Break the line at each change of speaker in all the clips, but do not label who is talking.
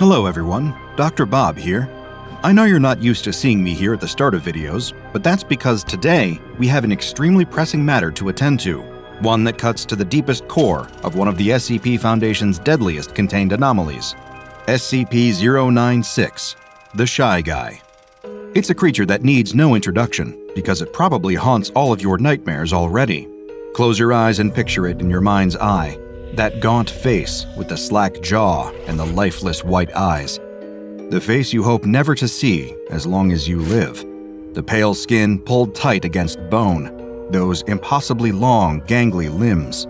Hello, everyone. Dr. Bob here. I know you're not used to seeing me here at the start of videos, but that's because today we have an extremely pressing matter to attend to, one that cuts to the deepest core of one of the SCP Foundation's deadliest contained anomalies SCP 096, the Shy Guy. It's a creature that needs no introduction because it probably haunts all of your nightmares already. Close your eyes and picture it in your mind's eye that gaunt face with the slack jaw and the lifeless white eyes. The face you hope never to see as long as you live. The pale skin pulled tight against bone, those impossibly long, gangly limbs.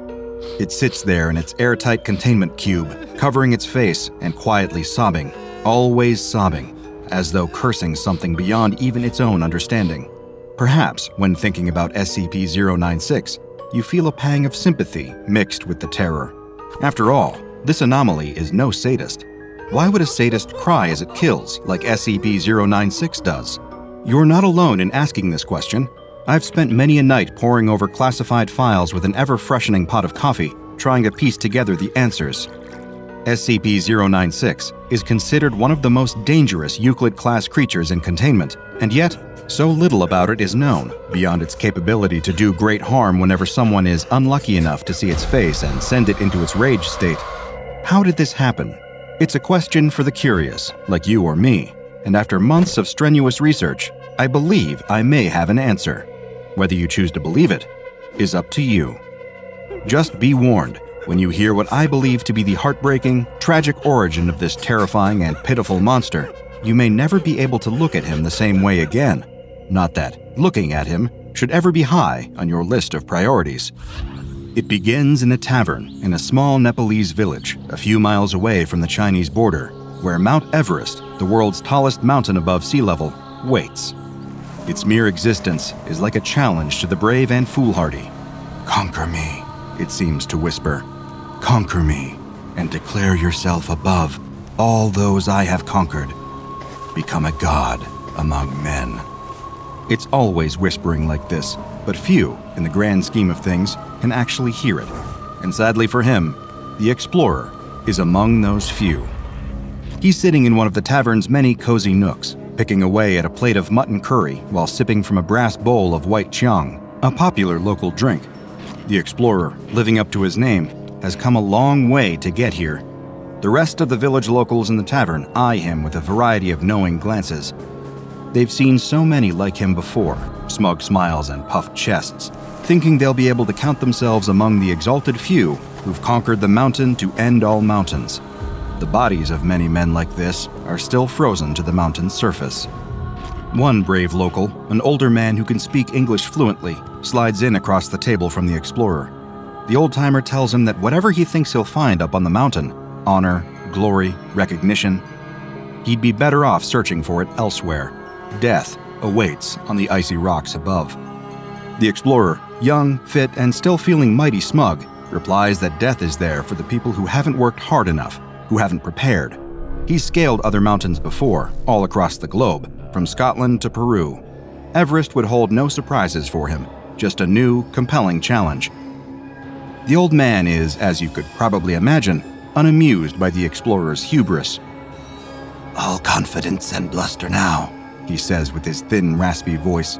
It sits there in its airtight containment cube, covering its face and quietly sobbing, always sobbing, as though cursing something beyond even its own understanding. Perhaps, when thinking about SCP 096, you feel a pang of sympathy mixed with the terror. After all, this anomaly is no sadist. Why would a sadist cry as it kills, like SCP 096 does? You're not alone in asking this question. I've spent many a night poring over classified files with an ever freshening pot of coffee, trying to piece together the answers. SCP 096 is considered one of the most dangerous Euclid class creatures in containment, and yet so little about it is known, beyond its capability to do great harm whenever someone is unlucky enough to see its face and send it into its rage state. How did this happen? It's a question for the curious, like you or me, and after months of strenuous research, I believe I may have an answer. Whether you choose to believe it is up to you. Just be warned when you hear what I believe to be the heartbreaking, tragic origin of this terrifying and pitiful monster, you may never be able to look at him the same way again. Not that looking at him should ever be high on your list of priorities. It begins in a tavern in a small Nepalese village a few miles away from the Chinese border, where Mount Everest, the world's tallest mountain above sea level, waits. Its mere existence is like a challenge to the brave and foolhardy. Conquer me, it seems to whisper. Conquer me, and declare yourself above all those I have conquered. Become a god among men. It's always whispering like this, but few, in the grand scheme of things, can actually hear it. And sadly for him, the explorer is among those few. He's sitting in one of the tavern's many cozy nooks, picking away at a plate of mutton curry while sipping from a brass bowl of white chiang, a popular local drink. The explorer, living up to his name, has come a long way to get here. The rest of the village locals in the tavern eye him with a variety of knowing glances, They've seen so many like him before smug smiles and puffed chests, thinking they'll be able to count themselves among the exalted few who've conquered the mountain to end all mountains. The bodies of many men like this are still frozen to the mountain's surface. One brave local, an older man who can speak English fluently, slides in across the table from the explorer. The old timer tells him that whatever he thinks he'll find up on the mountain honor, glory, recognition he'd be better off searching for it elsewhere. Death awaits on the icy rocks above. The explorer, young, fit, and still feeling mighty smug, replies that death is there for the people who haven't worked hard enough, who haven't prepared. He's scaled other mountains before, all across the globe, from Scotland to Peru. Everest would hold no surprises for him, just a new, compelling challenge. The old man is, as you could probably imagine, unamused by the explorer's hubris.
All confidence and bluster now,
he says with his thin, raspy voice.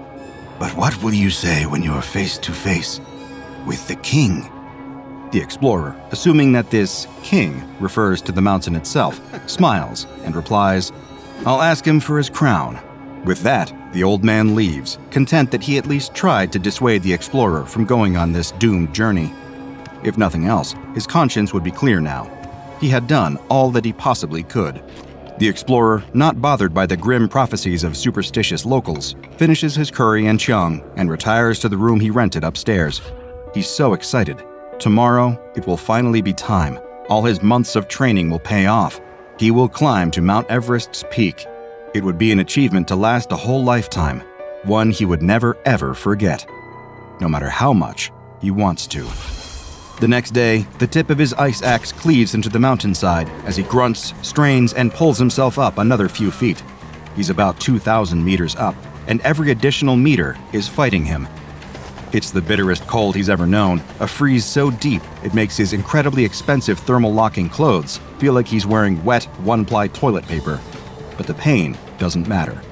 But what will you say when you're face to face with the king?
The explorer, assuming that this king refers to the mountain itself, smiles and replies, I'll ask him for his crown. With that, the old man leaves, content that he at least tried to dissuade the explorer from going on this doomed journey. If nothing else, his conscience would be clear now. He had done all that he possibly could. The explorer, not bothered by the grim prophecies of superstitious locals, finishes his curry and chiang and retires to the room he rented upstairs. He's so excited. Tomorrow, it will finally be time. All his months of training will pay off. He will climb to Mount Everest's peak. It would be an achievement to last a whole lifetime, one he would never ever forget, no matter how much he wants to. The next day, the tip of his ice axe cleaves into the mountainside as he grunts, strains, and pulls himself up another few feet. He's about 2,000 meters up, and every additional meter is fighting him. It's the bitterest cold he's ever known, a freeze so deep it makes his incredibly expensive thermal locking clothes feel like he's wearing wet, one ply toilet paper. But the pain doesn't matter.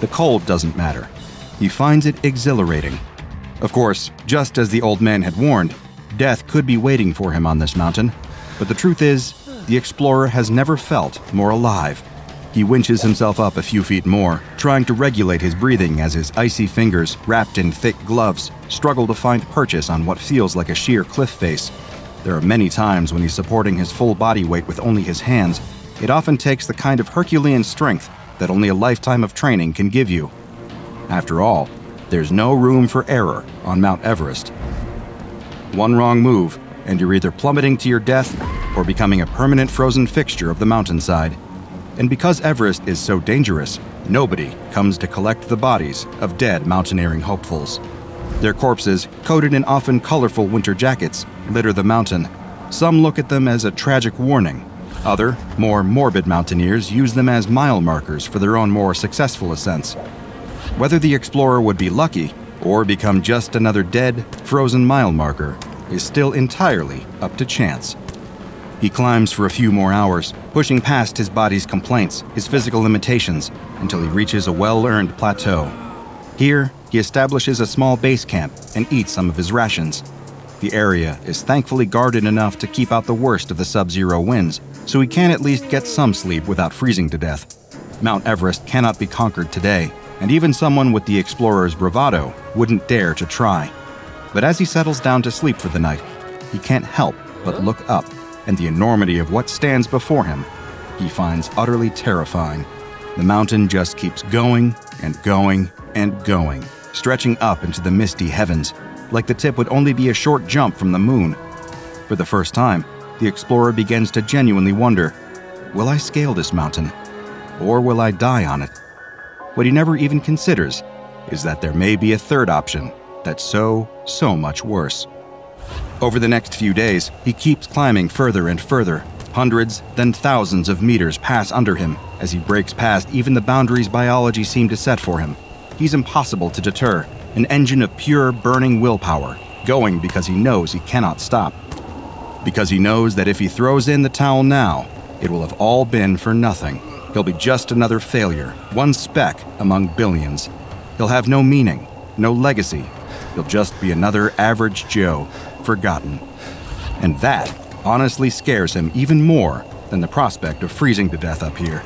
The cold doesn't matter. He finds it exhilarating. Of course, just as the old man had warned, death could be waiting for him on this mountain. But the truth is, the explorer has never felt more alive. He winches himself up a few feet more, trying to regulate his breathing as his icy fingers, wrapped in thick gloves, struggle to find purchase on what feels like a sheer cliff face. There are many times when he's supporting his full body weight with only his hands. It often takes the kind of Herculean strength that only a lifetime of training can give you. After all, there's no room for error on Mount Everest. One wrong move, and you're either plummeting to your death or becoming a permanent frozen fixture of the mountainside. And because Everest is so dangerous, nobody comes to collect the bodies of dead mountaineering hopefuls. Their corpses, coated in often colorful winter jackets, litter the mountain. Some look at them as a tragic warning. Other, more morbid mountaineers use them as mile markers for their own more successful ascents. Whether the explorer would be lucky or become just another dead, frozen mile marker is still entirely up to chance. He climbs for a few more hours, pushing past his body's complaints, his physical limitations, until he reaches a well earned plateau. Here, he establishes a small base camp and eats some of his rations. The area is thankfully guarded enough to keep out the worst of the sub zero winds, so he can at least get some sleep without freezing to death. Mount Everest cannot be conquered today, and even someone with the explorer's bravado wouldn't dare to try. But as he settles down to sleep for the night, he can't help but look up and the enormity of what stands before him, he finds utterly terrifying. The mountain just keeps going and going and going, stretching up into the misty heavens, like the tip would only be a short jump from the moon. For the first time, the explorer begins to genuinely wonder will I scale this mountain? Or will I die on it? What he never even considers is that there may be a third option that's so, so much worse. Over the next few days, he keeps climbing further and further. Hundreds, then thousands of meters pass under him as he breaks past even the boundaries biology seemed to set for him. He's impossible to deter, an engine of pure, burning willpower, going because he knows he cannot stop. Because he knows that if he throws in the towel now, it will have all been for nothing. He'll be just another failure, one speck among billions. He'll have no meaning, no legacy. He'll just be another average Joe forgotten. And that honestly scares him even more than the prospect of freezing to death up here.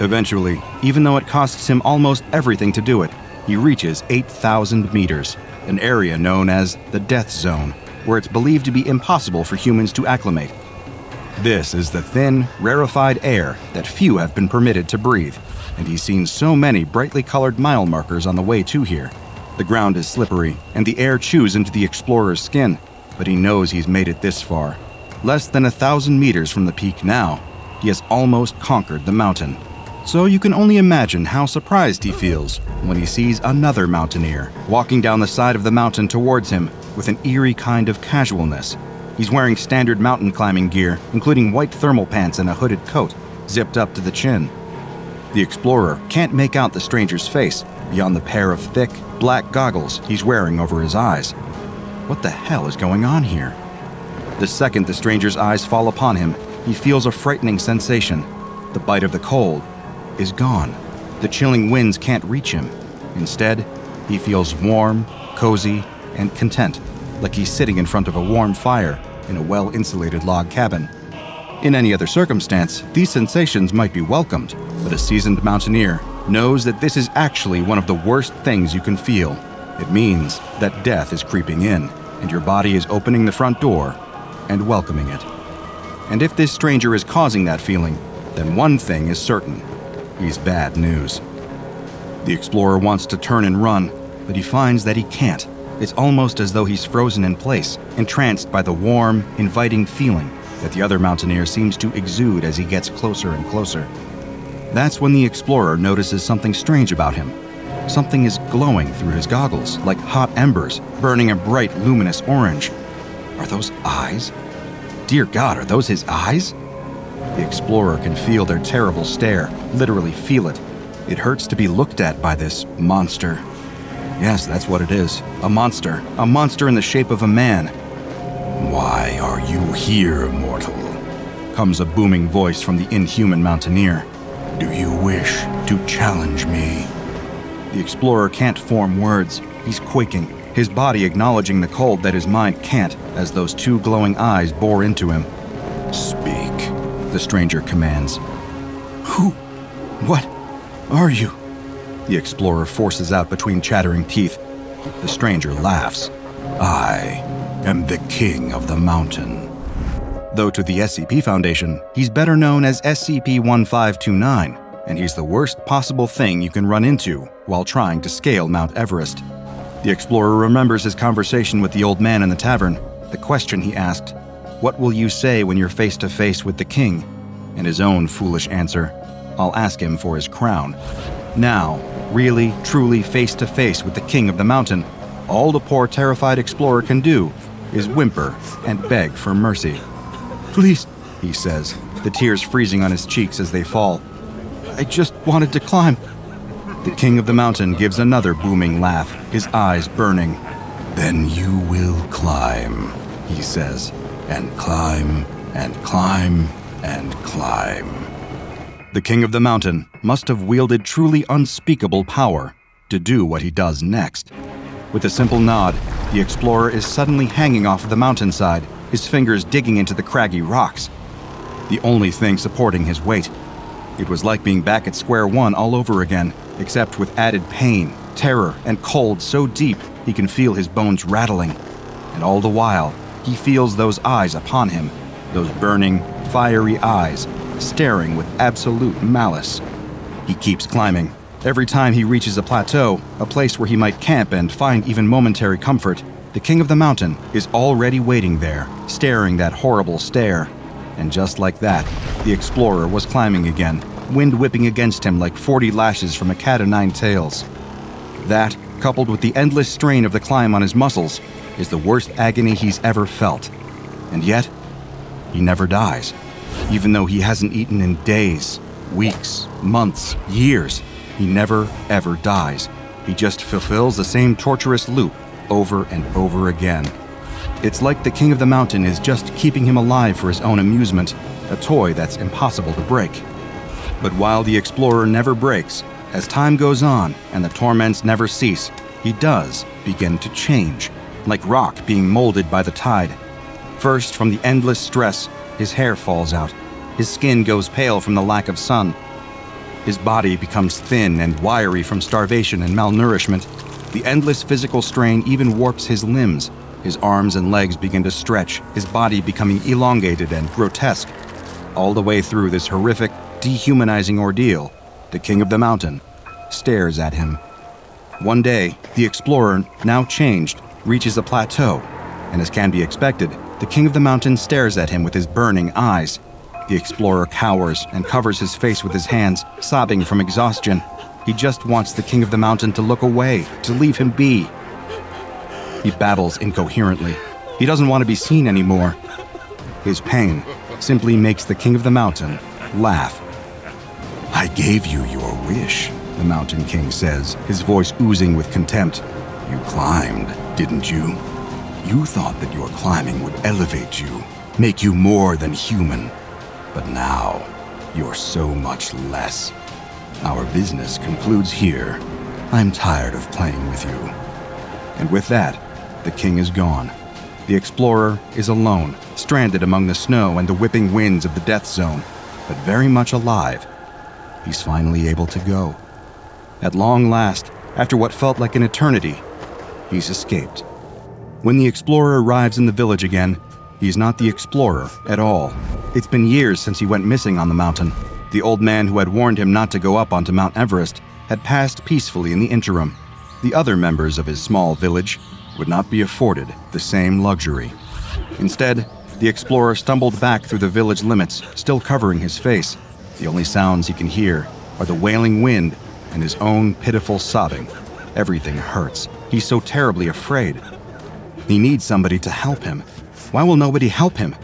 Eventually, even though it costs him almost everything to do it, he reaches 8,000 meters, an area known as the Death Zone, where it's believed to be impossible for humans to acclimate. This is the thin, rarefied air that few have been permitted to breathe, and he's seen so many brightly colored mile markers on the way to here. The ground is slippery, and the air chews into the explorer's skin, but he knows he's made it this far. Less than a thousand meters from the peak now, he has almost conquered the mountain. So you can only imagine how surprised he feels when he sees another mountaineer walking down the side of the mountain towards him with an eerie kind of casualness. He's wearing standard mountain climbing gear, including white thermal pants and a hooded coat, zipped up to the chin. The explorer can't make out the stranger's face beyond the pair of thick, black goggles he's wearing over his eyes. What the hell is going on here? The second the stranger's eyes fall upon him, he feels a frightening sensation. The bite of the cold is gone. The chilling winds can't reach him. Instead, he feels warm, cozy, and content, like he's sitting in front of a warm fire in a well insulated log cabin. In any other circumstance, these sensations might be welcomed, but a seasoned mountaineer knows that this is actually one of the worst things you can feel. It means that death is creeping in, and your body is opening the front door and welcoming it. And if this stranger is causing that feeling, then one thing is certain he's bad news. The explorer wants to turn and run, but he finds that he can't. It's almost as though he's frozen in place, entranced by the warm, inviting feeling that the other mountaineer seems to exude as he gets closer and closer. That's when the explorer notices something strange about him. Something is glowing through his goggles, like hot embers, burning a bright, luminous orange. Are those eyes? Dear God, are those his eyes? The explorer can feel their terrible stare, literally feel it. It hurts to be looked at by this monster. Yes, that's what it is. A monster. A monster in the shape of a man.
Why are you here, mortal?
Comes a booming voice from the inhuman mountaineer.
Do you wish to challenge me?
The explorer can't form words. He's quaking, his body acknowledging the cold that his mind can't as those two glowing eyes bore into him.
Speak,
the stranger commands.
Who? What are you?
The explorer forces out between chattering teeth. The stranger laughs.
I am the king of the mountain.
Though to the SCP Foundation, he's better known as SCP 1529, and he's the worst possible thing you can run into while trying to scale Mount Everest. The explorer remembers his conversation with the old man in the tavern, the question he asked, What will you say when you're face to face with the king? And his own foolish answer, I'll ask him for his crown. Now, really, truly face to face with the king of the mountain, all the poor terrified explorer can do is whimper and beg for mercy. Please, he says, the tears freezing on his cheeks as they fall. I just wanted to climb. The king of the mountain gives another booming laugh, his eyes burning.
Then you will climb, he says, and climb and climb and climb.
The king of the mountain must have wielded truly unspeakable power to do what he does next. With a simple nod, the explorer is suddenly hanging off the mountainside, his fingers digging into the craggy rocks. The only thing supporting his weight. It was like being back at square one all over again, except with added pain, terror, and cold so deep he can feel his bones rattling. And all the while, he feels those eyes upon him, those burning, fiery eyes, staring with absolute malice. He keeps climbing. Every time he reaches a plateau, a place where he might camp and find even momentary comfort, the king of the mountain is already waiting there, staring that horrible stare. And just like that, the explorer was climbing again, wind whipping against him like 40 lashes from a cat o' nine tails. That, coupled with the endless strain of the climb on his muscles, is the worst agony he's ever felt. And yet, he never dies even though he hasn't eaten in days, weeks, months, years. He never, ever dies. He just fulfills the same torturous loop over and over again. It's like the King of the Mountain is just keeping him alive for his own amusement, a toy that's impossible to break. But while the explorer never breaks, as time goes on and the torments never cease, he does begin to change, like rock being molded by the tide. First, from the endless stress his hair falls out. His skin goes pale from the lack of sun. His body becomes thin and wiry from starvation and malnourishment. The endless physical strain even warps his limbs. His arms and legs begin to stretch, his body becoming elongated and grotesque. All the way through this horrific, dehumanizing ordeal, the king of the mountain stares at him. One day, the explorer, now changed, reaches a plateau, and as can be expected, the king of the mountain stares at him with his burning eyes. The explorer cowers and covers his face with his hands, sobbing from exhaustion. He just wants the king of the mountain to look away, to leave him be. He babbles incoherently. He doesn't want to be seen anymore. His pain simply makes the king of the mountain laugh.
I gave you your wish, the mountain king says,
his voice oozing with contempt.
You climbed, didn't you? You thought that your climbing would elevate you, make you more than human. But now, you're so much less. Our business concludes here. I'm tired of playing with you.
And with that, the king is gone. The explorer is alone, stranded among the snow and the whipping winds of the death zone, but very much alive. He's finally able to go. At long last, after what felt like an eternity, he's escaped. When the explorer arrives in the village again, he's not the explorer at all. It's been years since he went missing on the mountain. The old man who had warned him not to go up onto Mount Everest had passed peacefully in the interim. The other members of his small village would not be afforded the same luxury. Instead, the explorer stumbled back through the village limits, still covering his face. The only sounds he can hear are the wailing wind and his own pitiful sobbing. Everything hurts. He's so terribly afraid. He needs somebody to help him. Why will nobody help him?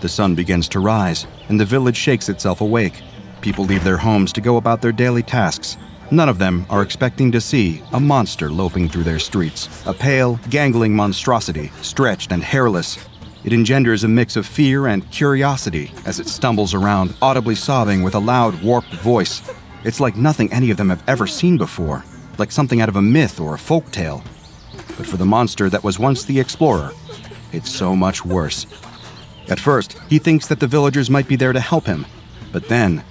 The sun begins to rise, and the village shakes itself awake. People leave their homes to go about their daily tasks. None of them are expecting to see a monster loping through their streets, a pale, gangling monstrosity, stretched and hairless. It engenders a mix of fear and curiosity as it stumbles around, audibly sobbing with a loud, warped voice. It's like nothing any of them have ever seen before, like something out of a myth or a folk tale. But for the monster that was once the explorer, it's so much worse. At first, he thinks that the villagers might be there to help him, but then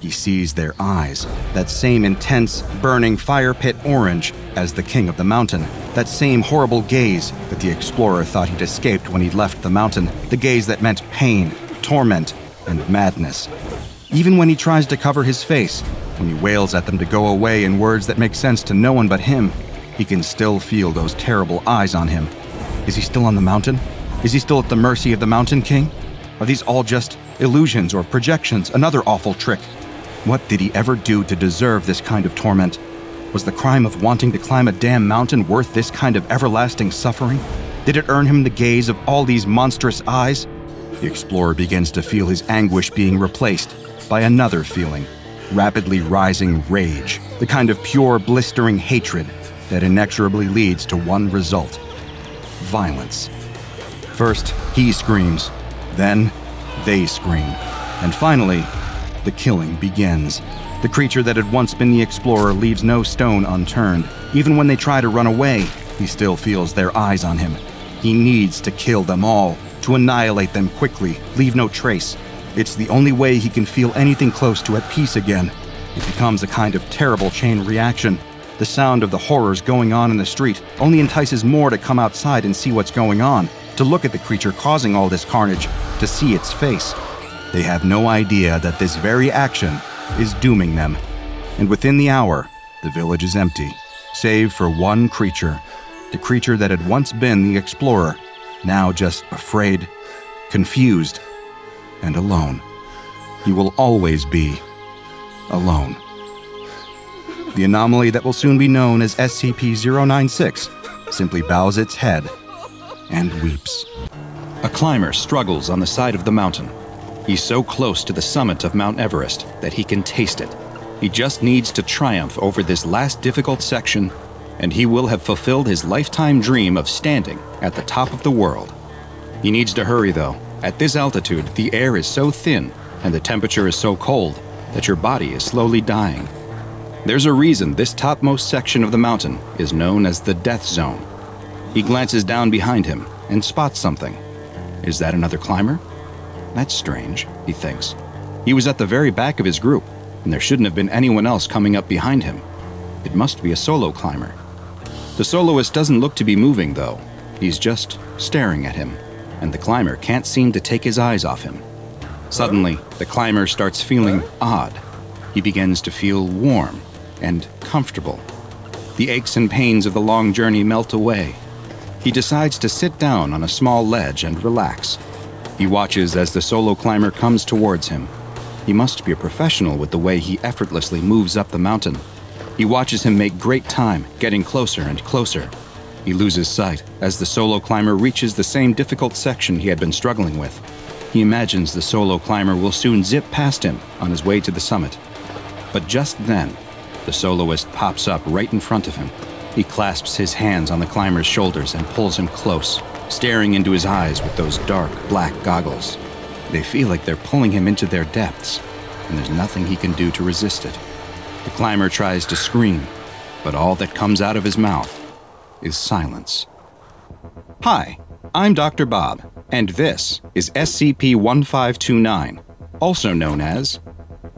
he sees their eyes, that same intense, burning fire pit orange as the king of the mountain, that same horrible gaze that the explorer thought he'd escaped when he'd left the mountain, the gaze that meant pain, torment, and madness. Even when he tries to cover his face, when he wails at them to go away in words that make sense to no one but him, he can still feel those terrible eyes on him. Is he still on the mountain? Is he still at the mercy of the Mountain King? Are these all just illusions or projections, another awful trick what did he ever do to deserve this kind of torment? Was the crime of wanting to climb a damn mountain worth this kind of everlasting suffering? Did it earn him the gaze of all these monstrous eyes? The explorer begins to feel his anguish being replaced by another feeling rapidly rising rage, the kind of pure, blistering hatred that inexorably leads to one result violence. First, he screams, then, they scream, and finally, the killing begins. The creature that had once been the explorer leaves no stone unturned. Even when they try to run away, he still feels their eyes on him. He needs to kill them all, to annihilate them quickly, leave no trace. It's the only way he can feel anything close to at peace again. It becomes a kind of terrible chain reaction. The sound of the horrors going on in the street only entices more to come outside and see what's going on, to look at the creature causing all this carnage, to see its face. They have no idea that this very action is dooming them. And within the hour, the village is empty, save for one creature. The creature that had once been the explorer, now just afraid, confused, and alone. He will always be alone. The anomaly that will soon be known as SCP 096 simply bows its head and weeps.
A climber struggles on the side of the mountain. He's so close to the summit of Mount Everest that he can taste it. He just needs to triumph over this last difficult section, and he will have fulfilled his lifetime dream of standing at the top of the world. He needs to hurry, though. At this altitude, the air is so thin and the temperature is so cold that your body is slowly dying. There's a reason this topmost section of the mountain is known as the Death Zone. He glances down behind him and spots something. Is that another climber? That's strange, he thinks. He was at the very back of his group, and there shouldn't have been anyone else coming up behind him. It must be a solo climber. The soloist doesn't look to be moving, though. He's just staring at him, and the climber can't seem to take his eyes off him. Suddenly, the climber starts feeling odd. He begins to feel warm and comfortable. The aches and pains of the long journey melt away. He decides to sit down on a small ledge and relax. He watches as the solo climber comes towards him. He must be a professional with the way he effortlessly moves up the mountain. He watches him make great time, getting closer and closer. He loses sight as the solo climber reaches the same difficult section he had been struggling with. He imagines the solo climber will soon zip past him on his way to the summit. But just then, the soloist pops up right in front of him. He clasps his hands on the climber's shoulders and pulls him close staring into his eyes with those dark, black goggles. They feel like they're pulling him into their depths, and there's nothing he can do to resist it. The climber tries to scream, but all that comes out of his mouth is silence. Hi, I'm Dr. Bob, and this is SCP 1529, also known as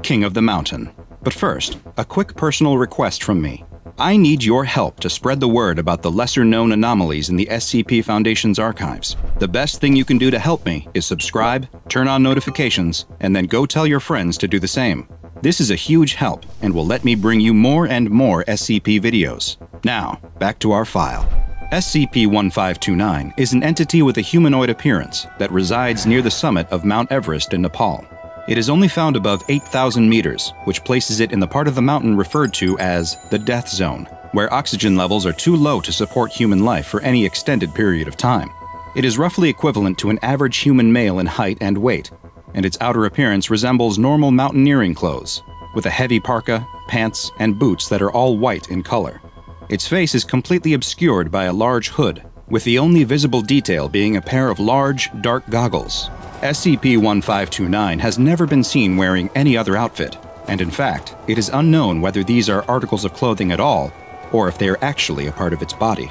King of the Mountain. But first, a quick personal request from me. I need your help to spread the word about the lesser known anomalies in the SCP Foundation's archives. The best thing you can do to help me is subscribe, turn on notifications, and then go tell your friends to do the same. This is a huge help and will let me bring you more and more SCP videos. Now, back to our file. SCP 1529 is an entity with a humanoid appearance that resides near the summit of Mount Everest in Nepal. It is only found above 8,000 meters, which places it in the part of the mountain referred to as the death zone, where oxygen levels are too low to support human life for any extended period of time. It is roughly equivalent to an average human male in height and weight, and its outer appearance resembles normal mountaineering clothes, with a heavy parka, pants, and boots that are all white in color. Its face is completely obscured by a large hood, with the only visible detail being a pair of large, dark goggles. SCP 1529 has never been seen wearing any other outfit, and in fact, it is unknown whether these are articles of clothing at all, or if they are actually a part of its body.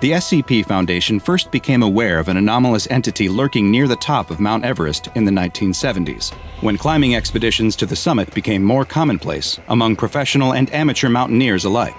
The SCP Foundation first became aware of an anomalous entity lurking near the top of Mount Everest in the 1970s, when climbing expeditions to the summit became more commonplace among professional and amateur mountaineers alike.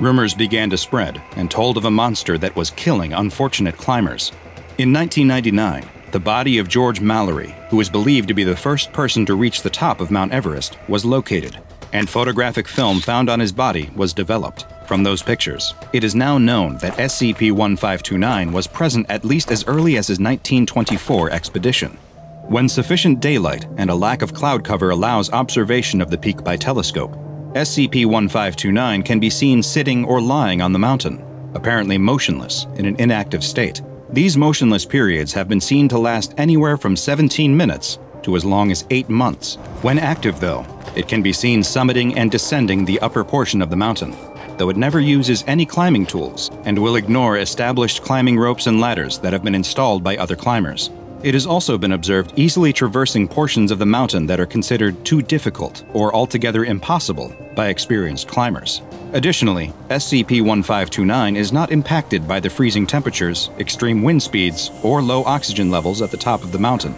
Rumors began to spread and told of a monster that was killing unfortunate climbers. In 1999, the body of George Mallory, who is believed to be the first person to reach the top of Mount Everest, was located, and photographic film found on his body was developed. From those pictures, it is now known that SCP 1529 was present at least as early as his 1924 expedition. When sufficient daylight and a lack of cloud cover allows observation of the peak by telescope, SCP 1529 can be seen sitting or lying on the mountain, apparently motionless in an inactive state. These motionless periods have been seen to last anywhere from 17 minutes to as long as 8 months. When active, though, it can be seen summiting and descending the upper portion of the mountain, though it never uses any climbing tools and will ignore established climbing ropes and ladders that have been installed by other climbers. It has also been observed easily traversing portions of the mountain that are considered too difficult or altogether impossible by experienced climbers. Additionally, SCP 1529 is not impacted by the freezing temperatures, extreme wind speeds, or low oxygen levels at the top of the mountain,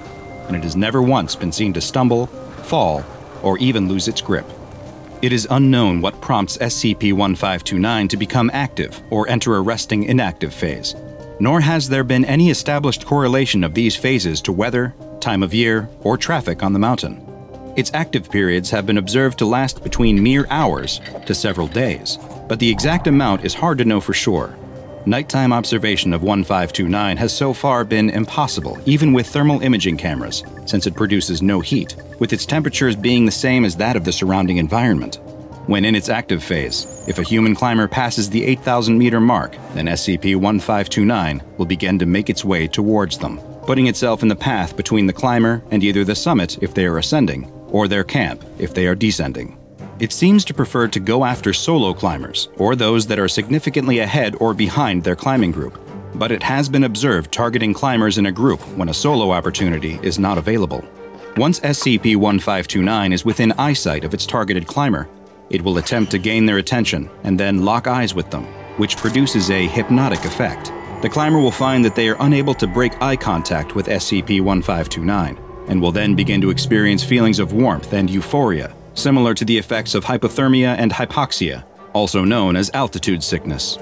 and it has never once been seen to stumble, fall, or even lose its grip. It is unknown what prompts SCP 1529 to become active or enter a resting inactive phase nor has there been any established correlation of these phases to weather, time of year, or traffic on the mountain. Its active periods have been observed to last between mere hours to several days, but the exact amount is hard to know for sure. Nighttime observation of 1529 has so far been impossible, even with thermal imaging cameras, since it produces no heat, with its temperatures being the same as that of the surrounding environment. When in its active phase, if a human climber passes the 8,000 meter mark, then SCP 1529 will begin to make its way towards them, putting itself in the path between the climber and either the summit if they are ascending, or their camp if they are descending. It seems to prefer to go after solo climbers, or those that are significantly ahead or behind their climbing group, but it has been observed targeting climbers in a group when a solo opportunity is not available. Once SCP 1529 is within eyesight of its targeted climber, it will attempt to gain their attention and then lock eyes with them, which produces a hypnotic effect. The climber will find that they are unable to break eye contact with SCP 1529 and will then begin to experience feelings of warmth and euphoria, similar to the effects of hypothermia and hypoxia, also known as altitude sickness.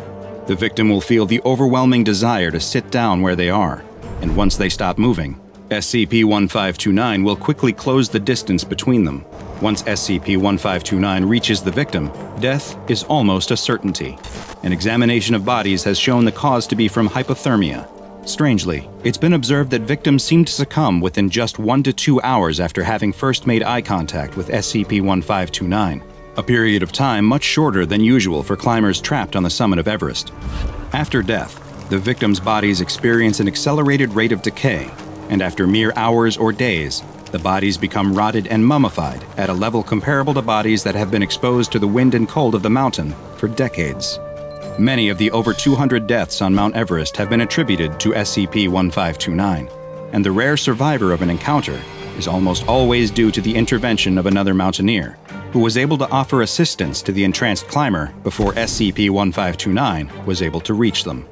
The victim will feel the overwhelming desire to sit down where they are, and once they stop moving, SCP 1529 will quickly close the distance between them, once SCP 1529 reaches the victim, death is almost a certainty. An examination of bodies has shown the cause to be from hypothermia. Strangely, it's been observed that victims seem to succumb within just one to two hours after having first made eye contact with SCP 1529, a period of time much shorter than usual for climbers trapped on the summit of Everest. After death, the victims' bodies experience an accelerated rate of decay, and after mere hours or days, the bodies become rotted and mummified at a level comparable to bodies that have been exposed to the wind and cold of the mountain for decades. Many of the over 200 deaths on Mount Everest have been attributed to SCP 1529, and the rare survivor of an encounter is almost always due to the intervention of another mountaineer, who was able to offer assistance to the entranced climber before SCP 1529 was able to reach them.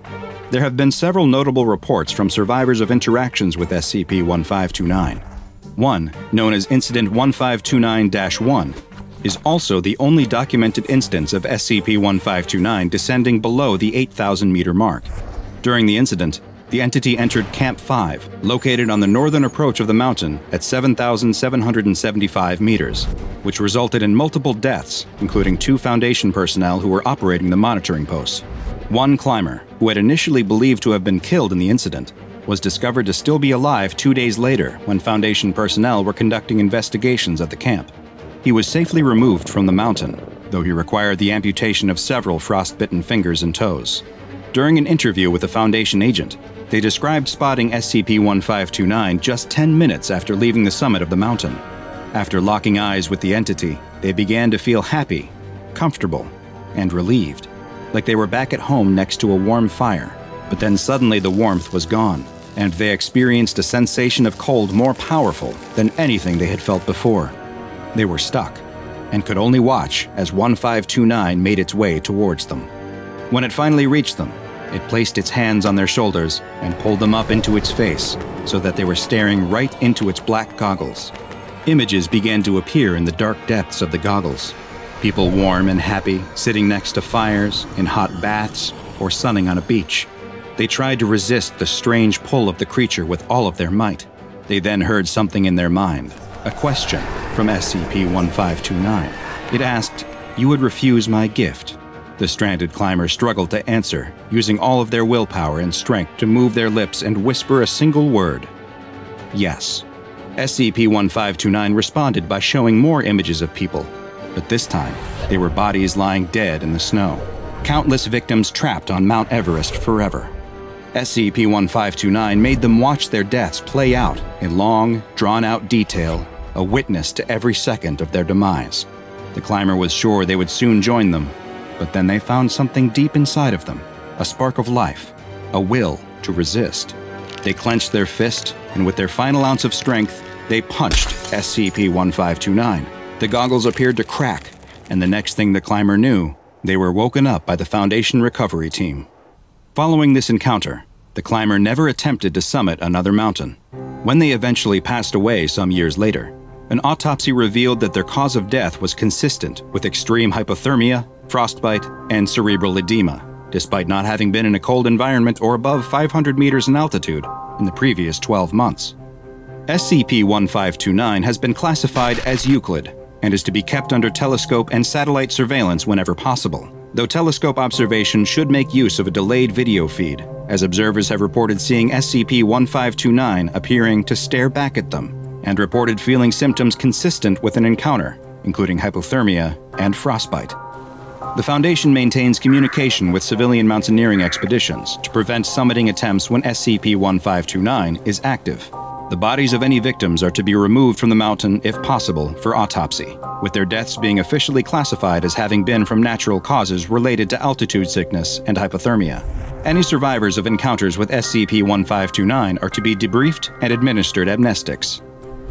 There have been several notable reports from survivors of interactions with SCP 1529. One, known as Incident 1529 1, is also the only documented instance of SCP 1529 descending below the 8,000 meter mark. During the incident, the entity entered Camp 5, located on the northern approach of the mountain at 7,775 meters, which resulted in multiple deaths, including two Foundation personnel who were operating the monitoring posts. One climber, who had initially believed to have been killed in the incident, was discovered to still be alive two days later when Foundation personnel were conducting investigations at the camp. He was safely removed from the mountain, though he required the amputation of several frostbitten fingers and toes. During an interview with a Foundation agent, they described spotting SCP 1529 just 10 minutes after leaving the summit of the mountain. After locking eyes with the entity, they began to feel happy, comfortable, and relieved, like they were back at home next to a warm fire. But then suddenly the warmth was gone, and they experienced a sensation of cold more powerful than anything they had felt before. They were stuck, and could only watch as 1529 made its way towards them. When it finally reached them, it placed its hands on their shoulders and pulled them up into its face so that they were staring right into its black goggles. Images began to appear in the dark depths of the goggles. People warm and happy, sitting next to fires, in hot baths, or sunning on a beach. They tried to resist the strange pull of the creature with all of their might. They then heard something in their mind a question from SCP 1529. It asked, You would refuse my gift? The stranded climber struggled to answer, using all of their willpower and strength to move their lips and whisper a single word Yes. SCP 1529 responded by showing more images of people, but this time they were bodies lying dead in the snow. Countless victims trapped on Mount Everest forever. SCP 1529 made them watch their deaths play out in long, drawn out detail, a witness to every second of their demise. The climber was sure they would soon join them, but then they found something deep inside of them a spark of life, a will to resist. They clenched their fist, and with their final ounce of strength, they punched SCP 1529. The goggles appeared to crack, and the next thing the climber knew, they were woken up by the Foundation recovery team. Following this encounter, the climber never attempted to summit another mountain. When they eventually passed away some years later, an autopsy revealed that their cause of death was consistent with extreme hypothermia, frostbite, and cerebral edema, despite not having been in a cold environment or above 500 meters in altitude in the previous 12 months. SCP 1529 has been classified as Euclid and is to be kept under telescope and satellite surveillance whenever possible, though telescope observation should make use of a delayed video feed, as observers have reported seeing SCP 1529 appearing to stare back at them and reported feeling symptoms consistent with an encounter, including hypothermia and frostbite. The Foundation maintains communication with civilian mountaineering expeditions to prevent summiting attempts when SCP 1529 is active. The bodies of any victims are to be removed from the mountain if possible for autopsy, with their deaths being officially classified as having been from natural causes related to altitude sickness and hypothermia. Any survivors of encounters with SCP 1529 are to be debriefed and administered amnestics.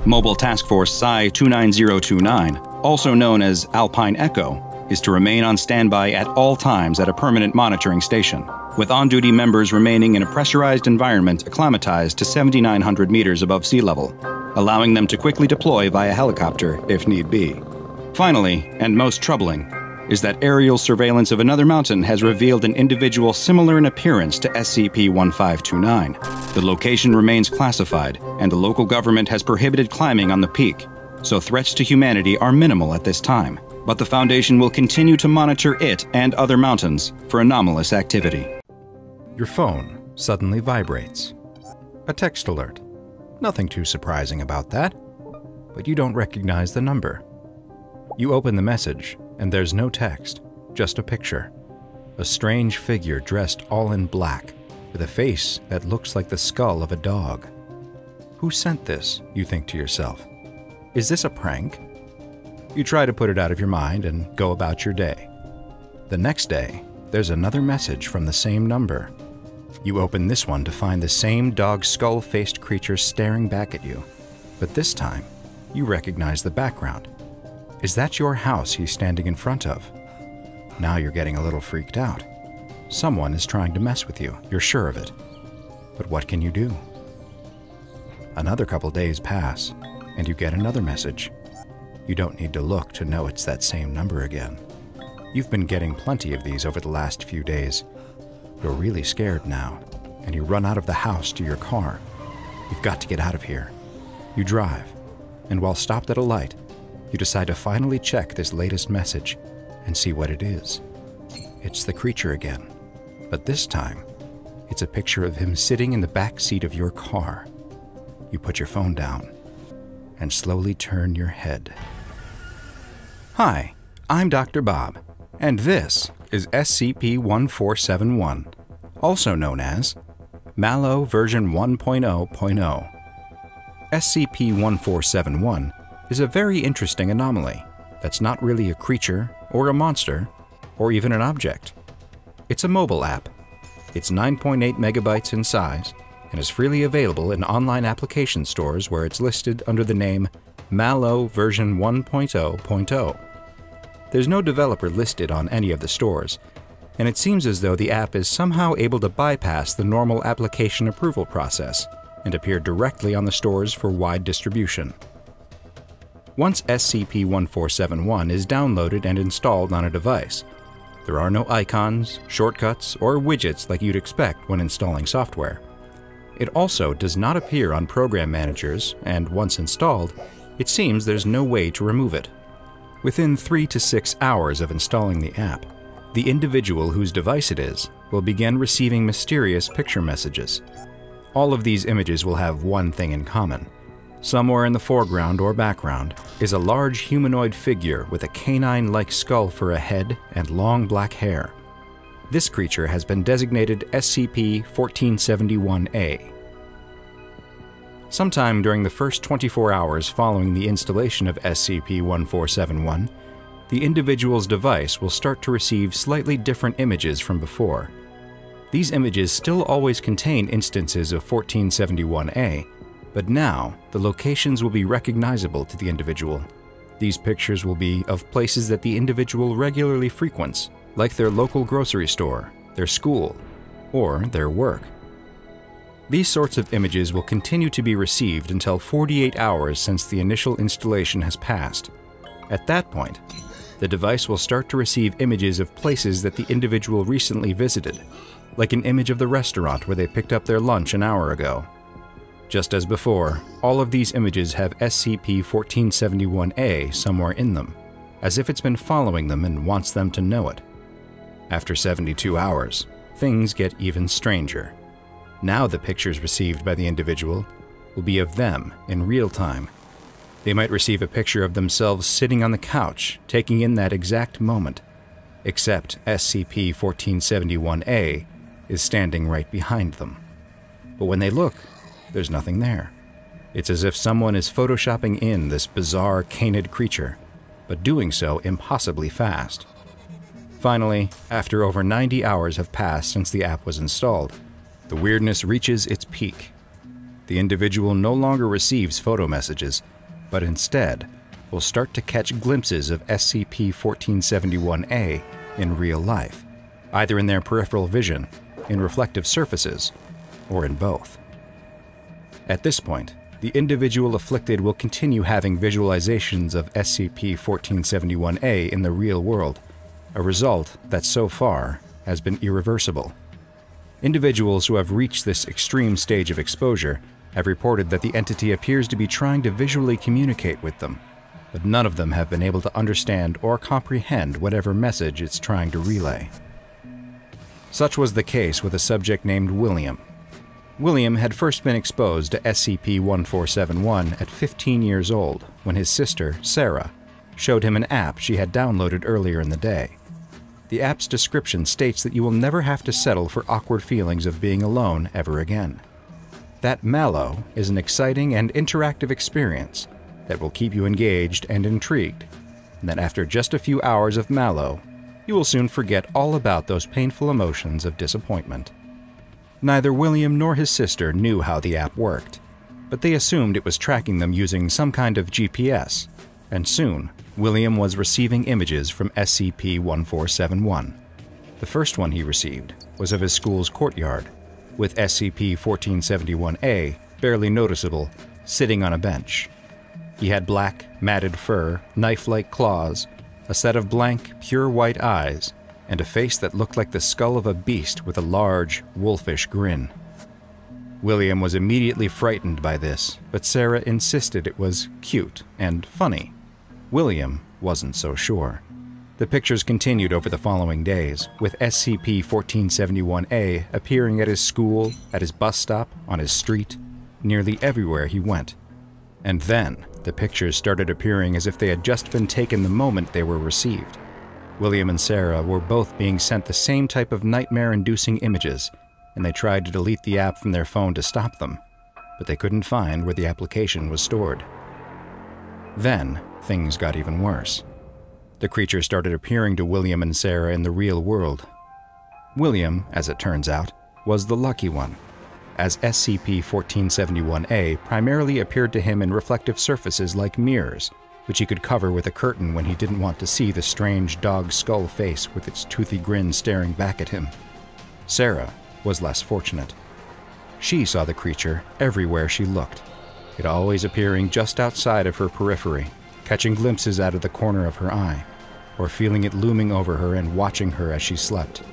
Mobile Task Force Psi 29029, also known as Alpine Echo, is to remain on standby at all times at a permanent monitoring station, with on duty members remaining in a pressurized environment acclimatized to 7,900 meters above sea level, allowing them to quickly deploy via helicopter if need be. Finally, and most troubling, is that aerial surveillance of another mountain has revealed an individual similar in appearance to SCP 1529. The location remains classified, and the local government has prohibited climbing on the peak, so threats to humanity are minimal at this time. But the Foundation will continue to monitor it and other mountains for anomalous activity.
Your phone suddenly vibrates. A text alert. Nothing too surprising about that. But you don't recognize the number. You open the message and there's no text, just a picture. A strange figure dressed all in black, with a face that looks like the skull of a dog. Who sent this, you think to yourself? Is this a prank? You try to put it out of your mind and go about your day. The next day, there's another message from the same number. You open this one to find the same dog skull faced creature staring back at you. But this time, you recognize the background. Is that your house he's standing in front of? Now you're getting a little freaked out. Someone is trying to mess with you, you're sure of it. But what can you do? Another couple days pass, and you get another message. You don't need to look to know it's that same number again. You've been getting plenty of these over the last few days. You're really scared now, and you run out of the house to your car. You've got to get out of here. You drive, and while stopped at a light, you decide to finally check this latest message and see what it is. It's the creature again, but this time, it's a picture of him sitting in the back seat of your car. You put your phone down and slowly turn your head. Hi, I'm Dr. Bob, and this is SCP 1471, also known as MalO version 1.0.0. SCP 1471 is a very interesting anomaly. that's not really a creature or a monster or even an object. It's a mobile app. It's 9.8 megabytes in size and is freely available in online application stores where it's listed under the name MalO version 1.0.0. There's no developer listed on any of the stores, and it seems as though the app is somehow able to bypass the normal application approval process and appear directly on the stores for wide distribution. Once SCP-1471 is downloaded and installed on a device, there are no icons, shortcuts, or widgets like you'd expect when installing software. It also does not appear on program managers, and once installed, it seems there's no way to remove it. Within 3 to 6 hours of installing the app, the individual whose device it is will begin receiving mysterious picture messages. All of these images will have one thing in common. Somewhere in the foreground or background is a large humanoid figure with a canine like skull for a head and long black hair. This creature has been designated SCP 1471A. Sometime during the first 24 hours following the installation of SCP 1471, the individual's device will start to receive slightly different images from before. These images still always contain instances of 1471A, but now the locations will be recognizable to the individual. These pictures will be of places that the individual regularly frequents, like their local grocery store, their school, or their work. These sorts of images will continue to be received until 48 hours since the initial installation has passed. At that point, the device will start to receive images of places that the individual recently visited, like an image of the restaurant where they picked up their lunch an hour ago. Just as before, all of these images have SCP-1471-A somewhere in them, as if it's been following them and wants them to know it. After 72 hours, things get even stranger. Now the pictures received by the individual will be of them in real time. They might receive a picture of themselves sitting on the couch, taking in that exact moment, except SCP-1471-A is standing right behind them. But when they look, there's nothing there. It's as if someone is photoshopping in this bizarre canid creature, but doing so impossibly fast. Finally, after over 90 hours have passed since the app was installed, the weirdness reaches its peak. The individual no longer receives photo messages, but instead will start to catch glimpses of SCP 1471A in real life, either in their peripheral vision, in reflective surfaces, or in both. At this point, the individual afflicted will continue having visualizations of SCP 1471A in the real world, a result that so far has been irreversible. Individuals who have reached this extreme stage of exposure have reported that the entity appears to be trying to visually communicate with them, but none of them have been able to understand or comprehend whatever message it's trying to relay. Such was the case with a subject named William. William had first been exposed to SCP 1471 at 15 years old when his sister, Sarah, showed him an app she had downloaded earlier in the day. The app's description states that you will never have to settle for awkward feelings of being alone ever again. That MalO is an exciting and interactive experience that will keep you engaged and intrigued, and that after just a few hours of MalO, you will soon forget all about those painful emotions of disappointment. Neither William nor his sister knew how the app worked, but they assumed it was tracking them using some kind of GPS, and soon William was receiving images from SCP 1471. The first one he received was of his school's courtyard, with SCP 1471A barely noticeable, sitting on a bench. He had black, matted fur, knife like claws, a set of blank, pure white eyes, and a face that looked like the skull of a beast with a large, wolfish grin. William was immediately frightened by this, but Sarah insisted it was cute and funny. William wasn't so sure. The pictures continued over the following days, with SCP 1471A appearing at his school, at his bus stop, on his street, nearly everywhere he went. And then, the pictures started appearing as if they had just been taken the moment they were received. William and Sarah were both being sent the same type of nightmare inducing images, and they tried to delete the app from their phone to stop them, but they couldn't find where the application was stored. Then, things got even worse. the creature started appearing to William and Sarah in the real world. William, as it turns out, was the lucky one, as SCP 1471A primarily appeared to him in reflective surfaces like mirrors, which he could cover with a curtain when he didn't want to see the strange dog skull face with its toothy grin staring back at him. Sarah was less fortunate. She saw the creature everywhere she looked, it always appearing just outside of her periphery, catching glimpses out of the corner of her eye, or feeling it looming over her and watching her as she slept.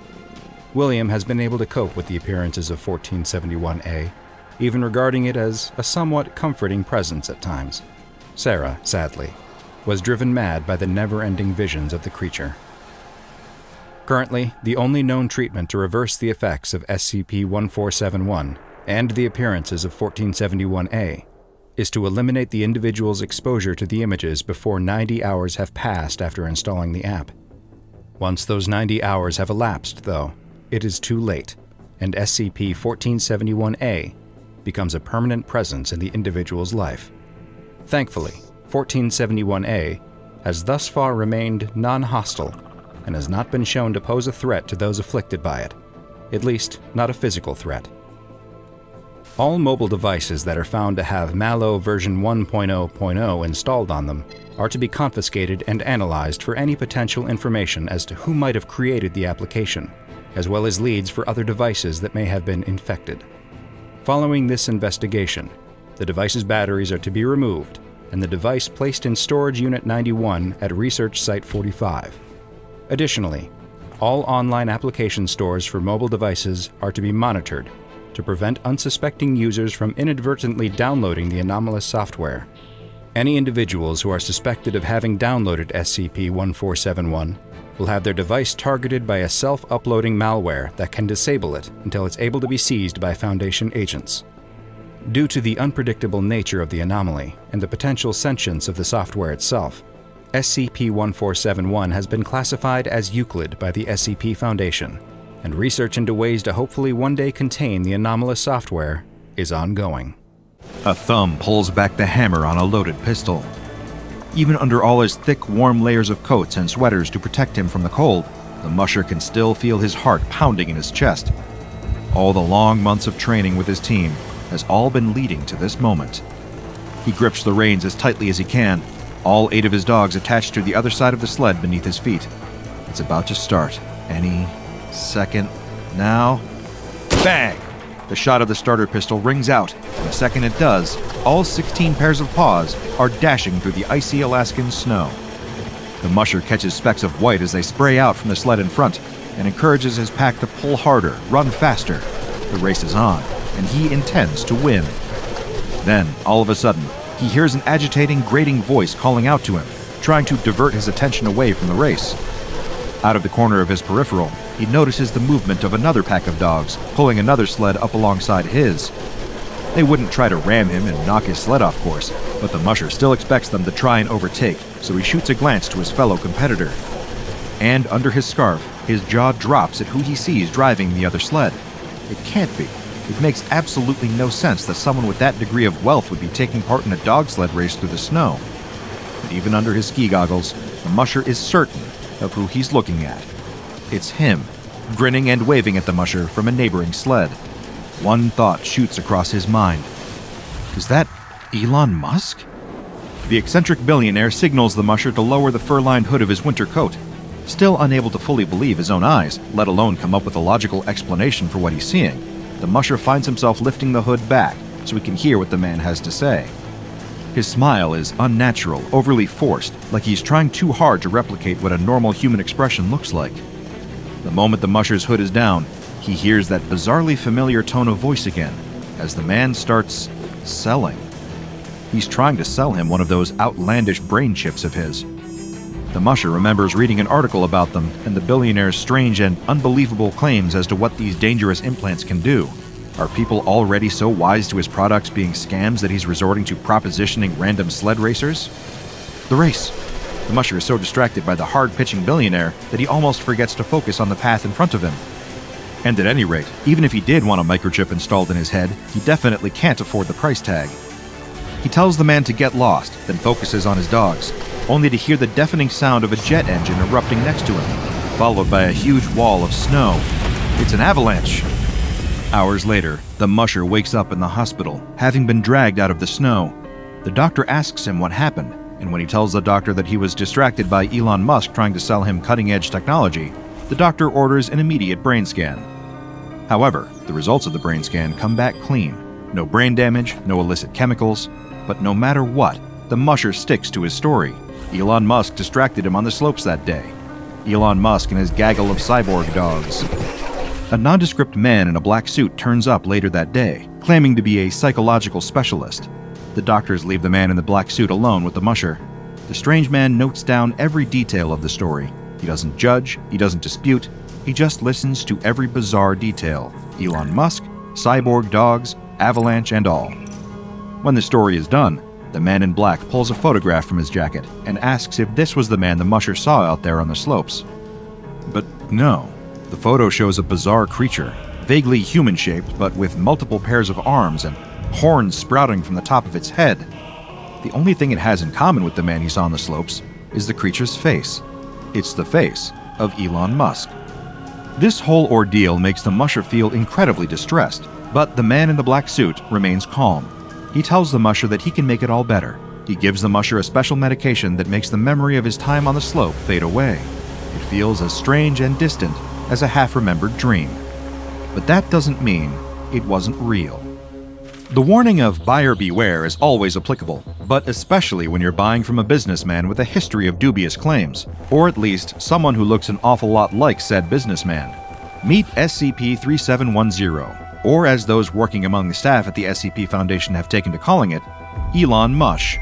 William has been able to cope with the appearances of 1471A, even regarding it as a somewhat comforting presence at times. Sarah, sadly, was driven mad by the never ending visions of the creature. Currently, the only known treatment to reverse the effects of SCP 1471 and the appearances of 1471A is to eliminate the individual's exposure to the images before 90 hours have passed after installing the app. Once those 90 hours have elapsed, though, it is too late, and SCP 1471A becomes a permanent presence in the individual's life. Thankfully, 1471A has thus far remained non hostile and has not been shown to pose a threat to those afflicted by it, at least, not a physical threat. All mobile devices that are found to have MalO version 1.0.0 installed on them are to be confiscated and analyzed for any potential information as to who might have created the application, as well as leads for other devices that may have been infected. Following this investigation, the device's batteries are to be removed and the device placed in Storage Unit 91 at Research Site 45. Additionally, all online application stores for mobile devices are to be monitored to prevent unsuspecting users from inadvertently downloading the anomalous software. Any individuals who are suspected of having downloaded SCP 1471 will have their device targeted by a self uploading malware that can disable it until it's able to be seized by Foundation agents. Due to the unpredictable nature of the anomaly and the potential sentience of the software itself, SCP 1471 has been classified as Euclid by the SCP Foundation and research into ways to hopefully one day contain the anomalous software is ongoing.
A thumb pulls back the hammer on a loaded pistol. Even under all his thick, warm layers of coats and sweaters to protect him from the cold, the musher can still feel his heart pounding in his chest. All the long months of training with his team has all been leading to this moment. He grips the reins as tightly as he can, all eight of his dogs attached to the other side of the sled beneath his feet. It's about to start any Second. Now. Bang! The shot of the starter pistol rings out, and the second it does, all 16 pairs of paws are dashing through the icy Alaskan snow. The musher catches specks of white as they spray out from the sled in front and encourages his pack to pull harder, run faster. The race is on, and he intends to win. Then, all of a sudden, he hears an agitating, grating voice calling out to him, trying to divert his attention away from the race. Out of the corner of his peripheral, he notices the movement of another pack of dogs, pulling another sled up alongside his. They wouldn't try to ram him and knock his sled off course, but the musher still expects them to try and overtake, so he shoots a glance to his fellow competitor. And under his scarf, his jaw drops at who he sees driving the other sled. It can't be. It makes absolutely no sense that someone with that degree of wealth would be taking part in a dog sled race through the snow. But even under his ski goggles, the musher is certain of who he's looking at. It's him, grinning and waving at the musher from a neighboring sled. One thought shoots across his mind. Is that Elon Musk? The eccentric billionaire signals the musher to lower the fur lined hood of his winter coat. Still unable to fully believe his own eyes, let alone come up with a logical explanation for what he's seeing, the musher finds himself lifting the hood back so he can hear what the man has to say. His smile is unnatural, overly forced, like he's trying too hard to replicate what a normal human expression looks like. The moment the musher's hood is down, he hears that bizarrely familiar tone of voice again as the man starts selling. He's trying to sell him one of those outlandish brain chips of his. The musher remembers reading an article about them and the billionaire's strange and unbelievable claims as to what these dangerous implants can do. Are people already so wise to his products being scams that he's resorting to propositioning random sled racers? The race. The musher is so distracted by the hard pitching billionaire that he almost forgets to focus on the path in front of him. And at any rate, even if he did want a microchip installed in his head, he definitely can't afford the price tag. He tells the man to get lost, then focuses on his dogs. only to hear the deafening sound of a jet engine erupting next to him, followed by a huge wall of snow. It's an avalanche! Hours later, the musher wakes up in the hospital, having been dragged out of the snow. The doctor asks him what happened, and when he tells the doctor that he was distracted by Elon Musk trying to sell him cutting edge technology, the doctor orders an immediate brain scan. However, the results of the brain scan come back clean no brain damage, no illicit chemicals, but no matter what, the musher sticks to his story. Elon Musk distracted him on the slopes that day. Elon Musk and his gaggle of cyborg dogs. A nondescript man in a black suit turns up later that day, claiming to be a psychological specialist. The doctors leave the man in the black suit alone with the musher. The strange man notes down every detail of the story. He doesn't judge, he doesn't dispute, he just listens to every bizarre detail Elon Musk, cyborg dogs, avalanche, and all. When the story is done, the man in black pulls a photograph from his jacket and asks if this was the man the musher saw out there on the slopes. But no, the photo shows a bizarre creature, vaguely human shaped but with multiple pairs of arms and horns sprouting from the top of its head. The only thing it has in common with the man he saw on the slopes is the creature's face. It's the face of Elon Musk. This whole ordeal makes the musher feel incredibly distressed, but the man in the black suit remains calm. He tells the musher that he can make it all better. He gives the musher a special medication that makes the memory of his time on the slope fade away. It feels as strange and distant as a half remembered dream. But that doesn't mean it wasn't real. The warning of buyer beware is always applicable, but especially when you're buying from a businessman with a history of dubious claims, or at least someone who looks an awful lot like said businessman. Meet SCP 3710, or as those working among the staff at the SCP Foundation have taken to calling it, Elon Mush.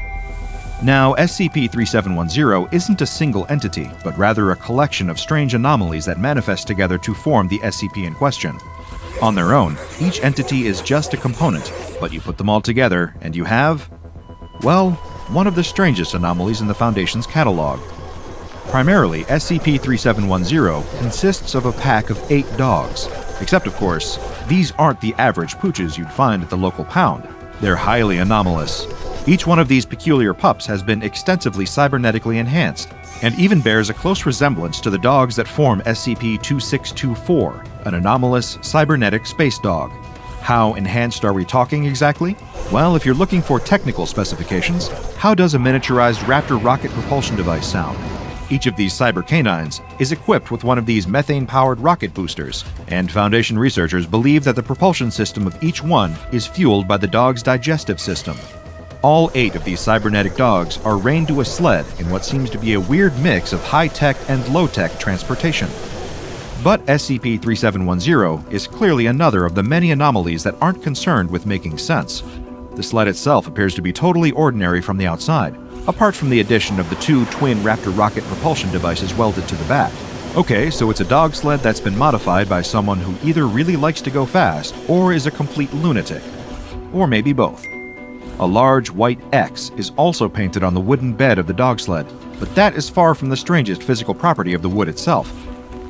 Now, SCP 3710 isn't a single entity, but rather a collection of strange anomalies that manifest together to form the SCP in question. On their own, each entity is just a component, but you put them all together and you have, well, one of the strangest anomalies in the Foundation's catalog. Primarily, SCP 3710 consists of a pack of eight dogs, except, of course, these aren't the average pooches you'd find at the local pound. They're highly anomalous, each one of these peculiar pups has been extensively cybernetically enhanced, and even bears a close resemblance to the dogs that form SCP 2624, an anomalous cybernetic space dog. How enhanced are we talking exactly? Well, if you're looking for technical specifications, how does a miniaturized Raptor rocket propulsion device sound? Each of these cyber canines is equipped with one of these methane powered rocket boosters, and Foundation researchers believe that the propulsion system of each one is fueled by the dog's digestive system, all eight of these cybernetic dogs are reined to a sled in what seems to be a weird mix of high tech and low tech transportation. But SCP 3710 is clearly another of the many anomalies that aren't concerned with making sense. The sled itself appears to be totally ordinary from the outside, apart from the addition of the two twin Raptor rocket propulsion devices welded to the back. Okay, so it's a dog sled that's been modified by someone who either really likes to go fast or is a complete lunatic. Or maybe both. A large white X is also painted on the wooden bed of the dog sled, but that is far from the strangest physical property of the wood itself.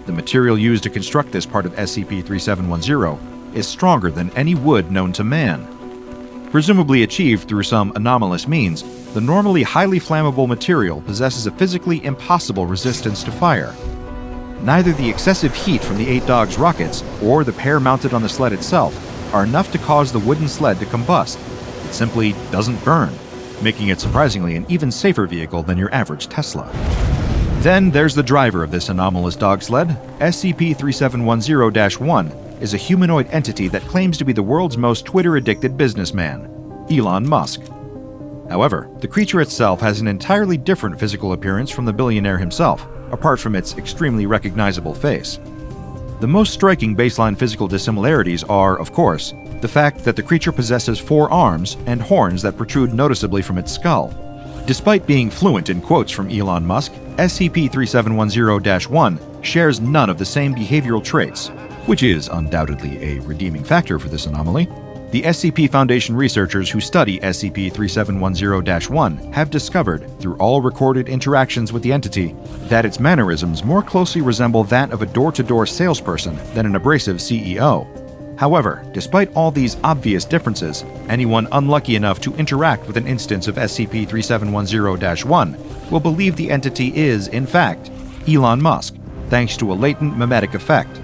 The material used to construct this part of SCP 3710 is stronger than any wood known to man. Presumably achieved through some anomalous means, the normally highly flammable material possesses a physically impossible resistance to fire. Neither the excessive heat from the eight dogs' rockets or the pair mounted on the sled itself are enough to cause the wooden sled to combust, it simply doesn't burn, making it surprisingly an even safer vehicle than your average Tesla. Then there's the driver of this anomalous dog sled. SCP 3710 1 is a humanoid entity that claims to be the world's most Twitter addicted businessman, Elon Musk. However, the creature itself has an entirely different physical appearance from the billionaire himself, apart from its extremely recognizable face. The most striking baseline physical dissimilarities are, of course, the fact that the creature possesses four arms and horns that protrude noticeably from its skull. Despite being fluent in quotes from Elon Musk, SCP 3710 1 shares none of the same behavioral traits, which is undoubtedly a redeeming factor for this anomaly. The SCP Foundation researchers who study SCP 3710 1 have discovered, through all recorded interactions with the entity, that its mannerisms more closely resemble that of a door to door salesperson than an abrasive CEO. However, despite all these obvious differences, anyone unlucky enough to interact with an instance of SCP 3710 1 will believe the entity is, in fact, Elon Musk, thanks to a latent memetic effect.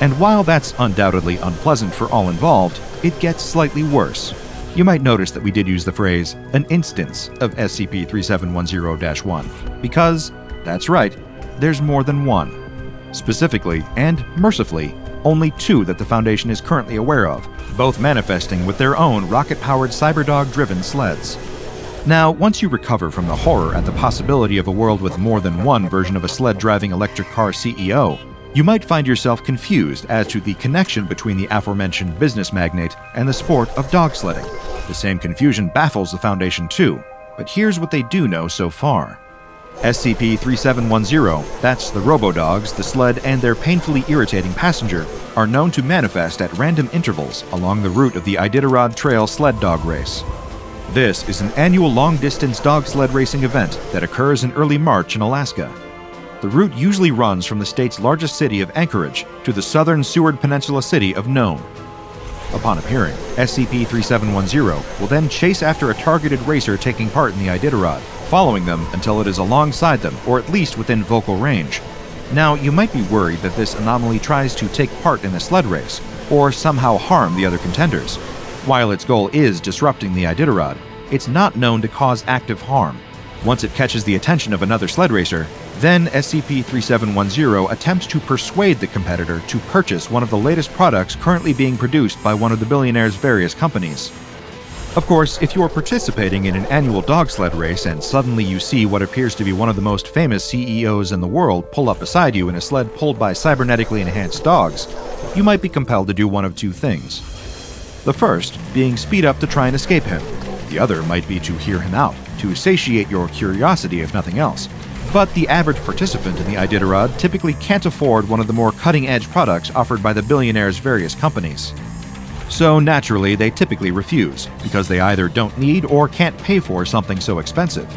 And while that's undoubtedly unpleasant for all involved, it gets slightly worse. You might notice that we did use the phrase, an instance of SCP 3710 1, because, that's right, there's more than one. Specifically, and mercifully, only two that the Foundation is currently aware of, both manifesting with their own rocket powered Cyberdog driven sleds. Now, once you recover from the horror at the possibility of a world with more than one version of a sled driving electric car CEO, you might find yourself confused as to the connection between the aforementioned business magnate and the sport of dog sledding. The same confusion baffles the Foundation too, but here's what they do know so far. SCP 3710, that's the Robodogs, the sled, and their painfully irritating passenger, are known to manifest at random intervals along the route of the Iditarod Trail sled dog race. This is an annual long distance dog sled racing event that occurs in early March in Alaska. The route usually runs from the state's largest city of Anchorage to the southern Seward Peninsula city of Nome. Upon appearing, SCP 3710 will then chase after a targeted racer taking part in the Iditarod, following them until it is alongside them or at least within vocal range. Now, you might be worried that this anomaly tries to take part in the sled race, or somehow harm the other contenders. While its goal is disrupting the Iditarod, it's not known to cause active harm. Once it catches the attention of another sled racer, then SCP 3710 attempts to persuade the competitor to purchase one of the latest products currently being produced by one of the billionaire's various companies. Of course, if you are participating in an annual dog sled race and suddenly you see what appears to be one of the most famous CEOs in the world pull up beside you in a sled pulled by cybernetically enhanced dogs, you might be compelled to do one of two things. The first being speed up to try and escape him. The other might be to hear him out, to satiate your curiosity if nothing else, but the average participant in the Iditarod typically can't afford one of the more cutting edge products offered by the billionaire's various companies. So naturally, they typically refuse, because they either don't need or can't pay for something so expensive.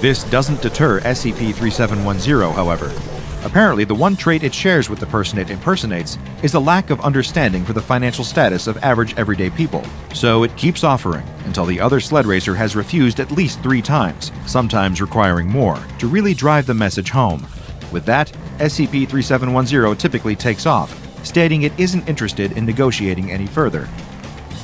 This doesn't deter SCP 3710, however. Apparently, the one trait it shares with the person it impersonates is a lack of understanding for the financial status of average everyday people, so it keeps offering until the other sled racer has refused at least three times, sometimes requiring more, to really drive the message home. With that, SCP 3710 typically takes off, stating it isn't interested in negotiating any further,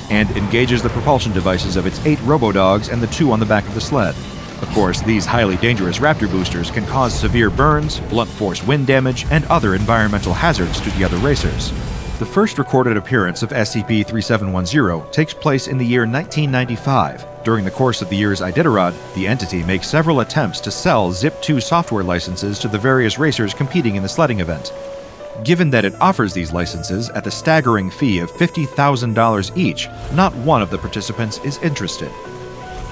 and engages the propulsion devices of its eight robodogs and the two on the back of the sled. Of course, these highly dangerous Raptor boosters can cause severe burns, blunt force wind damage, and other environmental hazards to the other racers. The first recorded appearance of SCP 3710 takes place in the year 1995. During the course of the year's Iditarod, the entity makes several attempts to sell Zip2 software licenses to the various racers competing in the sledding event. Given that it offers these licenses at the staggering fee of $50,000 each, not one of the participants is interested.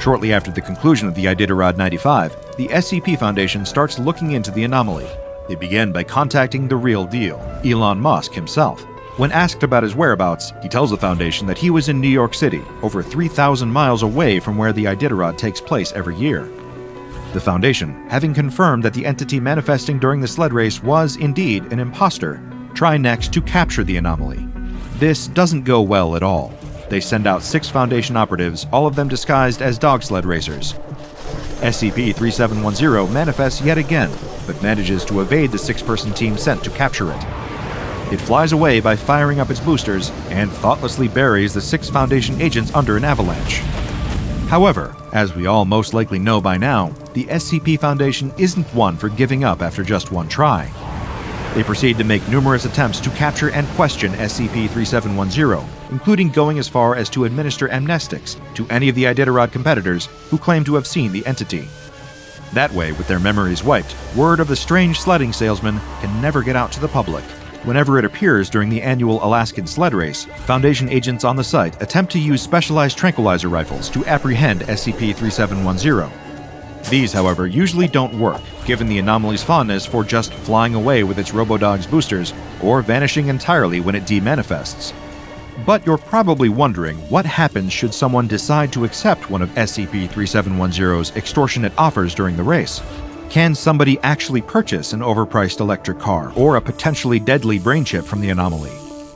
Shortly after the conclusion of the Iditarod 95, the SCP Foundation starts looking into the anomaly. They begin by contacting the real deal, Elon Musk himself. When asked about his whereabouts, he tells the Foundation that he was in New York City, over 3,000 miles away from where the Iditarod takes place every year. The Foundation, having confirmed that the entity manifesting during the sled race was indeed an imposter, try next to capture the anomaly. This doesn't go well at all. They send out six Foundation operatives, all of them disguised as dog sled racers. SCP 3710 manifests yet again, but manages to evade the six person team sent to capture it. It flies away by firing up its boosters and thoughtlessly buries the six Foundation agents under an avalanche. However, as we all most likely know by now, the SCP Foundation isn't one for giving up after just one try. They proceed to make numerous attempts to capture and question SCP 3710, including going as far as to administer amnestics to any of the Iditarod competitors who claim to have seen the entity. That way, with their memories wiped, word of the strange sledding salesman can never get out to the public. Whenever it appears during the annual Alaskan sled race, Foundation agents on the site attempt to use specialized tranquilizer rifles to apprehend SCP 3710. These, however, usually don't work, given the anomaly's fondness for just flying away with its Robodog's boosters or vanishing entirely when it demanifests. But you're probably wondering what happens should someone decide to accept one of SCP 3710's extortionate offers during the race. Can somebody actually purchase an overpriced electric car or a potentially deadly brain chip from the anomaly?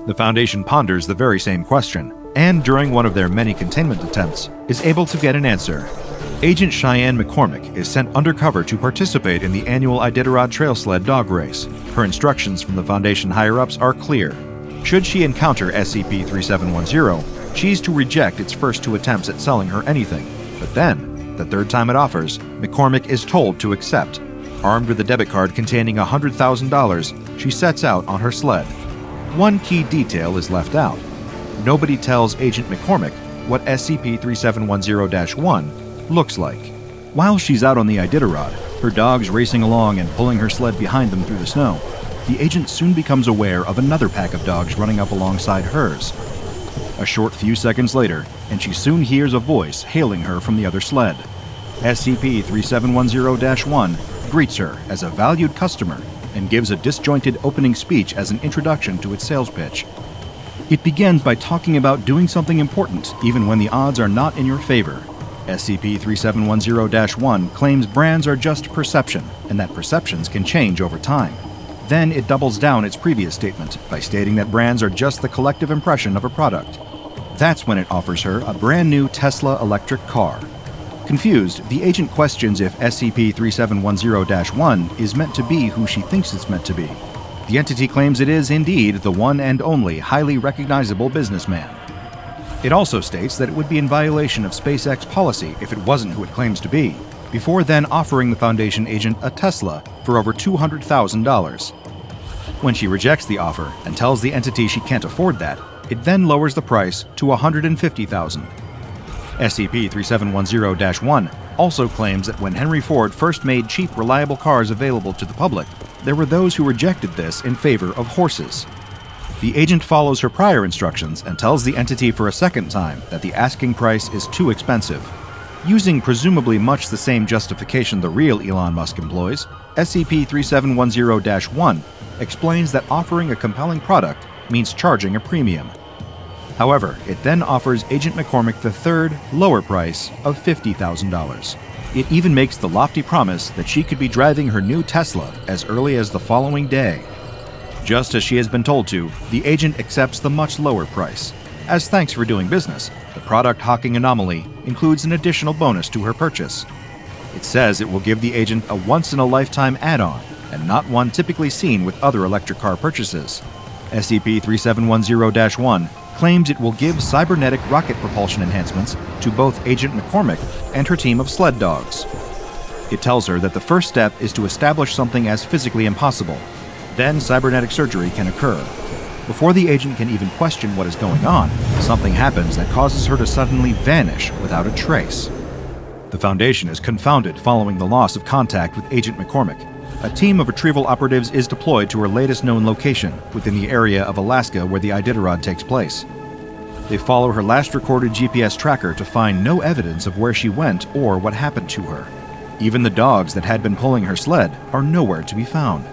The Foundation ponders the very same question, and during one of their many containment attempts, is able to get an answer. Agent Cheyenne McCormick is sent undercover to participate in the annual Iditarod Trail Sled Dog Race. Her instructions from the Foundation higher ups are clear. Should she encounter SCP 3710, she's to reject its first two attempts at selling her anything. But then, the third time it offers, McCormick is told to accept. Armed with a debit card containing $100,000, she sets out on her sled. One key detail is left out. Nobody tells Agent McCormick what SCP 3710 1 looks like. While she's out on the Iditarod, her dogs racing along and pulling her sled behind them through the snow, the agent soon becomes aware of another pack of dogs running up alongside hers. A short few seconds later, and she soon hears a voice hailing her from the other sled. SCP 3710 1 greets her as a valued customer and gives a disjointed opening speech as an introduction to its sales pitch. It begins by talking about doing something important even when the odds are not in your favor. SCP 3710 1 claims brands are just perception and that perceptions can change over time. Then it doubles down its previous statement by stating that brands are just the collective impression of a product. That's when it offers her a brand new Tesla electric car. Confused, the agent questions if SCP 3710 1 is meant to be who she thinks it's meant to be. The entity claims it is indeed the one and only highly recognizable businessman. It also states that it would be in violation of SpaceX policy if it wasn't who it claims to be, before then offering the Foundation agent a Tesla for over $200,000. When she rejects the offer and tells the entity she can't afford that, it then lowers the price to $150,000. SCP 3710 1 also claims that when Henry Ford first made cheap, reliable cars available to the public, there were those who rejected this in favor of horses. The agent follows her prior instructions and tells the entity for a second time that the asking price is too expensive. Using presumably much the same justification the real Elon Musk employs, SCP 3710 1 explains that offering a compelling product means charging a premium. However, it then offers Agent McCormick the third, lower price of $50,000. It even makes the lofty promise that she could be driving her new Tesla as early as the following day. Just as she has been told to, the agent accepts the much lower price. As thanks for doing business, the product hawking anomaly includes an additional bonus to her purchase. It says it will give the agent a once in a lifetime add on, and not one typically seen with other electric car purchases. SCP 3710 1 claims it will give cybernetic rocket propulsion enhancements to both Agent McCormick and her team of sled dogs. It tells her that the first step is to establish something as physically impossible. Then cybernetic surgery can occur. Before the agent can even question what is going on, something happens that causes her to suddenly vanish without a trace. The Foundation is confounded following the loss of contact with Agent McCormick. A team of retrieval operatives is deployed to her latest known location within the area of Alaska where the Iditarod takes place. They follow her last recorded GPS tracker to find no evidence of where she went or what happened to her. Even the dogs that had been pulling her sled are nowhere to be found.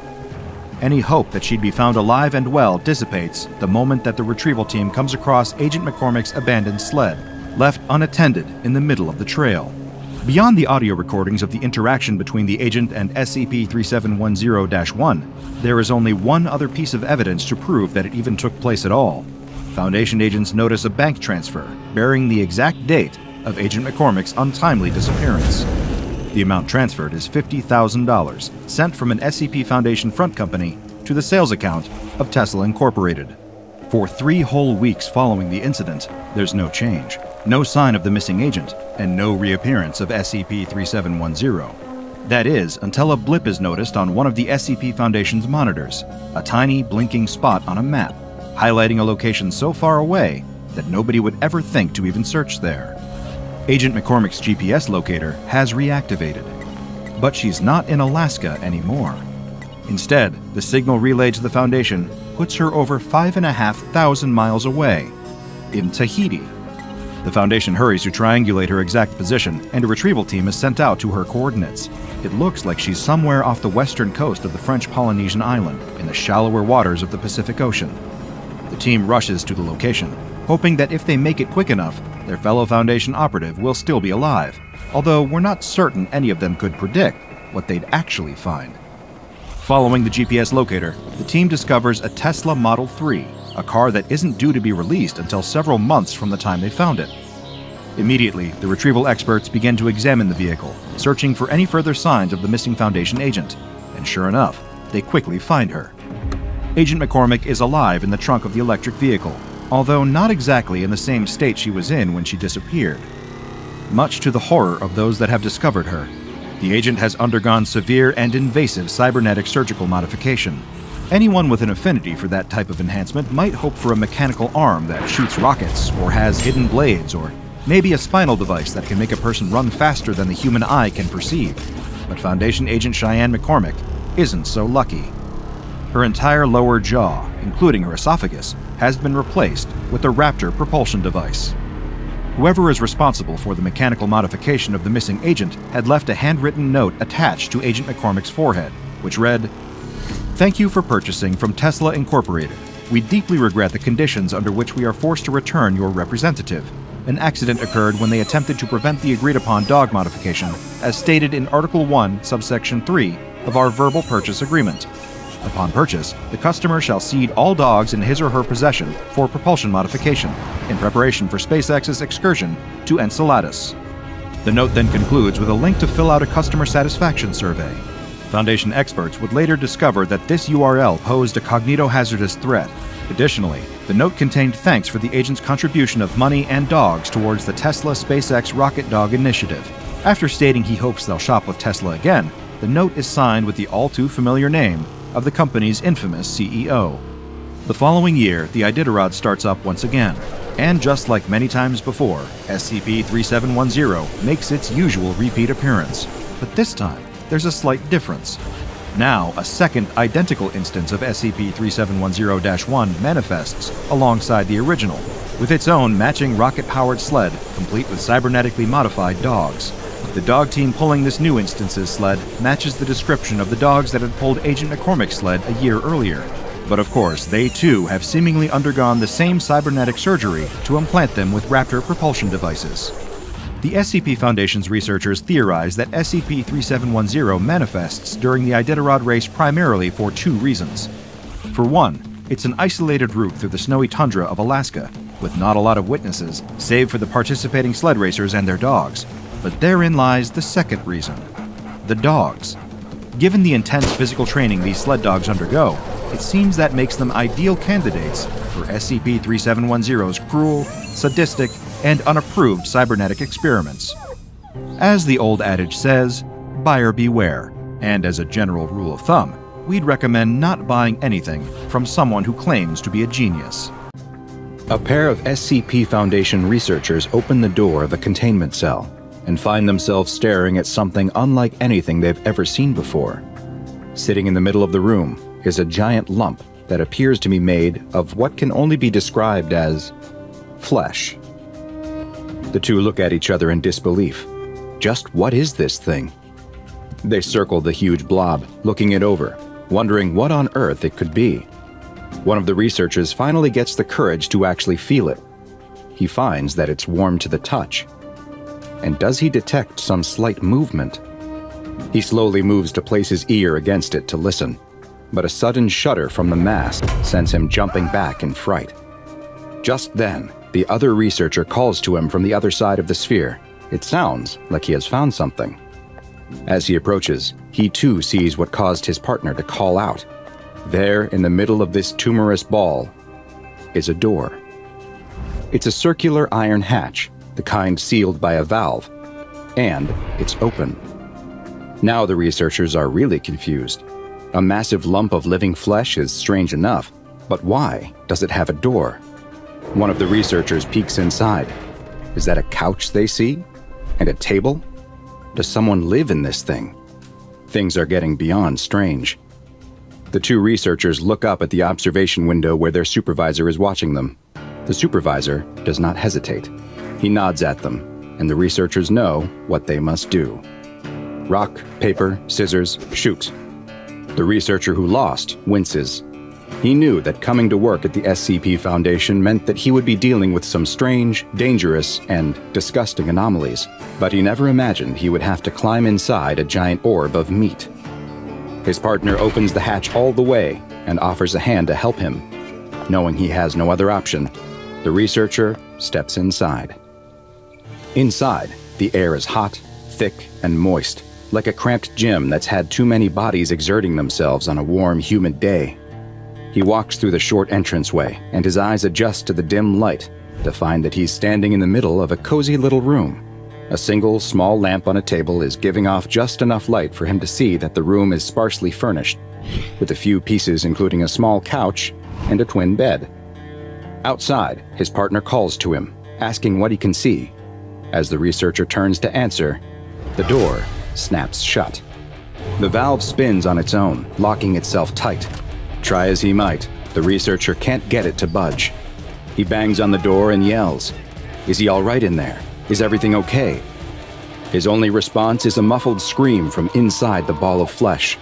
Any hope that she'd be found alive and well dissipates the moment that the retrieval team comes across Agent McCormick's abandoned sled, left unattended in the middle of the trail. Beyond the audio recordings of the interaction between the agent and SCP 3710 1, there is only one other piece of evidence to prove that it even took place at all. Foundation agents notice a bank transfer bearing the exact date of Agent McCormick's untimely disappearance. The amount transferred is $50,000, sent from an SCP Foundation front company to the sales account of Tesla Incorporated. For three whole weeks following the incident, there's no change, no sign of the missing agent, and no reappearance of SCP 3710. That is, until a blip is noticed on one of the SCP Foundation's monitors, a tiny blinking spot on a map, highlighting a location so far away that nobody would ever think to even search there. Agent McCormick's GPS locator has reactivated, but she's not in Alaska anymore. Instead, the signal relayed to the Foundation puts her over 5,500 miles away, in Tahiti. The Foundation hurries to triangulate her exact position, and a retrieval team is sent out to her coordinates. It looks like she's somewhere off the western coast of the French Polynesian island, in the shallower waters of the Pacific Ocean. The team rushes to the location, hoping that if they make it quick enough, their fellow Foundation operative will still be alive, although we're not certain any of them could predict what they'd actually find. Following the GPS locator, the team discovers a Tesla Model 3, a car that isn't due to be released until several months from the time they found it. Immediately, the retrieval experts begin to examine the vehicle, searching for any further signs of the missing Foundation agent, and sure enough, they quickly find her. Agent McCormick is alive in the trunk of the electric vehicle, although not exactly in the same state she was in when she disappeared. Much to the horror of those that have discovered her, the agent has undergone severe and invasive cybernetic surgical modification. Anyone with an affinity for that type of enhancement might hope for a mechanical arm that shoots rockets, or has hidden blades, or maybe a spinal device that can make a person run faster than the human eye can perceive. But Foundation Agent Cheyenne McCormick isn't so lucky. Her entire lower jaw, including her esophagus, has been replaced with the Raptor propulsion device. Whoever is responsible for the mechanical modification of the missing agent had left a handwritten note attached to Agent McCormick's forehead, which read Thank you for purchasing from Tesla Incorporated. We deeply regret the conditions under which we are forced to return your representative. An accident occurred when they attempted to prevent the agreed upon dog modification, as stated in Article 1, subsection 3 of our verbal purchase agreement. Upon purchase, the customer shall cede all dogs in his or her possession for propulsion modification, in preparation for SpaceX's excursion to Enceladus. The note then concludes with a link to fill out a customer satisfaction survey. Foundation experts would later discover that this URL posed a cognitohazardous threat. Additionally, the note contained thanks for the agent's contribution of money and dogs towards the Tesla SpaceX Rocket Dog initiative. After stating he hopes they'll shop with Tesla again, the note is signed with the all too familiar name of the company's infamous CEO. The following year, the Iditarod starts up once again, and just like many times before, SCP 3710 makes its usual repeat appearance. But this time, there's a slight difference. Now, a second identical instance of SCP 3710 1 manifests alongside the original, with its own matching rocket powered sled, complete with cybernetically modified dogs. The dog team pulling this new instance's sled matches the description of the dogs that had pulled Agent McCormick's sled a year earlier. But of course, they too have seemingly undergone the same cybernetic surgery to implant them with Raptor propulsion devices. The SCP Foundation's researchers theorize that SCP 3710 manifests during the Iditarod race primarily for two reasons. For one, it's an isolated route through the snowy tundra of Alaska, with not a lot of witnesses, save for the participating sled racers and their dogs. But therein lies the second reason the dogs. Given the intense physical training these sled dogs undergo, it seems that makes them ideal candidates for SCP 3710's cruel, sadistic, and unapproved cybernetic experiments. As the old adage says, buyer beware, and as a general rule of thumb, we'd recommend not buying anything from someone who claims to be a genius.
A pair of SCP Foundation researchers open the door of a containment cell and find themselves staring at something unlike anything they've ever seen before. Sitting in the middle of the room is a giant lump that appears to be made of what can only be described as flesh. The two look at each other in disbelief. Just what is this thing? They circle the huge blob, looking it over, wondering what on earth it could be. One of the researchers finally gets the courage to actually feel it. He finds that it's warm to the touch. And does he detect some slight movement? He slowly moves to place his ear against it to listen, but a sudden shudder from the mass sends him jumping back in fright. Just then, the other researcher calls to him from the other side of the sphere. It sounds like he has found something. As he approaches, he too sees what caused his partner to call out. There, in the middle of this tumorous ball, is a door. It's a circular iron hatch, the kind sealed by a valve, and it's open. Now the researchers are really confused. A massive lump of living flesh is strange enough, but why does it have a door? One of the researchers peeks inside. Is that a couch they see? And a table? Does someone live in this thing? Things are getting beyond strange. The two researchers look up at the observation window where their supervisor is watching them. The supervisor does not hesitate. He nods at them, and the researchers know what they must do. Rock, paper, scissors, shoot. The researcher who lost winces he knew that coming to work at the SCP Foundation meant that he would be dealing with some strange, dangerous, and disgusting anomalies, but he never imagined he would have to climb inside a giant orb of meat. His partner opens the hatch all the way and offers a hand to help him. knowing he has no other option, the researcher steps inside. Inside, the air is hot, thick, and moist, like a cramped gym that's had too many bodies exerting themselves on a warm, humid day. He walks through the short entranceway, and his eyes adjust to the dim light to find that he's standing in the middle of a cozy little room. A single small lamp on a table is giving off just enough light for him to see that the room is sparsely furnished, with a few pieces including a small couch and a twin bed. Outside, his partner calls to him, asking what he can see. As the researcher turns to answer, the door snaps shut. The valve spins on its own, locking itself tight. Try as he might, the researcher can't get it to budge. He bangs on the door and yells, Is he all right in there? Is everything okay? His only response is a muffled scream from inside the ball of flesh.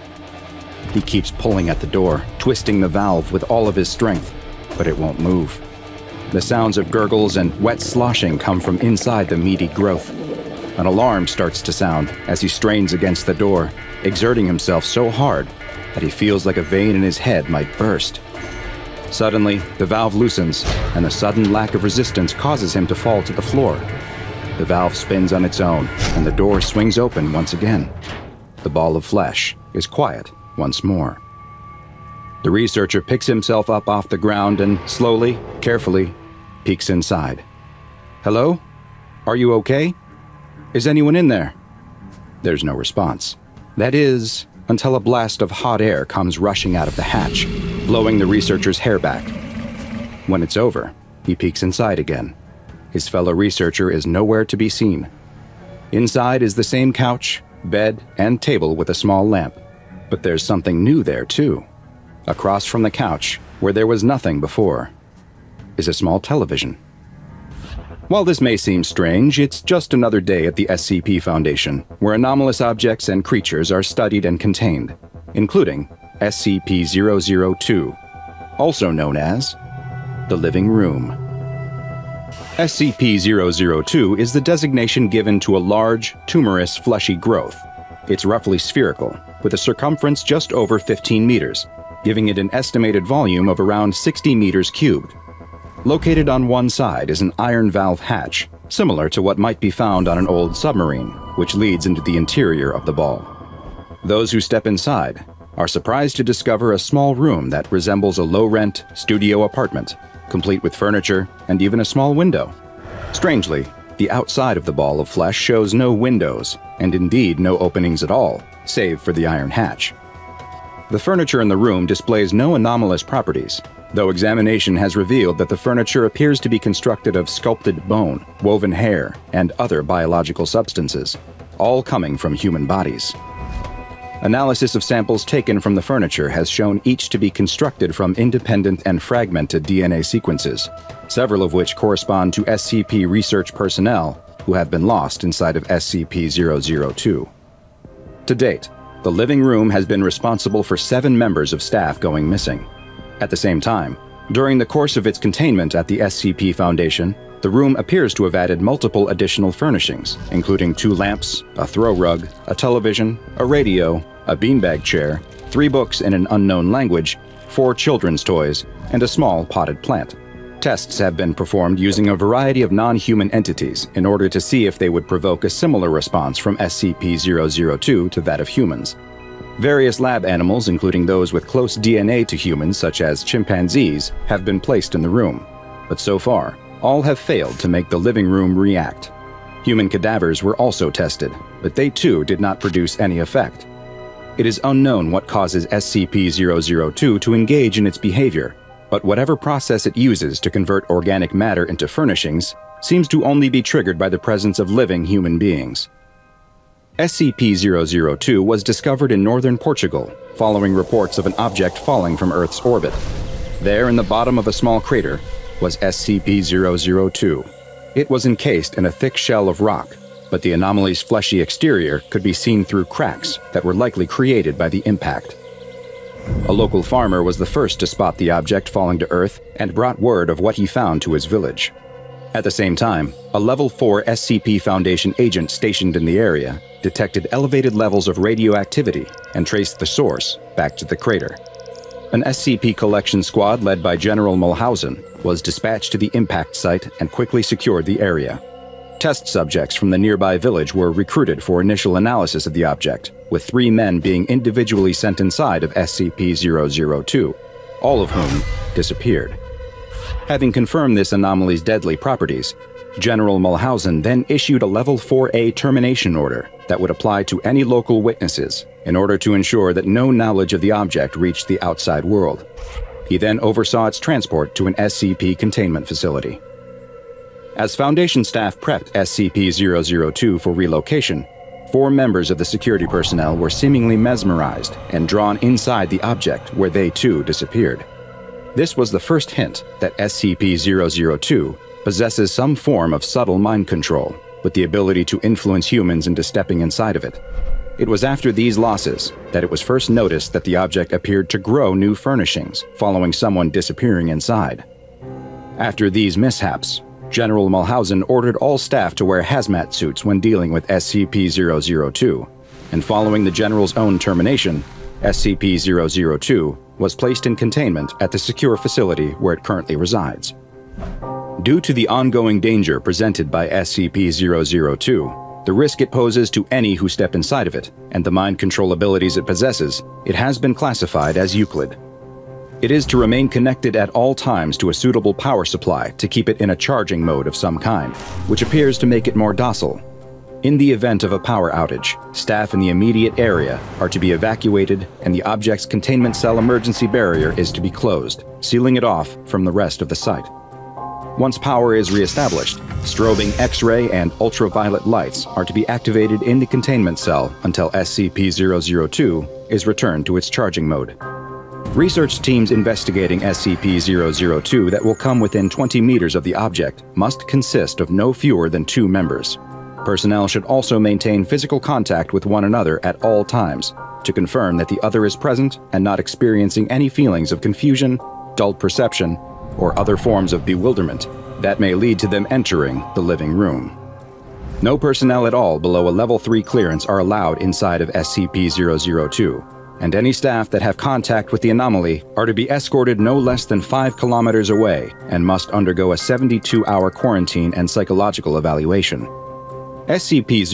He keeps pulling at the door, twisting the valve with all of his strength, but it won't move. The sounds of gurgles and wet sloshing come from inside the meaty growth. An alarm starts to sound as he strains against the door, exerting himself so hard that he feels like a vein in his head might burst. Suddenly, the valve loosens, and the sudden lack of resistance causes him to fall to the floor. The valve spins on its own, and the door swings open once again. The ball of flesh is quiet once more. The researcher picks himself up off the ground and slowly, carefully, peeks inside. Hello? Are you okay? Is anyone in there? There's no response. That is, until a blast of hot air comes rushing out of the hatch, blowing the researcher's hair back. When it's over, he peeks inside again. His fellow researcher is nowhere to be seen. Inside is the same couch, bed, and table with a small lamp. But there's something new there, too. Across from the couch, where there was nothing before, is a small television. While this may seem strange, it's just another day at the SCP Foundation, where anomalous objects and creatures are studied and contained, including SCP 002, also known as the Living Room. SCP 002 is the designation given to a large, tumorous, fleshy growth. It's roughly spherical, with a circumference just over 15 meters, giving it an estimated volume of around 60 meters cubed. Located on one side is an iron valve hatch, similar to what might be found on an old submarine, which leads into the interior of the ball. Those who step inside are surprised to discover a small room that resembles a low rent studio apartment, complete with furniture and even a small window. Strangely, the outside of the ball of flesh shows no windows, and indeed no openings at all, save for the iron hatch. The furniture in the room displays no anomalous properties, though examination has revealed that the furniture appears to be constructed of sculpted bone, woven hair, and other biological substances, all coming from human bodies. Analysis of samples taken from the furniture has shown each to be constructed from independent and fragmented DNA sequences, several of which correspond to SCP research personnel who have been lost inside of SCP 002. To date, the living room has been responsible for seven members of staff going missing. At the same time, during the course of its containment at the SCP Foundation, the room appears to have added multiple additional furnishings, including two lamps, a throw rug, a television, a radio, a beanbag chair, three books in an unknown language, four children's toys, and a small potted plant. Tests have been performed using a variety of non human entities in order to see if they would provoke a similar response from SCP 002 to that of humans. Various lab animals, including those with close DNA to humans, such as chimpanzees, have been placed in the room. But so far, all have failed to make the living room react. Human cadavers were also tested, but they too did not produce any effect. It is unknown what causes SCP 002 to engage in its behavior, but whatever process it uses to convert organic matter into furnishings seems to only be triggered by the presence of living human beings. SCP-002 was discovered in northern Portugal, following reports of an object falling from Earth's orbit. There, in the bottom of a small crater, was SCP-002. It was encased in a thick shell of rock, but the anomaly's fleshy exterior could be seen through cracks that were likely created by the impact. A local farmer was the first to spot the object falling to Earth and brought word of what he found to his village. At the same time, a Level 4 SCP Foundation agent stationed in the area detected elevated levels of radioactivity and traced the source back to the crater. An SCP collection squad led by General Mulhausen was dispatched to the impact site and quickly secured the area. Test subjects from the nearby village were recruited for initial analysis of the object, with three men being individually sent inside of SCP 002, all of whom disappeared. Having confirmed this anomaly's deadly properties, General Mulhausen then issued a Level 4A termination order that would apply to any local witnesses in order to ensure that no knowledge of the object reached the outside world. He then oversaw its transport to an SCP containment facility. As Foundation staff prepped SCP 002 for relocation, four members of the security personnel were seemingly mesmerized and drawn inside the object where they too disappeared. This was the first hint that SCP 002 possesses some form of subtle mind control, with the ability to influence humans into stepping inside of it. It was after these losses that it was first noticed that the object appeared to grow new furnishings following someone disappearing inside. After these mishaps, General Mulhausen ordered all staff to wear hazmat suits when dealing with SCP 002, and following the General's own termination, SCP 002 was placed in containment at the secure facility where it currently resides. Due to the ongoing danger presented by SCP 002, the risk it poses to any who step inside of it, and the mind control abilities it possesses, it has been classified as Euclid. It is to remain connected at all times to a suitable power supply to keep it in a charging mode of some kind, which appears to make it more docile. In the event of a power outage, staff in the immediate area are to be evacuated and the object's containment cell emergency barrier is to be closed, sealing it off from the rest of the site. Once power is reestablished, strobing X-ray and ultraviolet lights are to be activated in the containment cell until SCP-002 is returned to its charging mode. Research teams investigating SCP-002 that will come within 20 meters of the object must consist of no fewer than two members. Personnel should also maintain physical contact with one another at all times to confirm that the other is present and not experiencing any feelings of confusion, dulled perception, or other forms of bewilderment that may lead to them entering the living room. No personnel at all below a Level 3 clearance are allowed inside of SCP-002, and any staff that have contact with the anomaly are to be escorted no less than 5 kilometers away and must undergo a 72 hour quarantine and psychological evaluation. SCP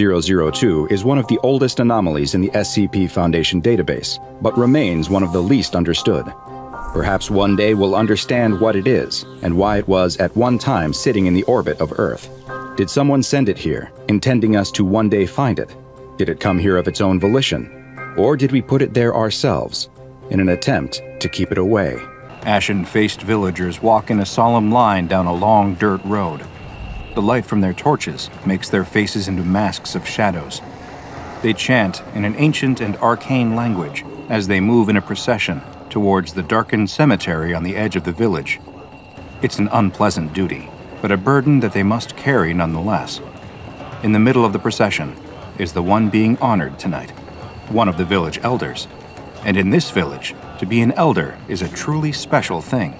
002 is one of the oldest anomalies in the SCP Foundation database, but remains one of the least understood. Perhaps one day we'll understand what it is and why it was at one time sitting in the orbit of Earth. Did someone send it here, intending us to one day find it? Did it come here of its own volition? Or did we put it there ourselves, in an attempt to keep it away?
Ashen faced villagers walk in a solemn line down a long dirt road. The light from their torches makes their faces into masks of shadows. They chant in an ancient and arcane language as they move in a procession towards the darkened cemetery on the edge of the village. It's an unpleasant duty, but a burden that they must carry nonetheless. In the middle of the procession is the one being honored tonight one of the village elders. And in this village, to be an elder is a truly special thing.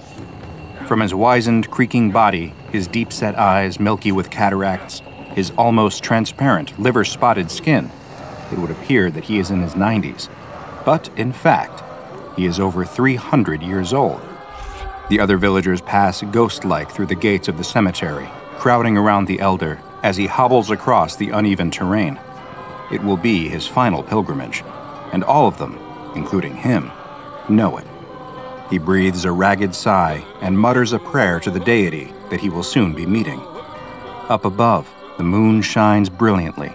From his wizened, creaking body, his deep set eyes milky with cataracts, his almost transparent, liver spotted skin, it would appear that he is in his 90s. But in fact, he is over 300 years old. The other villagers pass ghost like through the gates of the cemetery, crowding around the elder as he hobbles across the uneven terrain. It will be his final pilgrimage, and all of them, including him, know it. He breathes a ragged sigh and mutters a prayer to the deity that he will soon be meeting. Up above, the moon shines brilliantly.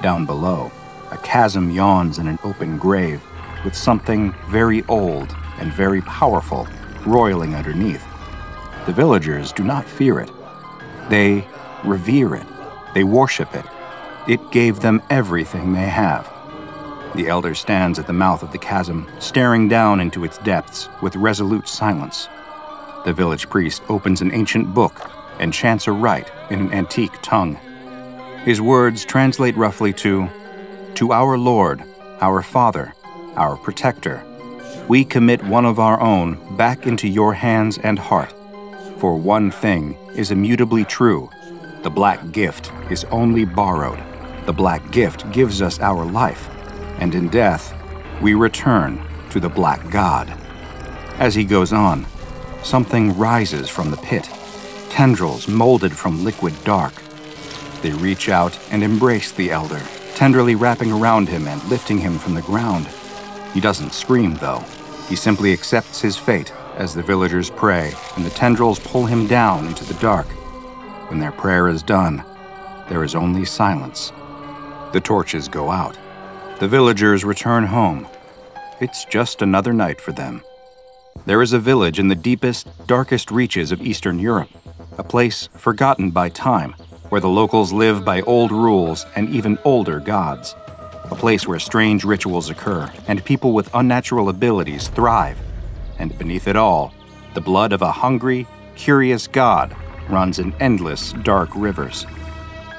Down below, a chasm yawns in an open grave with something very old and very powerful roiling underneath. The villagers do not fear it. They revere it. They worship it it gave them everything they have. The elder stands at the mouth of the chasm, staring down into its depths with resolute silence. The village priest opens an ancient book and chants a rite in an antique tongue. His words translate roughly to To our Lord, our Father, our Protector, we commit one of our own back into your hands and heart. For one thing is immutably true the black gift is only borrowed. The black gift gives us our life, and in death, we return to the black god.
As he goes on, something rises from the pit, tendrils molded from liquid dark. They reach out and embrace the elder, tenderly wrapping around him and lifting him from the ground. He doesn't scream, though. He simply accepts his fate as the villagers pray and the tendrils pull him down into the dark. When their prayer is done, there is only silence. The torches go out. The villagers return home. It's just another night for them. There is a village in the deepest, darkest reaches of Eastern Europe, a place forgotten by time, where the locals live by old rules and even older gods. A place where strange rituals occur and people with unnatural abilities thrive. And beneath it all, the blood of a hungry, curious god runs in endless, dark rivers.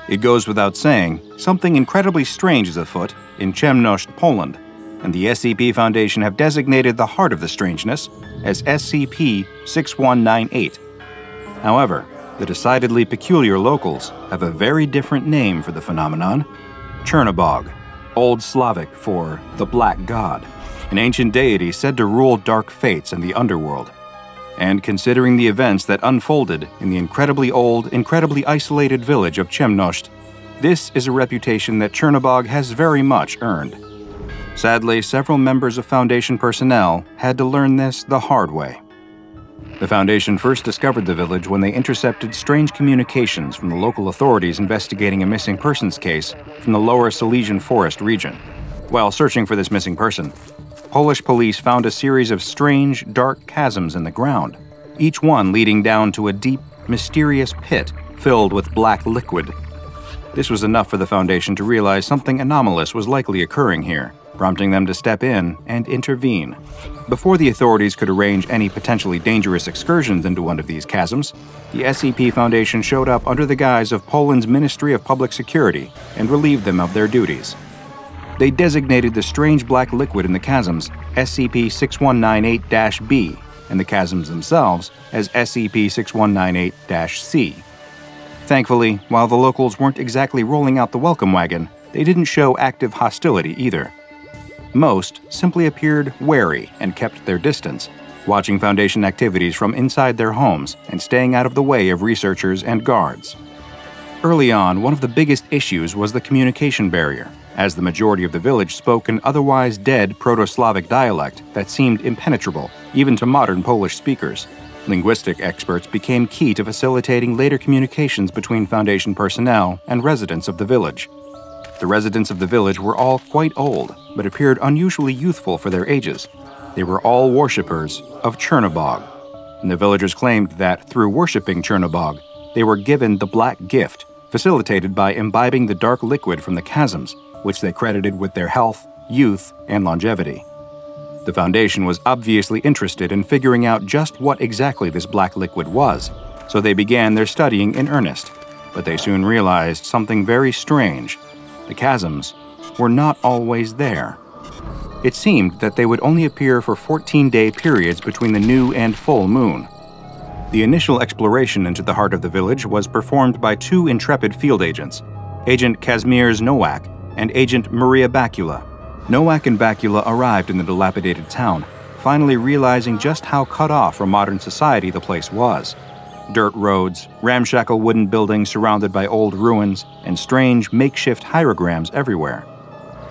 It goes without saying, something incredibly strange is afoot in Chemnosht, Poland, and the SCP Foundation have designated the heart of the strangeness as SCP 6198. However, the decidedly peculiar locals have a very different name for the phenomenon Chernobog, Old Slavic for the Black God, an ancient deity said to rule dark fates and the underworld. And considering the events that unfolded in the incredibly old, incredibly isolated village of Chemnosht, this is a reputation that Chernobog has very much earned. Sadly, several members of Foundation personnel had to learn this the hard way. The Foundation first discovered the village when they intercepted strange communications from the local authorities investigating a missing persons case from the lower Silesian Forest region. While searching for this missing person, Polish police found a series of strange, dark chasms in the ground, each one leading down to a deep, mysterious pit filled with black liquid. This was enough for the Foundation to realize something anomalous was likely occurring here prompting them to step in and intervene. Before the authorities could arrange any potentially dangerous excursions into one of these chasms, the SCP Foundation showed up under the guise of Poland's Ministry of Public Security and relieved them of their duties. They designated the strange black liquid in the chasms SCP 6198 B and the chasms themselves as SCP 6198 C. Thankfully, while the locals weren't exactly rolling out the welcome wagon, they didn't show active hostility either. Most simply appeared wary and kept their distance, watching Foundation activities from inside their homes and staying out of the way of researchers and guards. Early on, one of the biggest issues was the communication barrier, as the majority of the village spoke an otherwise dead Proto Slavic dialect that seemed impenetrable, even to modern Polish speakers. Linguistic experts became key to facilitating later communications between Foundation personnel and residents of the village. The residents of the village were all quite old, but appeared unusually youthful for their ages. They were all worshippers of Chernobog, and the villagers claimed that through worshipping Chernobog, they were given the Black Gift, facilitated by imbibing the dark liquid from the chasms, which they credited with their health, youth, and longevity. The Foundation was obviously interested in figuring out just what exactly this black liquid was, so they began their studying in earnest. But they soon realized something very strange the chasms, were not always there. It seemed that they would only appear for 14 day periods between the new and full moon. The initial exploration into the heart of the village was performed by two intrepid field agents, Agent Kazimierz Nowak and Agent Maria Bakula. Nowak and Bakula arrived in the dilapidated town, finally realizing just how cut off from modern society the place was dirt roads, ramshackle wooden buildings surrounded by old ruins, and strange makeshift hierograms everywhere.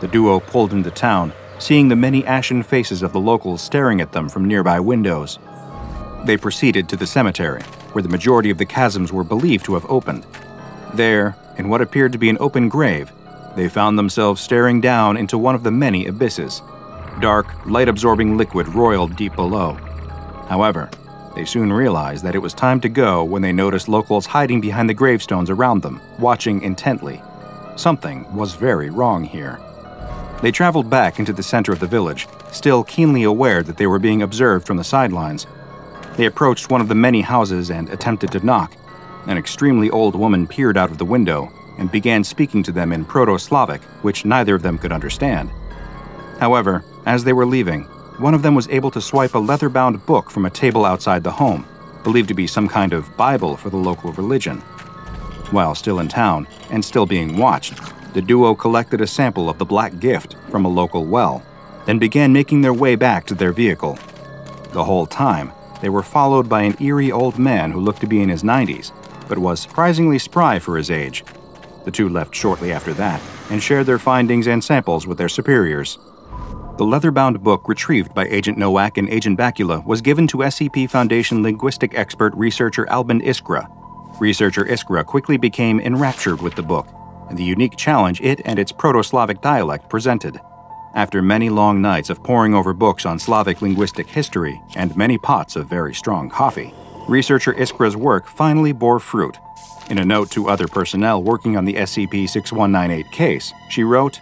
The duo pulled into town, seeing the many ashen faces of the locals staring at them from nearby windows. They proceeded to the cemetery, where the majority of the chasms were believed to have opened. There, in what appeared to be an open grave, they found themselves staring down into one of the many abysses. Dark, light absorbing liquid roiled deep below. However, they soon realized that it was time to go when they noticed locals hiding behind the gravestones around them, watching intently. Something was very wrong here. They traveled back into the center of the village, still keenly aware that they were being observed from the sidelines. They approached one of the many houses and attempted to knock. An extremely old woman peered out of the window and began speaking to them in Proto Slavic, which neither of them could understand. However, as they were leaving, one of them was able to swipe a leather bound book from a table outside the home, believed to be some kind of Bible for the local religion. While still in town and still being watched, the duo collected a sample of the black gift from a local well, then began making their way back to their vehicle. The whole time, they were followed by an eerie old man who looked to be in his 90s, but was surprisingly spry for his age. The two left shortly after that and shared their findings and samples with their superiors. The leather bound book retrieved by Agent Nowak and Agent Bakula was given to SCP Foundation linguistic expert researcher Albin Iskra. Researcher Iskra quickly became enraptured with the book and the unique challenge it and its Proto Slavic dialect presented. After many long nights of poring over books on Slavic linguistic history and many pots of very strong coffee, researcher Iskra's work finally bore fruit. In a note to other personnel working on the SCP 6198 case, she wrote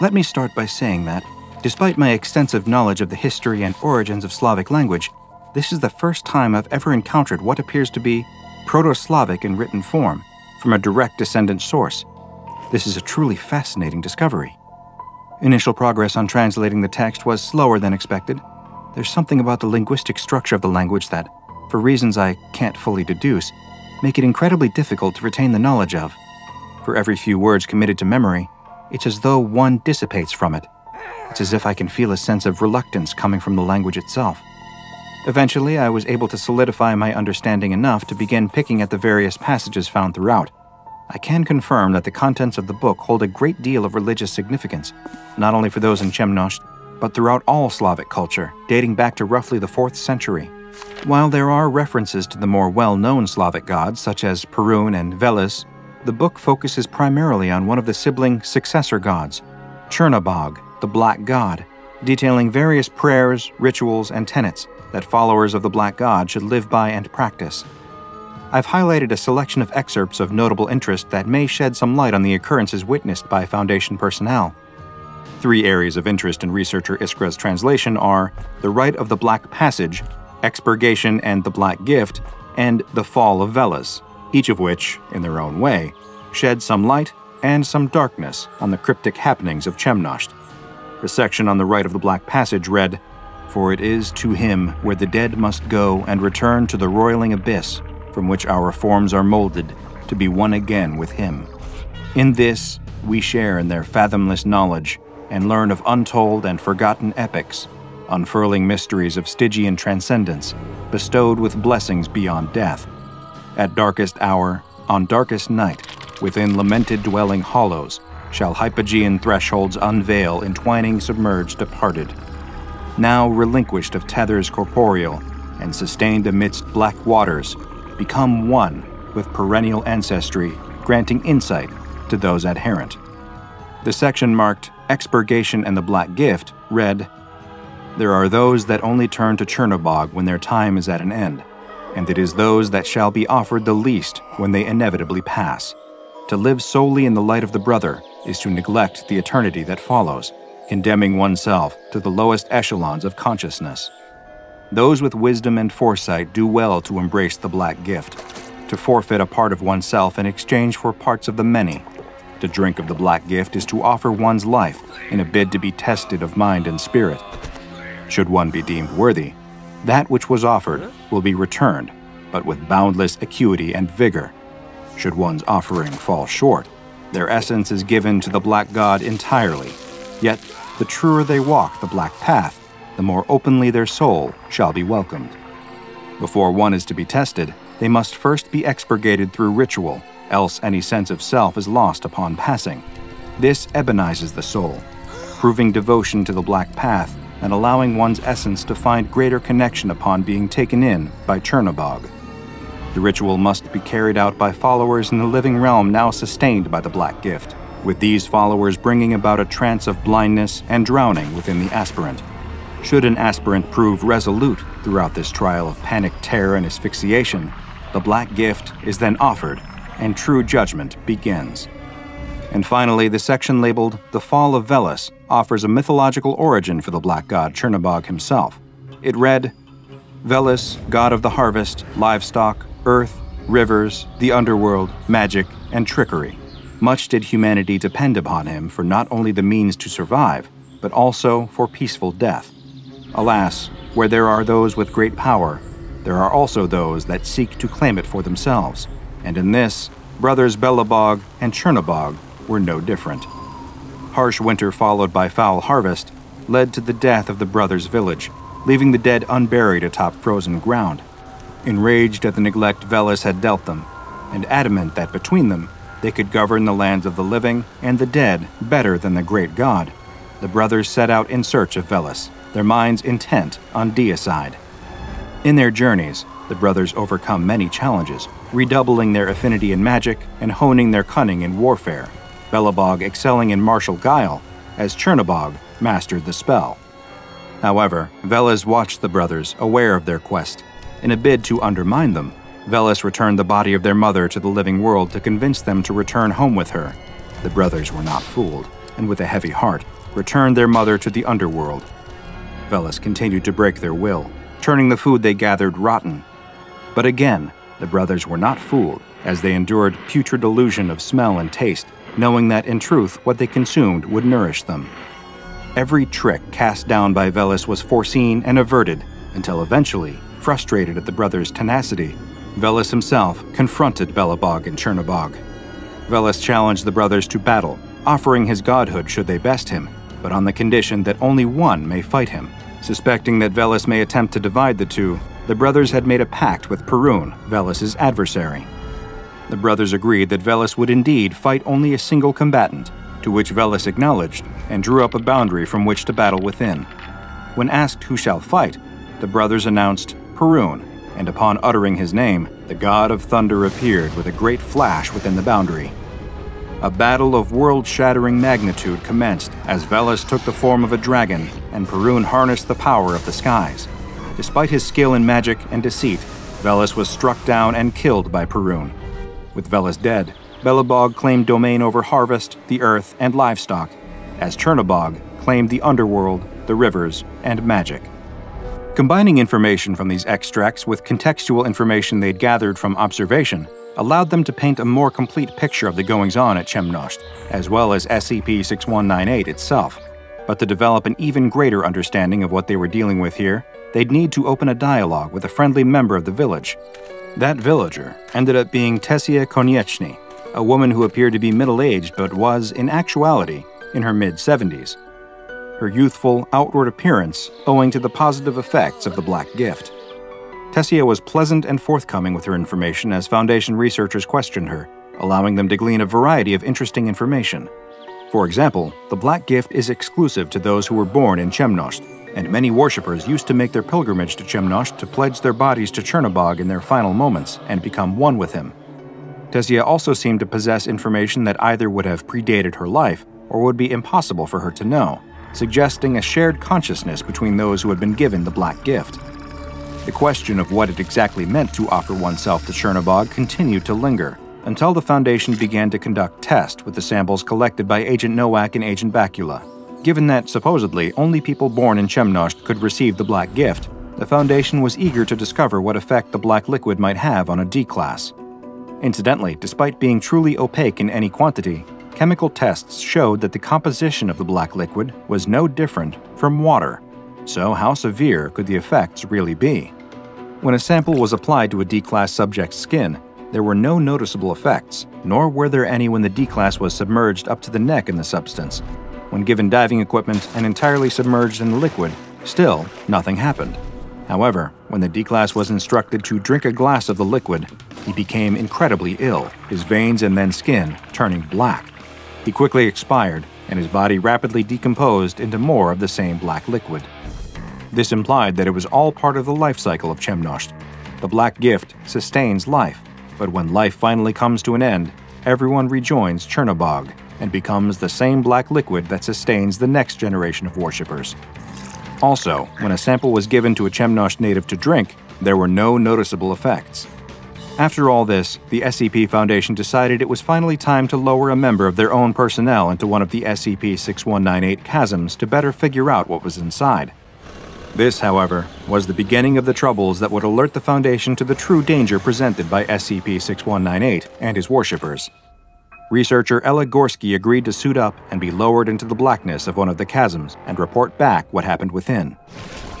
Let me start by saying that, despite my extensive knowledge of the history and origins of Slavic language, this is the first time I've ever encountered what appears to be Proto Slavic in written form from a direct descendant source. This is a truly fascinating discovery. Initial progress on translating the text was slower than expected. There's something about the linguistic structure of the language that, for reasons I can't fully deduce, make it incredibly difficult to retain the knowledge of. For every few words committed to memory, it's as though one dissipates from it. It's as if I can feel a sense of reluctance coming from the language itself. Eventually, I was able to solidify my understanding enough to begin picking at the various passages found throughout. I can confirm that the contents of the book hold a great deal of religious significance, not only for those in Chemnosht, but throughout all Slavic culture, dating back to roughly the 4th century. While there are references to the more well known Slavic gods, such as Perun and Veles, the book focuses primarily on one of the sibling successor gods, Chernobog, the Black God, detailing various prayers, rituals, and tenets that followers of the Black God should live by and practice. I've highlighted a selection of excerpts of notable interest that may shed some light on the occurrences witnessed by Foundation personnel. Three areas of interest in researcher Iskra's translation are the Rite of the Black Passage, Expurgation and the Black Gift, and the Fall of Veles, each of which, in their own way, shed some light and some darkness on the cryptic happenings of Chemnosht. The section on the rite of the Black Passage read, For it is to him where the dead must go and return to the roiling abyss from which our forms are molded to be one again with Him. In this, we share in their fathomless knowledge and learn of untold and forgotten epics, unfurling mysteries of Stygian transcendence, bestowed with blessings beyond death. At darkest hour, on darkest night, within lamented dwelling hollows, shall Hypogean thresholds unveil entwining submerged departed. Now relinquished of tethers corporeal, and sustained amidst black waters, become one with perennial ancestry, granting insight to those adherent. The section marked Expurgation and the Black Gift read There are those that only turn to Chernobog when their time is at an end, and it is those that shall be offered the least when they inevitably pass. To live solely in the light of the brother is to neglect the eternity that follows, condemning oneself to the lowest echelons of consciousness. Those with wisdom and foresight do well to embrace the black gift, to forfeit a part of oneself in exchange for parts of the many. To drink of the black gift is to offer one's life in a bid to be tested of mind and spirit. Should one be deemed worthy, that which was offered will be returned, but with boundless acuity and vigor. Should one's offering fall short, their essence is given to the black god entirely. Yet, the truer they walk the black path, the more openly their soul shall be welcomed. Before one is to be tested, they must first be expurgated through ritual, else any sense of self is lost upon passing. This ebonizes the soul, proving devotion to the black path and allowing one's essence to find greater connection upon being taken in by Chernobog. The ritual must be carried out by followers in the living realm now sustained by the black gift, with these followers bringing about a trance of blindness and drowning within the aspirant. Should an aspirant prove resolute throughout this trial of panic terror and asphyxiation, the black gift is then offered and true judgment begins. And finally, the section labeled The Fall of Veles offers a mythological origin for the black god Chernobog himself. It read Veles, god of the harvest, livestock, earth, rivers, the underworld, magic, and trickery. Much did humanity depend upon him for not only the means to survive, but also for peaceful death. Alas, where there are those with great power, there are also those that seek to claim it for themselves, and in this, brothers Belobog and Chernobog were no different. Harsh winter followed by foul harvest led to the death of the brothers' village, leaving the dead unburied atop frozen ground. Enraged at the neglect Veles had dealt them, and adamant that between them they could govern the lands of the living and the dead better than the great god, the brothers set out in search of Veles, their minds intent on deicide. In their journeys, the brothers overcome many challenges, redoubling their affinity in magic and honing their cunning in warfare, Belobog excelling in martial guile, as Chernobog mastered the spell. However, Veles watched the brothers, aware of their quest. In a bid to undermine them, Veles returned the body of their mother to the living world to convince them to return home with her. The brothers were not fooled, and with a heavy heart, returned their mother to the underworld. Veles continued to break their will, turning the food they gathered rotten. But again, the brothers were not fooled, as they endured putrid illusion of smell and taste, knowing that in truth what they consumed would nourish them. Every trick cast down by Veles was foreseen and averted, until eventually, frustrated at the brothers' tenacity, Veles himself confronted Belobog and Chernobog. Veles challenged the brothers to battle, offering his godhood should they best him, but on the condition that only one may fight him. Suspecting that Veles may attempt to divide the two, the brothers had made a pact with Perun, Veles's adversary. The brothers agreed that Veles would indeed fight only a single combatant, to which Veles acknowledged and drew up a boundary from which to battle within. When asked who shall fight, the brothers announced Perun, and upon uttering his name, the god of thunder appeared with a great flash within the boundary. A battle of world shattering magnitude commenced as Veles took the form of a dragon and Perun harnessed the power of the skies. Despite his skill in magic and deceit, Veles was struck down and killed by Perun. With Veles dead, Belobog claimed domain over harvest, the earth, and livestock, as Chernobog claimed the underworld, the rivers, and magic. Combining information from these extracts with contextual information they'd gathered from observation allowed them to paint a more complete picture of the goings on at Chemnosht, as well as SCP 6198 itself. But to develop an even greater understanding of what they were dealing with here, they'd need to open a dialogue with a friendly member of the village. That villager ended up being Tessia Konieczny, a woman who appeared to be middle aged but was, in actuality, in her mid 70s. Her youthful, outward appearance owing to the positive effects of the Black Gift. Tessia was pleasant and forthcoming with her information as Foundation researchers questioned her, allowing them to glean a variety of interesting information. For example, the Black Gift is exclusive to those who were born in Chemnosht, and many worshippers used to make their pilgrimage to Chemnosht to pledge their bodies to Chernobog in their final moments and become one with him. Tessia also seemed to possess information that either would have predated her life or would be impossible for her to know, suggesting a shared consciousness between those who had been given the Black Gift. The question of what it exactly meant to offer oneself to Chernobog continued to linger until the Foundation began to conduct tests with the samples collected by Agent Nowak and Agent Bakula. Given that supposedly only people born in Chemnosht could receive the Black Gift, the Foundation was eager to discover what effect the black liquid might have on a D class. Incidentally, despite being truly opaque in any quantity, chemical tests showed that the composition of the black liquid was no different from water. So, how severe could the effects really be? When a sample was applied to a D class subject's skin, there were no noticeable effects, nor were there any when the D class was submerged up to the neck in the substance. When given diving equipment and entirely submerged in the liquid, still nothing happened. However, when the D class was instructed to drink a glass of the liquid, he became incredibly ill, his veins and then skin turning black. He quickly expired, and his body rapidly decomposed into more of the same black liquid. This implied that it was all part of the life cycle of Chemnosht. The Black Gift sustains life, but when life finally comes to an end, everyone rejoins Chernobog and becomes the same black liquid that sustains the next generation of worshippers. Also, when a sample was given to a Chemnosht native to drink, there were no noticeable effects. After all this, the SCP Foundation decided it was finally time to lower a member of their own personnel into one of the SCP 6198 chasms to better figure out what was inside. This, however, was the beginning of the troubles that would alert the Foundation to the true danger presented by SCP 6198 and his worshippers. Researcher Ella Gorsky agreed to suit up and be lowered into the blackness of one of the chasms and report back what happened within.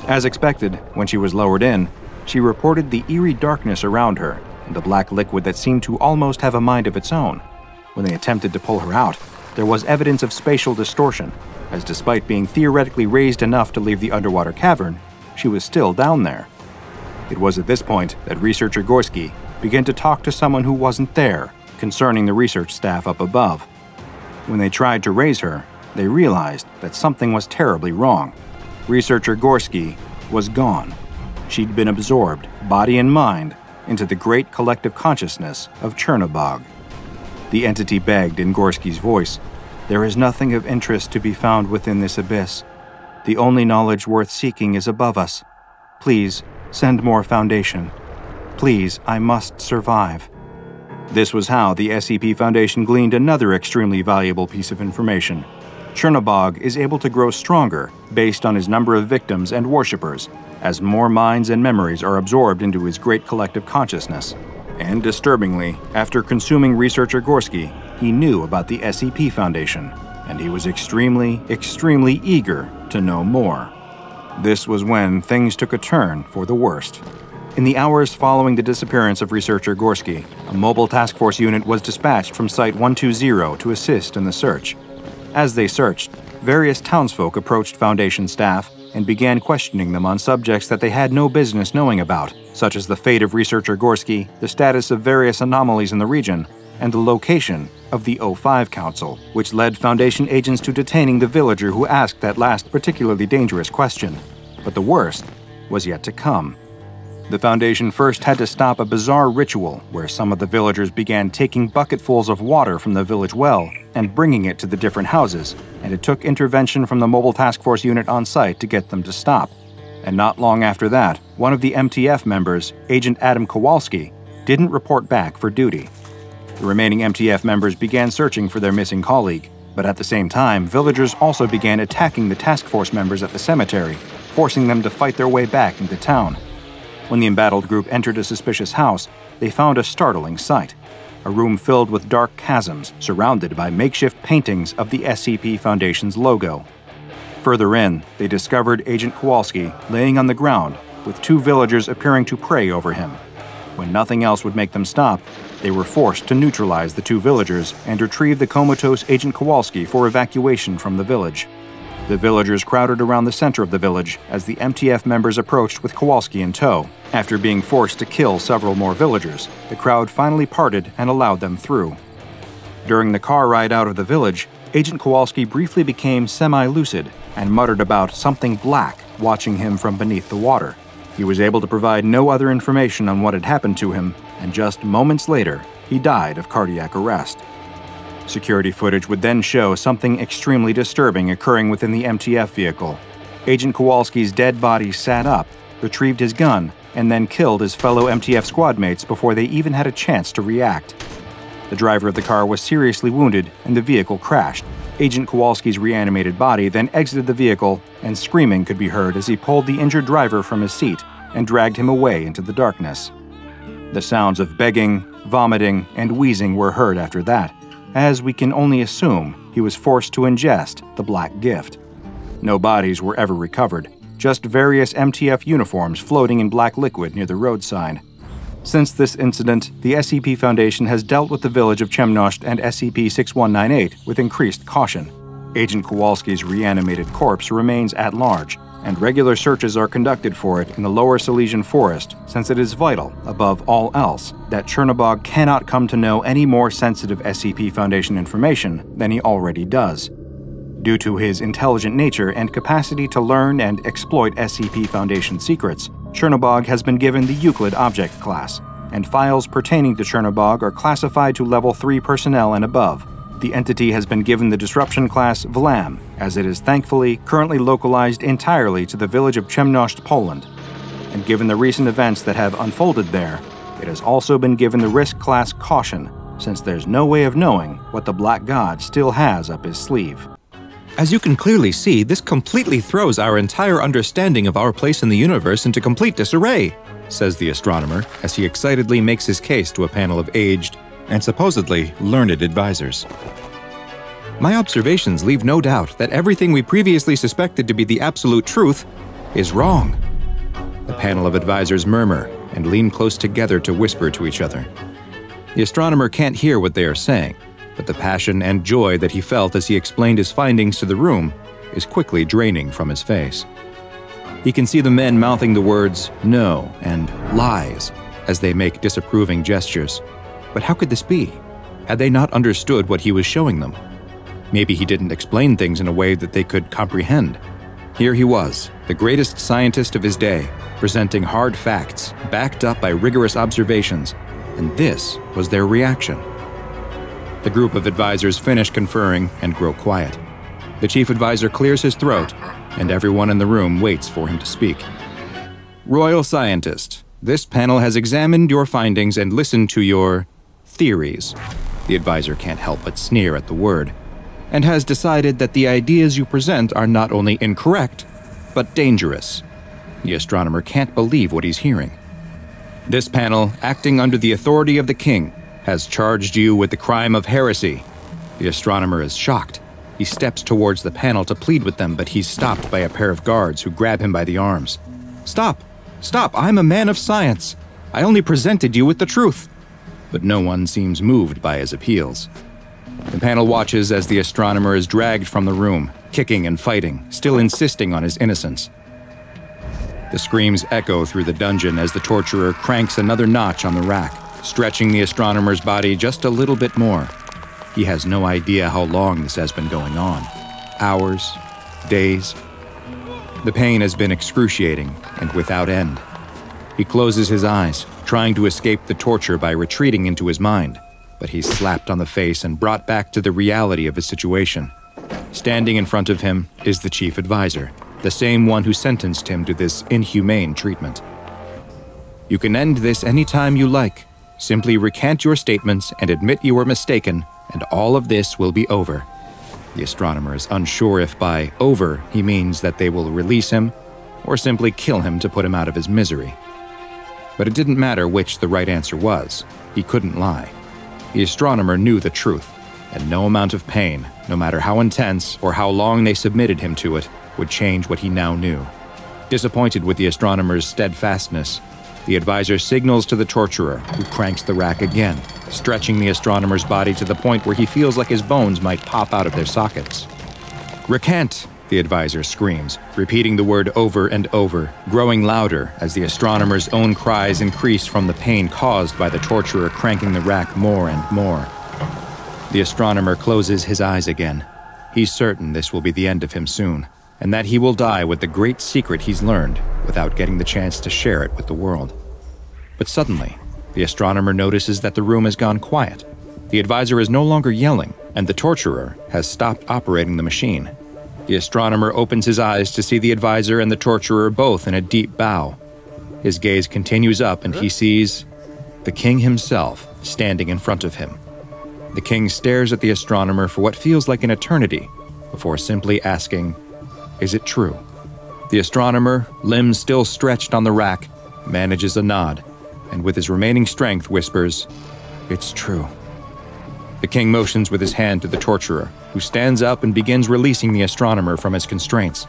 As expected, when she was lowered in, she reported the eerie darkness around her and the black liquid that seemed to almost have a mind of its own. When they attempted to pull her out, there was evidence of spatial distortion as despite being theoretically raised enough to leave the underwater cavern, she was still down there. It was at this point that researcher Gorsky began to talk to someone who wasn't there concerning the research staff up above. When they tried to raise her, they realized that something was terribly wrong. Researcher Gorsky was gone. She'd been absorbed, body and mind, into the great collective consciousness of Chernobog. The entity begged in Gorsky's voice There is nothing of interest to be found within this abyss. The only knowledge worth seeking is above us. Please, send more Foundation. Please, I must survive. This was how the SCP Foundation gleaned another extremely valuable piece of information. Chernobog is able to grow stronger based on his number of victims and worshippers, as more minds and memories are absorbed into his great collective consciousness. And disturbingly, after consuming researcher Gorsky, he knew about the SCP Foundation, and he was extremely, extremely eager to know more. This was when things took a turn for the worst. In the hours following the disappearance of researcher Gorsky, a mobile task force unit was dispatched from Site 120 to assist in the search. As they searched, various townsfolk approached Foundation staff and began questioning them on subjects that they had no business knowing about, such as the fate of researcher Gorsky, the status of various anomalies in the region, and the location of the O5 Council, which led Foundation agents to detaining the villager who asked that last particularly dangerous question. But the worst was yet to come. The Foundation first had to stop a bizarre ritual where some of the villagers began taking bucketfuls of water from the village well and bringing it to the different houses, and it took intervention from the Mobile Task Force unit on site to get them to stop. And not long after that, one of the MTF members, Agent Adam Kowalski, didn't report back for duty. The remaining MTF members began searching for their missing colleague, but at the same time, villagers also began attacking the task force members at the cemetery, forcing them to fight their way back into town. When the embattled group entered a suspicious house, they found a startling sight a room filled with dark chasms surrounded by makeshift paintings of the SCP Foundation's logo. Further in, they discovered Agent Kowalski laying on the ground, with two villagers appearing to pray over him. When nothing else would make them stop, they were forced to neutralize the two villagers and retrieve the comatose Agent Kowalski for evacuation from the village. The villagers crowded around the center of the village as the MTF members approached with Kowalski in tow. After being forced to kill several more villagers, the crowd finally parted and allowed them through. During the car ride out of the village, Agent Kowalski briefly became semi lucid and muttered about something black watching him from beneath the water. He was able to provide no other information on what had happened to him, and just moments later, he died of cardiac arrest. Security footage would then show something extremely disturbing occurring within the MTF vehicle. Agent Kowalski's dead body sat up, retrieved his gun, and then killed his fellow MTF squad mates before they even had a chance to react. The driver of the car was seriously wounded and the vehicle crashed. Agent Kowalski's reanimated body then exited the vehicle, and screaming could be heard as he pulled the injured driver from his seat and dragged him away into the darkness. The sounds of begging, vomiting, and wheezing were heard after that, as we can only assume he was forced to ingest the Black Gift. No bodies were ever recovered, just various MTF uniforms floating in black liquid near the roadside. Since this incident, the SCP Foundation has dealt with the village of Chemnosht and SCP 6198 with increased caution. Agent Kowalski's reanimated corpse remains at large, and regular searches are conducted for it in the lower Silesian forest since it is vital, above all else, that Chernobog cannot come to know any more sensitive SCP Foundation information than he already does. Due to his intelligent nature and capacity to learn and exploit SCP Foundation secrets, Chernobog has been given the Euclid Object class, and files pertaining to Chernobog are classified to Level 3 personnel and above, the entity has been given the disruption class Vlam, as it is thankfully currently localized entirely to the village of Chemnosht, Poland. And given the recent events that have unfolded there, it has also been given the risk class Caution, since there's no way of knowing what the Black God still has up his sleeve.
As you can clearly see, this completely throws our entire understanding of our place in the universe into complete disarray, says the astronomer as he excitedly makes his case to a panel of aged, and supposedly learned advisors. My observations leave no doubt that everything we previously suspected to be the absolute truth is wrong. The panel of advisors murmur and lean close together to whisper to each other. The astronomer can't hear what they are saying, but the passion and joy that he felt as he explained his findings to the room is quickly draining from his face.
He can see the men mouthing the words no and lies as they make disapproving gestures. But how could this be? Had they not understood what he was showing them? Maybe he didn't explain things in a way that they could comprehend. Here he was, the greatest scientist of his day, presenting hard facts, backed up by rigorous observations, and this was their reaction. The group of advisors finish conferring and grow quiet. The chief advisor clears his throat, and everyone in the room waits for him to speak. Royal Scientist, this panel has examined your findings and listened to your theories. The advisor can't help but sneer at the word, and has decided that the ideas you present are not only incorrect, but dangerous. The astronomer can't believe what he's hearing. This panel, acting under the authority of the king, has charged you with the crime of heresy. The astronomer is shocked. He steps towards the panel to plead with them, but he's stopped by a pair of guards who grab him by the arms. Stop! Stop! I'm a man of science! I only presented you with the truth! But no one seems moved by his appeals. The panel watches as the astronomer is dragged from the room, kicking and fighting, still insisting on his innocence. The screams echo through the dungeon as the torturer cranks another notch on the rack, stretching the astronomer's body just a little bit more. He has no idea how long this has been going on hours, days. The pain has been excruciating and without end. He closes his eyes, trying to escape the torture by retreating into his mind, but he's slapped on the face and brought back to the reality of his situation. Standing in front of him is the chief advisor, the same one who sentenced him to this inhumane treatment. You can end this any time you like. Simply recant your statements and admit you were mistaken, and all of this will be over. The astronomer is unsure if by over he means that they will release him or simply kill him to put him out of his misery. But it didn't matter which the right answer was, he couldn't lie. The astronomer knew the truth, and no amount of pain, no matter how intense or how long they submitted him to it, would change what he now knew. Disappointed with the astronomer's steadfastness, the advisor signals to the torturer, who cranks the rack again, stretching the astronomer's body to the point where he feels like his bones might pop out of their sockets. Recant, the advisor screams, repeating the word over and over, growing louder as the astronomer's own cries increase from the pain caused by the torturer cranking the rack more and more. The astronomer closes his eyes again. He's certain this will be the end of him soon and that he will die with the great secret he's learned without getting the chance to share it with the world. But suddenly, the astronomer notices that the room has gone quiet. The advisor is no longer yelling, and the torturer has stopped operating the machine. The astronomer opens his eyes to see the advisor and the torturer both in a deep bow. His gaze continues up, and he sees the king himself standing in front of him. The king stares at the astronomer for what feels like an eternity before simply asking, is it true? The astronomer, limbs still stretched on the rack, manages a nod, and with his remaining strength whispers, It's true. The king motions with his hand to the torturer, who stands up and begins releasing the astronomer from his constraints.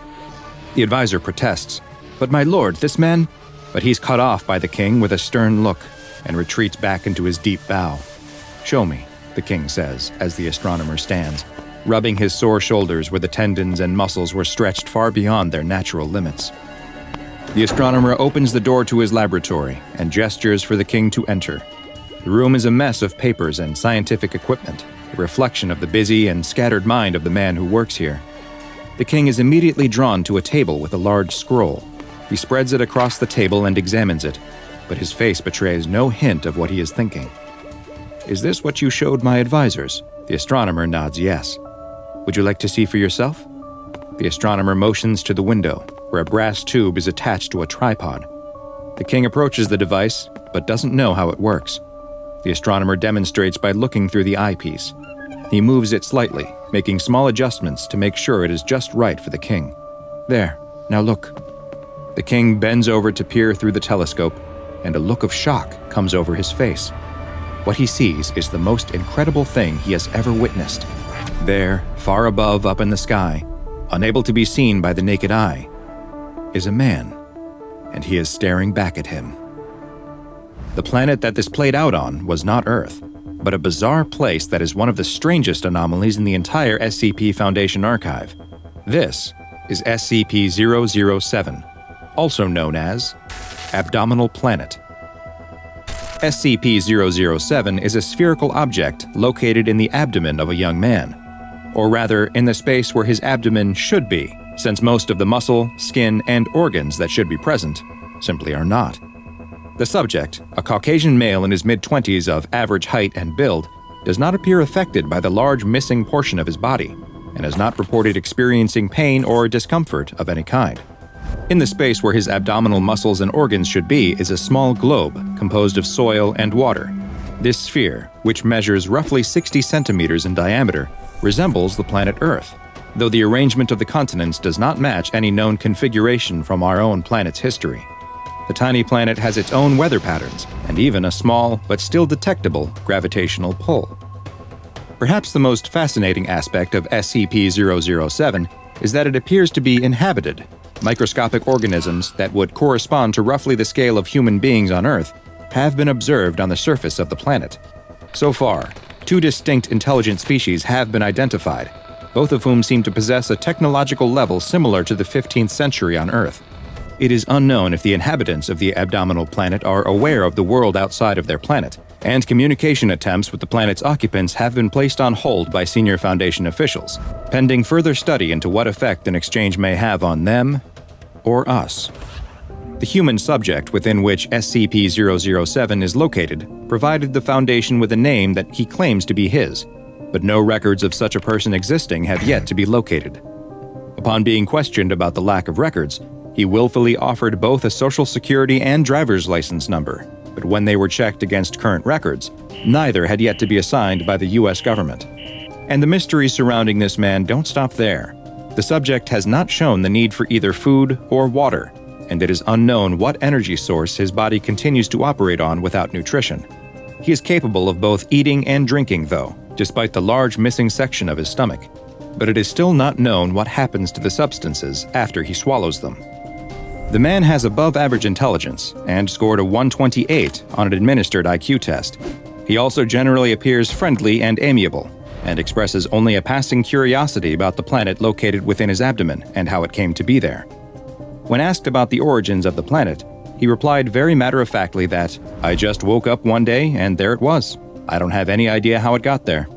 The advisor protests, But my lord, this man. But he's cut off by the king with a stern look and retreats back into his deep bow. Show me, the king says, as the astronomer stands rubbing his sore shoulders where the tendons and muscles were stretched far beyond their natural limits. The astronomer opens the door to his laboratory and gestures for the king to enter. The room is a mess of papers and scientific equipment, a reflection of the busy and scattered mind of the man who works here. The king is immediately drawn to a table with a large scroll. He spreads it across the table and examines it, but his face betrays no hint of what he is thinking. Is this what you showed my advisors? The astronomer nods yes. Would you like to see for yourself? The astronomer motions to the window, where a brass tube is attached to a tripod. The king approaches the device, but doesn't know how it works. The astronomer demonstrates by looking through the eyepiece. He moves it slightly, making small adjustments to make sure it is just right for the king. There, now look. The king bends over to peer through the telescope, and a look of shock comes over his face. What he sees is the most incredible thing he has ever witnessed. There, far above up in the sky, unable to be seen by the naked eye, is a man, and he is staring back at him. The planet that this played out on was not Earth, but a bizarre place that is one of the strangest anomalies in the entire SCP Foundation archive. This is SCP 007, also known as Abdominal Planet. SCP 007 is a spherical object located in the abdomen of a young man, or rather, in the space where his abdomen should be, since most of the muscle, skin, and organs that should be present simply are not. The subject, a Caucasian male in his mid 20s of average height and build, does not appear affected by the large missing portion of his body and has not reported experiencing pain or discomfort of any kind. In the space where his abdominal muscles and organs should be is a small globe composed of soil and water. This sphere, which measures roughly 60 centimeters in diameter, resembles the planet Earth, though the arrangement of the continents does not match any known configuration from our own planet's history. The tiny planet has its own weather patterns and even a small, but still detectable, gravitational pull. Perhaps the most fascinating aspect of SCP 007 is that it appears to be inhabited Microscopic organisms that would correspond to roughly the scale of human beings on Earth have been observed on the surface of the planet. So far, two distinct intelligent species have been identified, both of whom seem to possess a technological level similar to the 15th century on Earth. It is unknown if the inhabitants of the abdominal planet are aware of the world outside of their planet, and communication attempts with the planet's occupants have been placed on hold by senior Foundation officials, pending further study into what effect an exchange may have on them or us. The human subject within which SCP 007 is located provided the Foundation with a name that he claims to be his, but no records of such a person existing have yet to be located. Upon being questioned about the lack of records, he willfully offered both a social security and driver's license number, but when they were checked against current records, neither had yet to be assigned by the US government. And the mysteries surrounding this man don't stop there. The subject has not shown the need for either food or water, and it is unknown what energy source his body continues to operate on without nutrition. He is capable of both eating and drinking, though, despite the large missing section of his stomach. But it is still not known what happens to the substances after he swallows them. The man has above average intelligence and scored a 128 on an administered IQ test. He also generally appears friendly and amiable, and expresses only a passing curiosity about the planet located within his abdomen and how it came to be there. When asked about the origins of the planet, he replied very matter of factly that, I just woke up one day and there it was. I don't have any idea how it got there.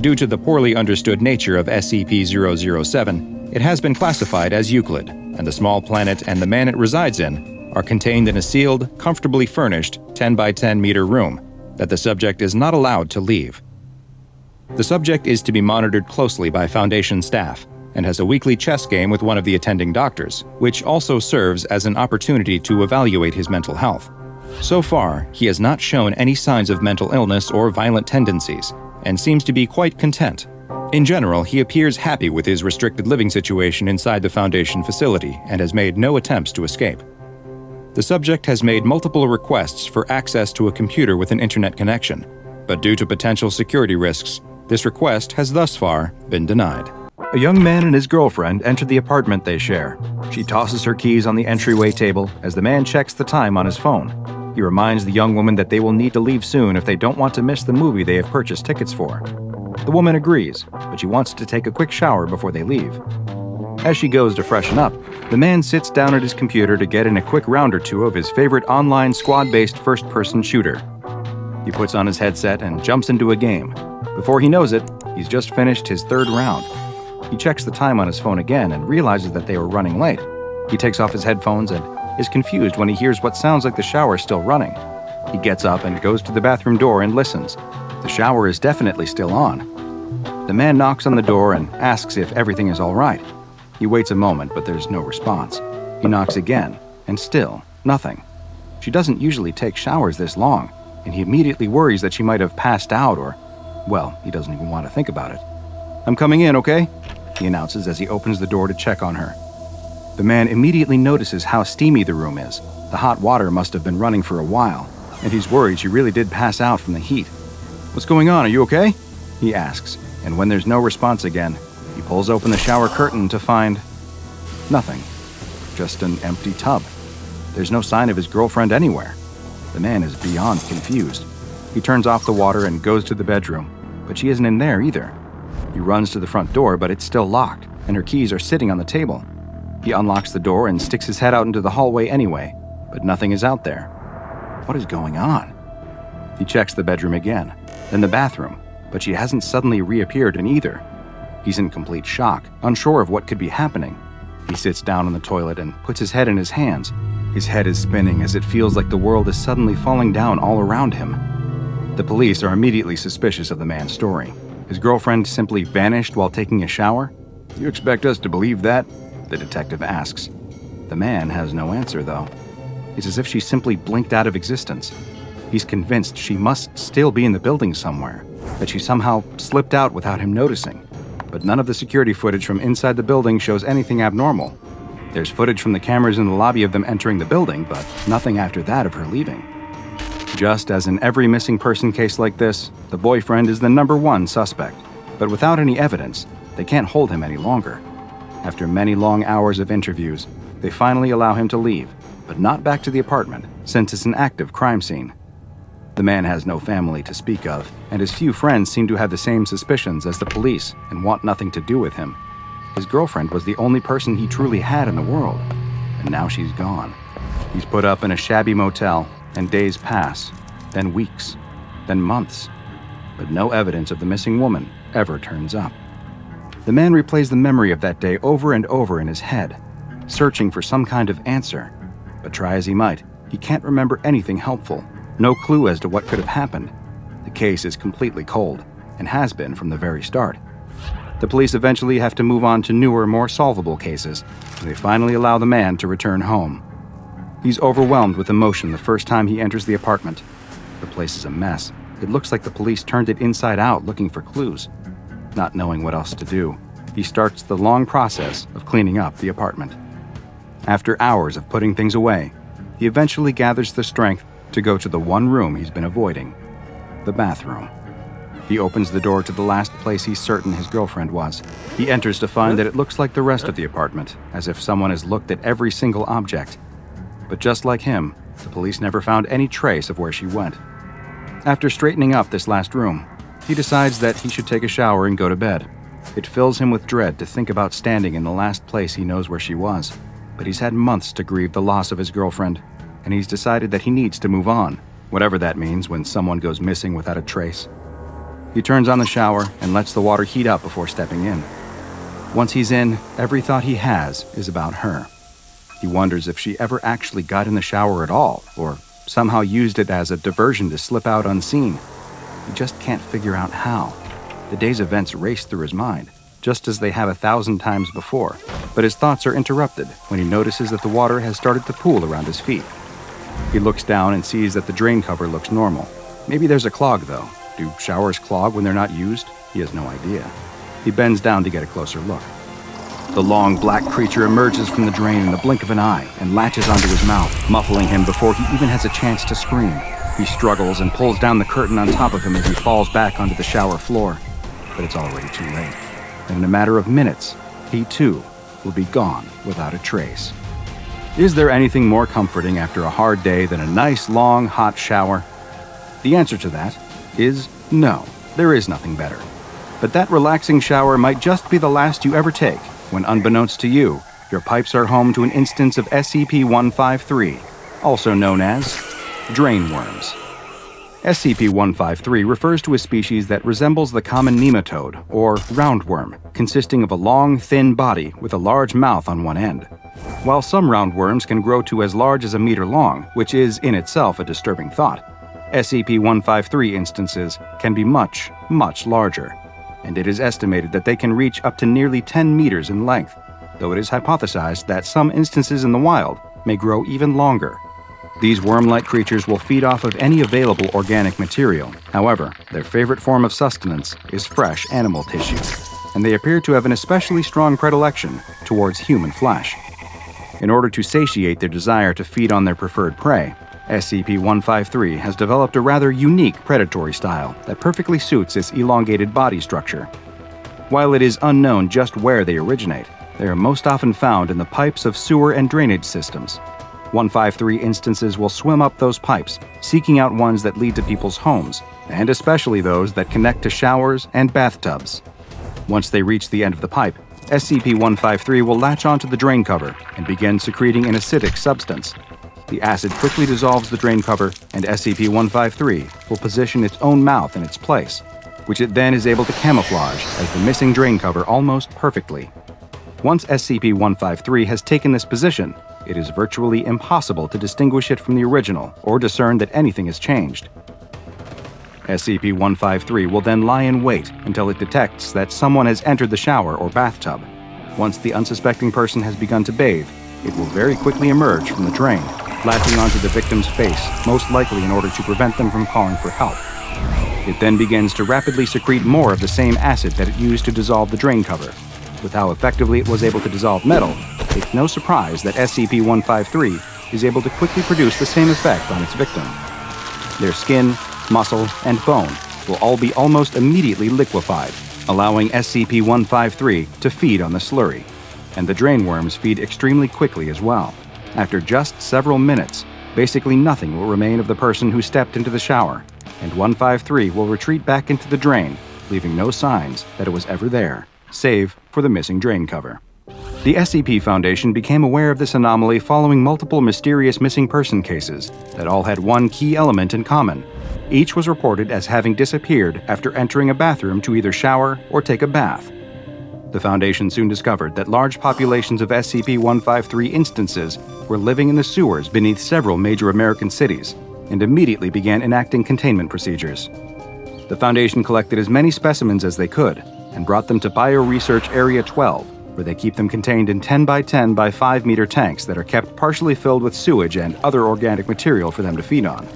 Due to the poorly understood nature of SCP 007, it has been classified as Euclid, and the small planet and the man it resides in are contained in a sealed, comfortably furnished 10 by 10 meter room that the subject is not allowed to leave. The subject is to be monitored closely by Foundation staff and has a weekly chess game with one of the attending doctors, which also serves as an opportunity to evaluate his mental health. So far, he has not shown any signs of mental illness or violent tendencies, and seems to be quite content in general, he appears happy with his restricted living situation inside the Foundation facility and has made no attempts to escape. The subject has made multiple requests for access to a computer with an internet connection, but due to potential security risks, this request has thus far been denied.
A young man and his girlfriend enter the apartment they share. She tosses her keys on the entryway table as the man checks the time on his phone. He reminds the young woman that they will need to leave soon if they don't want to miss the movie they have purchased tickets for. The woman agrees, but she wants to take a quick shower before they leave. As she goes to freshen up, the man sits down at his computer to get in a quick round or two of his favorite online squad based first person shooter. He puts on his headset and jumps into a game. Before he knows it, he's just finished his third round. He checks the time on his phone again and realizes that they were running late. He takes off his headphones and is confused when he hears what sounds like the shower still running. He gets up and goes to the bathroom door and listens. The shower is definitely still on. The man knocks on the door and asks if everything is all right. He waits a moment, but there's no response. He knocks again, and still, nothing. She doesn't usually take showers this long, and he immediately worries that she might have passed out or, well, he doesn't even want to think about it. I'm coming in, okay? He announces as he opens the door to check on her. The man immediately notices how steamy the room is. The hot water must have been running for a while, and he's worried she really did pass out from the heat. What's going on? Are you okay? He asks, and when there's no response again, he pulls open the shower curtain to find nothing. Just an empty tub. There's no sign of his girlfriend anywhere. The man is beyond confused. He turns off the water and goes to the bedroom, but she isn't in there either. He runs to the front door, but it's still locked, and her keys are sitting on the table.
He unlocks the door and sticks his head out into the hallway anyway, but nothing is out there. What is going on? He checks the bedroom again, then the bathroom, but she hasn't suddenly reappeared in either. He's in complete shock, unsure of what could be happening. He sits down on the toilet and puts his head in his hands. His head is spinning as it feels like the world is suddenly falling down all around him. The police are immediately suspicious of the man's story. His girlfriend simply vanished while taking a shower? You expect us to believe that? The detective asks. The man has no answer, though. It's as if she simply blinked out of existence. He's convinced she must still be in the building somewhere, that she somehow slipped out without him noticing. But none of the security footage from inside the building shows anything abnormal. There's footage from the cameras in the lobby of them entering the building, but nothing after that of her leaving. Just as in every missing person case like this, the boyfriend is the number one suspect. But without any evidence, they can't hold him any longer. After many long hours of interviews, they finally allow him to leave, but not back to the apartment, since it's an active crime scene. The man has no family to speak of, and his few friends seem to have the same suspicions as the police and want nothing to do with him. His girlfriend was the only person he truly had in the world, and now she's gone. He's put up in a shabby motel, and days pass, then weeks, then months, but no evidence of the missing woman ever turns up. The man replays the memory of that day over and over in his head, searching for some kind of answer, but try as he might, he can't remember anything helpful no clue as to what could have happened. The case is completely cold, and has been from the very start. The police eventually have to move on to newer, more solvable cases, and they finally allow the man to return home. He's overwhelmed with emotion the first time he enters the apartment. The place is a mess. It looks like the police turned it inside out looking for clues. Not knowing what else to do, he starts the long process of cleaning up the apartment. After hours of putting things away, he eventually gathers the strength to go to the one room he's been avoiding the bathroom. He opens the door to the last place he's certain his girlfriend was. He enters to find that it looks like the rest of the apartment, as if someone has looked at every single object. But just like him, the police never found any trace of where she went. After straightening up this last room, he decides that he should take a shower and go to bed. It fills him with dread to think about standing in the last place he knows where she was, but he's had months to grieve the loss of his girlfriend and he's decided that he needs to move on, whatever that means when someone goes missing without a trace. He turns on the shower and lets the water heat up before stepping in. Once he's in, every thought he has is about her. He wonders if she ever actually got in the shower at all, or somehow used it as a diversion to slip out unseen. He just can't figure out how. The day's events race through his mind, just as they have a thousand times before, but his thoughts are interrupted when he notices that the water has started to pool around his feet. He looks down and sees that the drain cover looks normal. Maybe there's a clog, though. Do showers clog when they're not used? He has no idea. He bends down to get a closer look. The long black creature emerges from the drain in the blink of an eye and latches onto his mouth, muffling him before he even has a chance to scream. He struggles and pulls down the curtain on top of him as he falls back onto the shower floor. But it's already too late. And in a matter of minutes, he too will be gone without a trace. Is there anything more comforting after a hard day than a nice, long, hot shower? The answer to that is no, there is nothing better. But that relaxing shower might just be the last you ever take when, unbeknownst to you, your pipes are home to an instance of SCP 153, also known as drain worms. SCP-153 refers to a species that resembles the common nematode, or roundworm, consisting of a long, thin body with a large mouth on one end. While some roundworms can grow to as large as a meter long, which is in itself a disturbing thought, SCP-153 instances can be much, much larger, and it is estimated that they can reach up to nearly 10 meters in length, though it is hypothesized that some instances in the wild may grow even longer these worm like creatures will feed off of any available organic material. However, their favorite form of sustenance is fresh animal tissue, and they appear to have an especially strong predilection towards human flesh. In order to satiate their desire to feed on their preferred prey, SCP 153 has developed a rather unique predatory style that perfectly suits its elongated body structure. While it is unknown just where they originate, they are most often found in the pipes of sewer and drainage systems, 153 instances will swim up those pipes, seeking out ones that lead to people's homes, and especially those that connect to showers and bathtubs. Once they reach the end of the pipe, SCP 153 will latch onto the drain cover and begin secreting an acidic substance. The acid quickly dissolves the drain cover, and SCP 153 will position its own mouth in its place, which it then is able to camouflage as the missing drain cover almost perfectly. Once SCP 153 has taken this position, it is virtually impossible to distinguish it from the original or discern that anything has changed. SCP 153 will then lie in wait until it detects that someone has entered the shower or bathtub. Once the unsuspecting person has begun to bathe, it will very quickly emerge from the drain, latching onto the victim's face, most likely in order to prevent them from calling for help. It then begins to rapidly secrete more of the same acid that it used to dissolve the drain cover. With how effectively it was able to dissolve metal, it's no surprise that SCP 153 is able to quickly produce the same effect on its victim. Their skin, muscle, and bone will all be almost immediately liquefied, allowing SCP 153 to feed on the slurry. And the drain worms feed extremely quickly as well. After just several minutes, basically nothing will remain of the person who stepped into the shower, and 153 will retreat back into the drain, leaving no signs that it was ever there, save for the missing drain cover. The SCP Foundation became aware of this anomaly following multiple mysterious missing person cases that all had one key element in common. Each was reported as having disappeared after entering a bathroom to either shower or take a bath. The Foundation soon discovered that large populations of SCP 153 instances were living in the sewers beneath several major American cities and immediately began enacting containment procedures. The Foundation collected as many specimens as they could and brought them to Bioresearch Area 12 where they keep them contained in 10 by 10 by 5 meter tanks that are kept partially filled with sewage and other organic material for them to feed on.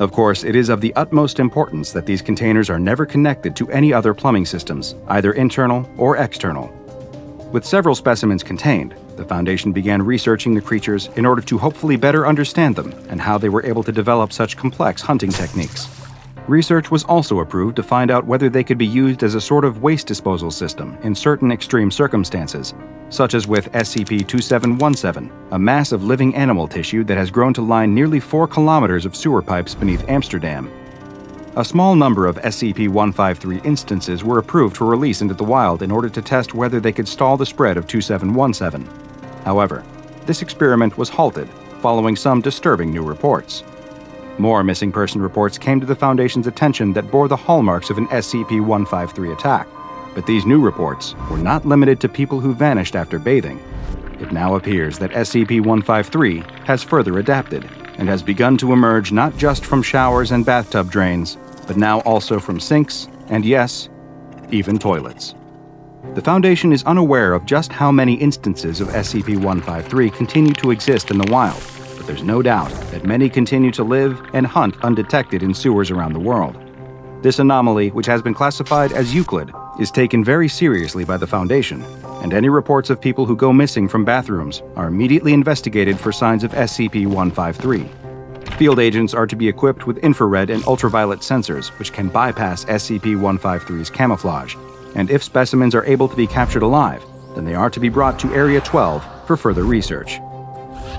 Of course, it is of the utmost importance that these containers are never connected to any other plumbing systems, either internal or external. With several specimens contained, the Foundation began researching the creatures in order to hopefully better understand them and how they were able to develop such complex hunting techniques. Research was also approved to find out whether they could be used as a sort of waste disposal system in certain extreme circumstances, such as with SCP 2717, a mass of living animal tissue that has grown to line nearly 4 kilometers of sewer pipes beneath Amsterdam. A small number of SCP 153 instances were approved for release into the wild in order to test whether they could stall the spread of 2717. However, this experiment was halted following some disturbing new reports. More missing person reports came to the Foundation's attention that bore the hallmarks of an SCP 153 attack. But these new reports were not limited to people who vanished after bathing. It now appears that SCP 153 has further adapted and has begun to emerge not just from showers and bathtub drains, but now also from sinks and, yes, even toilets. The Foundation is unaware of just how many instances of SCP 153 continue to exist in the wild but there's no doubt that many continue to live and hunt undetected in sewers around the world. This anomaly, which has been classified as Euclid, is taken very seriously by the Foundation, and any reports of people who go missing from bathrooms are immediately investigated for signs of SCP 153. Field agents are to be equipped with infrared and ultraviolet sensors, which can bypass SCP 153's camouflage, and if specimens are able to be captured alive, then they are to be brought to Area 12 for further research.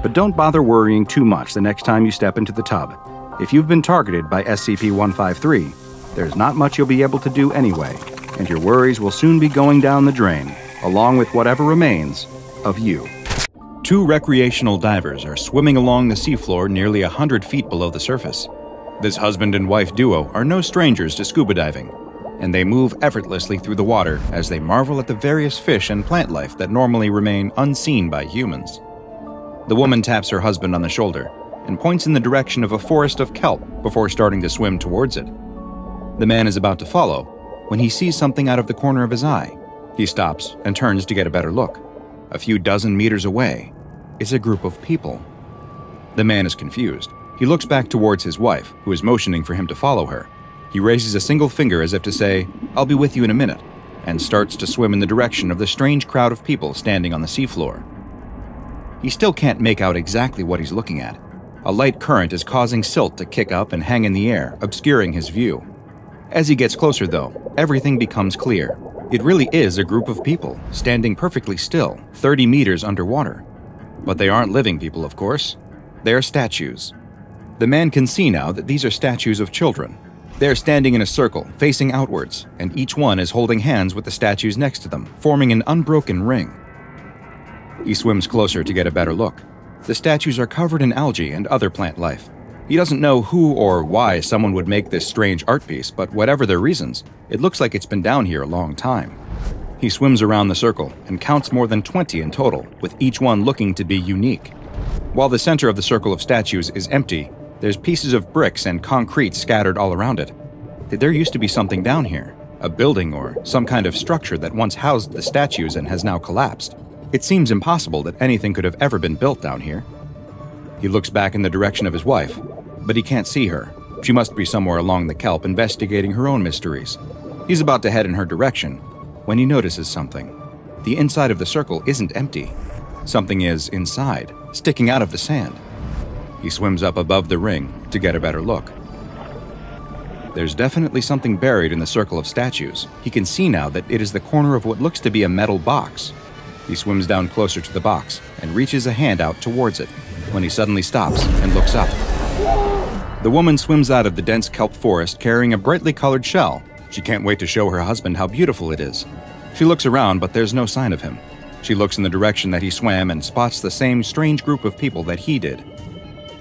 But don't bother worrying too much the next time you step into the tub. If you've been targeted by SCP 153, there's not much you'll be able to do anyway, and your worries will soon be going down the drain, along with whatever remains of you. Two recreational divers are swimming along the seafloor nearly a hundred feet below the surface. This husband and wife duo are no strangers to scuba diving, and they move effortlessly through the water as they marvel at the various fish and plant life that normally remain unseen by humans. The woman taps her husband on the shoulder and points in the direction of a forest of kelp before starting to swim towards it. The man is about to follow when he sees something out of the corner of his eye. He stops and turns to get a better look. A few dozen meters away is a group of people. The man is confused. He looks back towards his wife, who is motioning for him to follow her. He raises a single finger as if to say, I'll be with you in a minute, and starts to swim in the direction of the strange crowd of people standing on the seafloor. He still can't make out exactly what he's looking at. A light current is causing silt to kick up and hang in the air, obscuring his view. As he gets closer, though, everything becomes clear. It really is a group of people, standing perfectly still, 30 meters underwater. But they aren't living people, of course. They are statues. The man can see now that these are statues of children. They're standing in a circle, facing outwards, and each one is holding hands with the statues next to them, forming an unbroken ring. He swims closer to get a better look. The statues are covered in algae and other plant life. He doesn't know who or why someone would make this strange art piece, but whatever their reasons, it looks like it's been down here a long time. He swims around the circle and counts more than 20 in total, with each one looking to be unique. While the center of the circle of statues is empty, there's pieces of bricks and concrete scattered all around it. There used to be something down here, a building or some kind of structure that once housed the statues and has now collapsed. It seems impossible that anything could have ever been built down here. He looks back in the direction of his wife, but he can't see her. She must be somewhere along the kelp investigating her own mysteries. He's about to head in her direction when he notices something. The inside of the circle isn't empty. Something is inside, sticking out of the sand. He swims up above the ring to get a better look. There's definitely something buried in the circle of statues. He can see now that it is the corner of what looks to be a metal box. He swims down closer to the box and reaches a hand out towards it when he suddenly stops and looks up. The woman swims out of the dense kelp forest carrying a brightly colored shell. She can't wait to show her husband how beautiful it is. She looks around, but there's no sign of him. She looks in the direction that he swam and spots the same strange group of people that he did.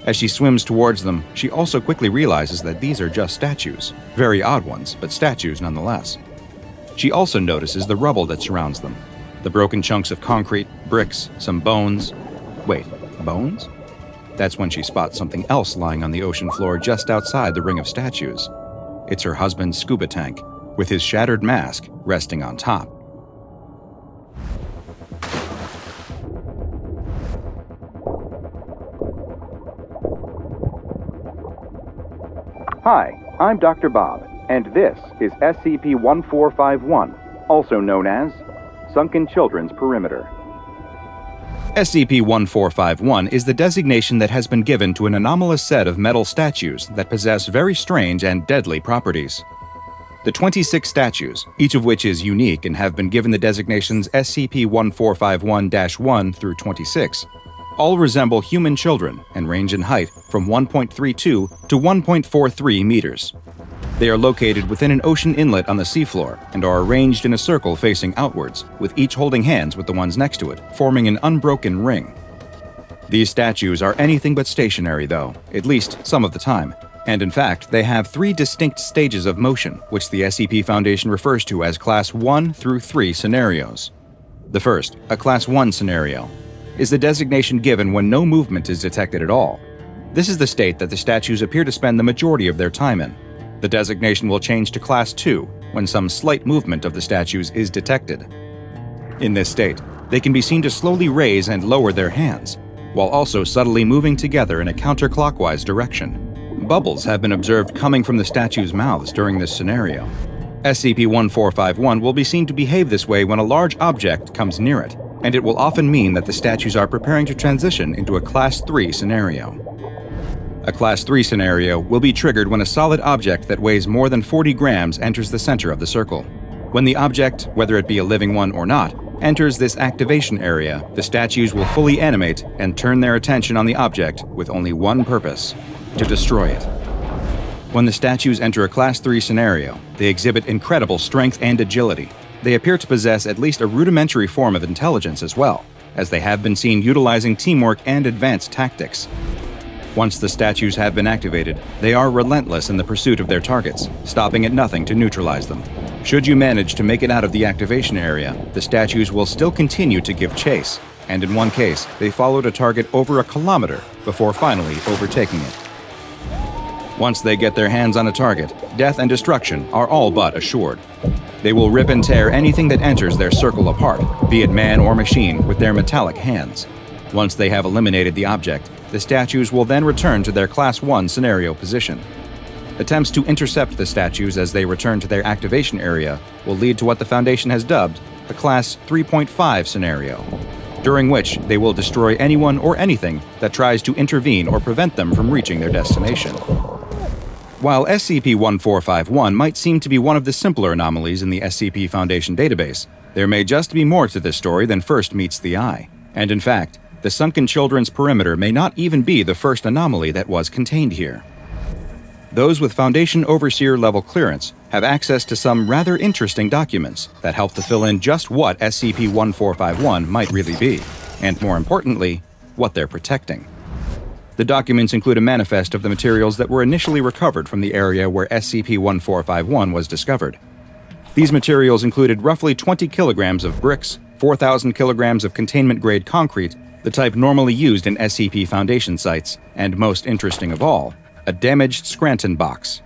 As she swims towards them, she also quickly realizes that these are just statues. Very odd ones, but statues nonetheless. She also notices the rubble that surrounds them the broken chunks of concrete, bricks, some bones. Wait, bones? That's when she spots something else lying on the ocean floor just outside the ring of statues. It's her husband's scuba tank, with his shattered mask resting on top.
Hi, I'm Dr. Bob, and this is SCP 1451, also known as Sunken Children's Perimeter.
SCP 1451 is the designation that has been given to an anomalous set of metal statues that possess very strange and deadly properties. The 26 statues, each of which is unique and have been given the designations SCP 1451 1 through 26, all resemble human children and range in height from 1.32 to 1.43 meters. They are located within an ocean inlet on the seafloor and are arranged in a circle facing outwards, with each holding hands with the ones next to it, forming an unbroken ring. These statues are anything but stationary, though, at least some of the time, and in fact, they have three distinct stages of motion, which the SCP Foundation refers to as Class 1 through 3 scenarios. The first, a Class 1 scenario, is the designation given when no movement is detected at all. This is the state that the statues appear to spend the majority of their time in, the designation will change to Class 2 when some slight movement of the statues is detected. In this state, they can be seen to slowly raise and lower their hands, while also subtly moving together in a counterclockwise direction. Bubbles have been observed coming from the statues' mouths during this scenario. SCP-1451 will be seen to behave this way when a large object comes near it, and it will often mean that the statues are preparing to transition into a Class 3 scenario. A Class 3 scenario will be triggered when a solid object that weighs more than 40 grams enters the center of the circle. When the object, whether it be a living one or not, enters this activation area, the statues will fully animate and turn their attention on the object with only one purpose to destroy it. When the statues enter a Class 3 scenario, they exhibit incredible strength and agility. They appear to possess at least a rudimentary form of intelligence as well, as they have been seen utilizing teamwork and advanced tactics. Once the statues have been activated, they are relentless in the pursuit of their targets, stopping at nothing to neutralize them. Should you manage to make it out of the activation area, the statues will still continue to give chase, and in one case, they followed a target over a kilometer before finally overtaking it. Once they get their hands on a target, death and destruction are all but assured. They will rip and tear anything that enters their circle apart, be it man or machine, with their metallic hands. Once they have eliminated the object, the statues will then return to their Class 1 scenario position. Attempts to intercept the statues as they return to their activation area will lead to what the Foundation has dubbed a Class 3.5 scenario, during which they will destroy anyone or anything that tries to intervene or prevent them from reaching their destination. While SCP 1451 might seem to be one of the simpler anomalies in the SCP Foundation database, there may just be more to this story than first meets the eye. And in fact, the sunken children's perimeter may not even be the first anomaly that was contained here. those with Foundation Overseer level clearance have access to some rather interesting documents that help to fill in just what SCP 1451 might really be, and more importantly, what they're protecting. The documents include a manifest of the materials that were initially recovered from the area where SCP 1451 was discovered. These materials included roughly 20 kilograms of bricks, 4,000 kilograms of containment grade concrete, the type normally used in SCP Foundation sites, and most interesting of all, a damaged Scranton box.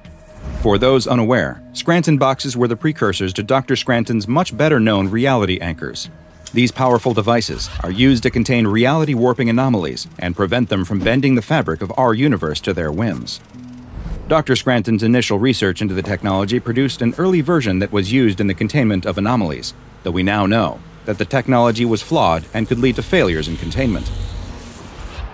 For those unaware, Scranton boxes were the precursors to Dr. Scranton's much better known reality anchors. These powerful devices are used to contain reality warping anomalies and prevent them from bending the fabric of our universe to their whims. Dr. Scranton's initial research into the technology produced an early version that was used in the containment of anomalies, though we now know that the technology was flawed and could lead to failures in containment.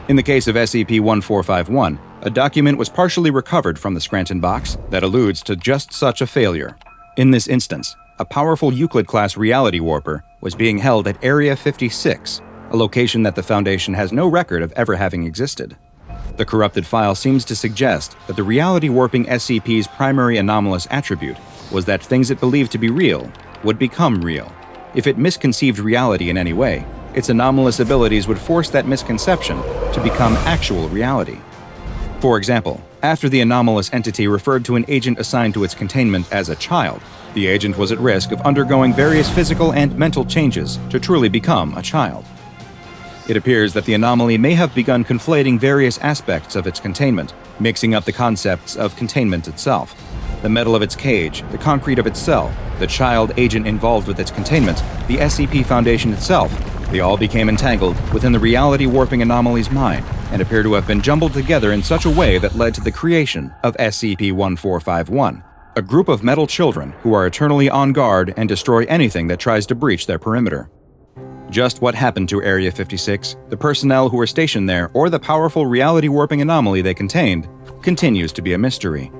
In the case of SCP 1451, a document was partially recovered from the Scranton box that alludes to just such a failure. In this instance, a powerful Euclid class reality warper was being held at Area 56, a location that the Foundation has no record of ever having existed. The corrupted file seems to suggest that the reality warping SCP's primary anomalous attribute was that things it believed to be real would become real. If it misconceived reality in any way, its anomalous abilities would force that misconception to become actual reality. For example, after the anomalous entity referred to an agent assigned to its containment as a child, the agent was at risk of undergoing various physical and mental changes to truly become a child. It appears that the anomaly may have begun conflating various aspects of its containment, mixing up the concepts of containment itself. The metal of its cage, the concrete of its cell, the child agent involved with its containment, the SCP Foundation itself, they all became entangled within the reality warping anomaly's mind and appear to have been jumbled together in such a way that led to the creation of SCP 1451, a group of metal children who are eternally on guard and destroy anything that tries to breach their perimeter. Just what happened to Area 56, the personnel who were stationed there, or the powerful reality warping anomaly they contained, continues to be a mystery.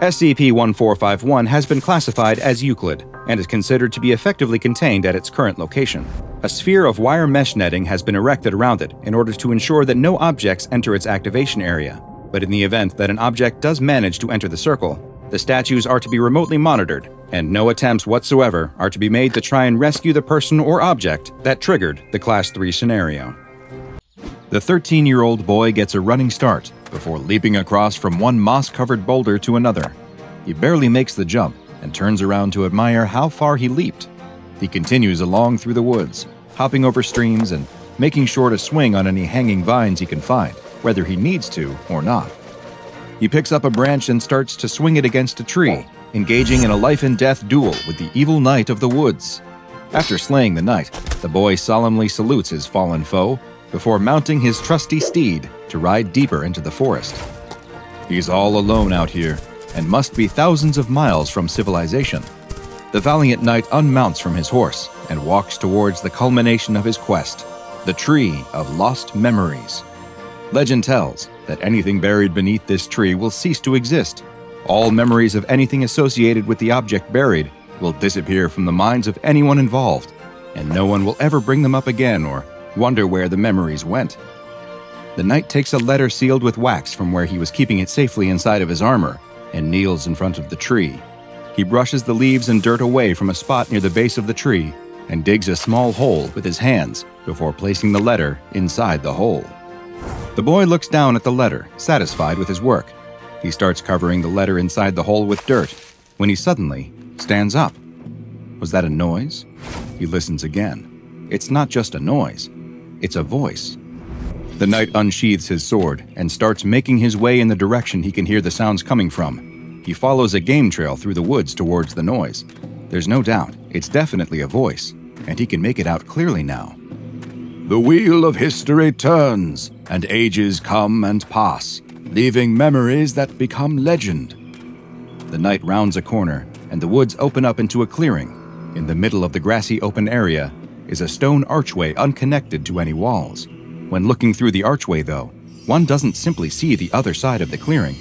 SCP 1451 has been classified as Euclid and is considered to be effectively contained at its current location. A sphere of wire mesh netting has been erected around it in order to ensure that no objects enter its activation area. But in the event that an object does manage to enter the circle, the statues are to be remotely monitored, and no attempts whatsoever are to be made to try and rescue the person or object that triggered the Class 3 scenario. The 13 year old boy gets a running start before leaping across from one moss covered boulder to another. He barely makes the jump and turns around to admire how far he leaped. He continues along through the woods, hopping over streams and making sure to swing on any hanging vines he can find, whether he needs to or not. He picks up a branch and starts to swing it against a tree, engaging in a life and death duel with the evil knight of the woods. After slaying the knight, the boy solemnly salutes his fallen foe before mounting his trusty steed to ride deeper into the forest. He's all alone out here and must be thousands of miles from civilization. The valiant knight unmounts from his horse and walks towards the culmination of his quest, the Tree of Lost Memories. Legend tells that anything buried beneath this tree will cease to exist. All memories of anything associated with the object buried will disappear from the minds of anyone involved, and no one will ever bring them up again or wonder where the memories went. The knight takes a letter sealed with wax from where he was keeping it safely inside of his armor and kneels in front of the tree. He brushes the leaves and dirt away from a spot near the base of the tree and digs a small hole with his hands before placing the letter inside the hole. The boy looks down at the letter, satisfied with his work. He starts covering the letter inside the hole with dirt when he suddenly stands up. Was that a noise? He listens again. It's not just a noise, it's a voice. The knight unsheathes his sword and starts making his way in the direction he can hear the sounds coming from. He follows a game trail through the woods towards the noise. There's no doubt, it's definitely a voice, and he can make it out clearly now. The wheel of history turns, and ages come and pass, leaving memories that become legend. The knight rounds a corner, and the woods open up into a clearing. In the middle of the grassy open area is a stone archway unconnected to any walls. When looking through the archway, though, one doesn't simply see the other side of the clearing.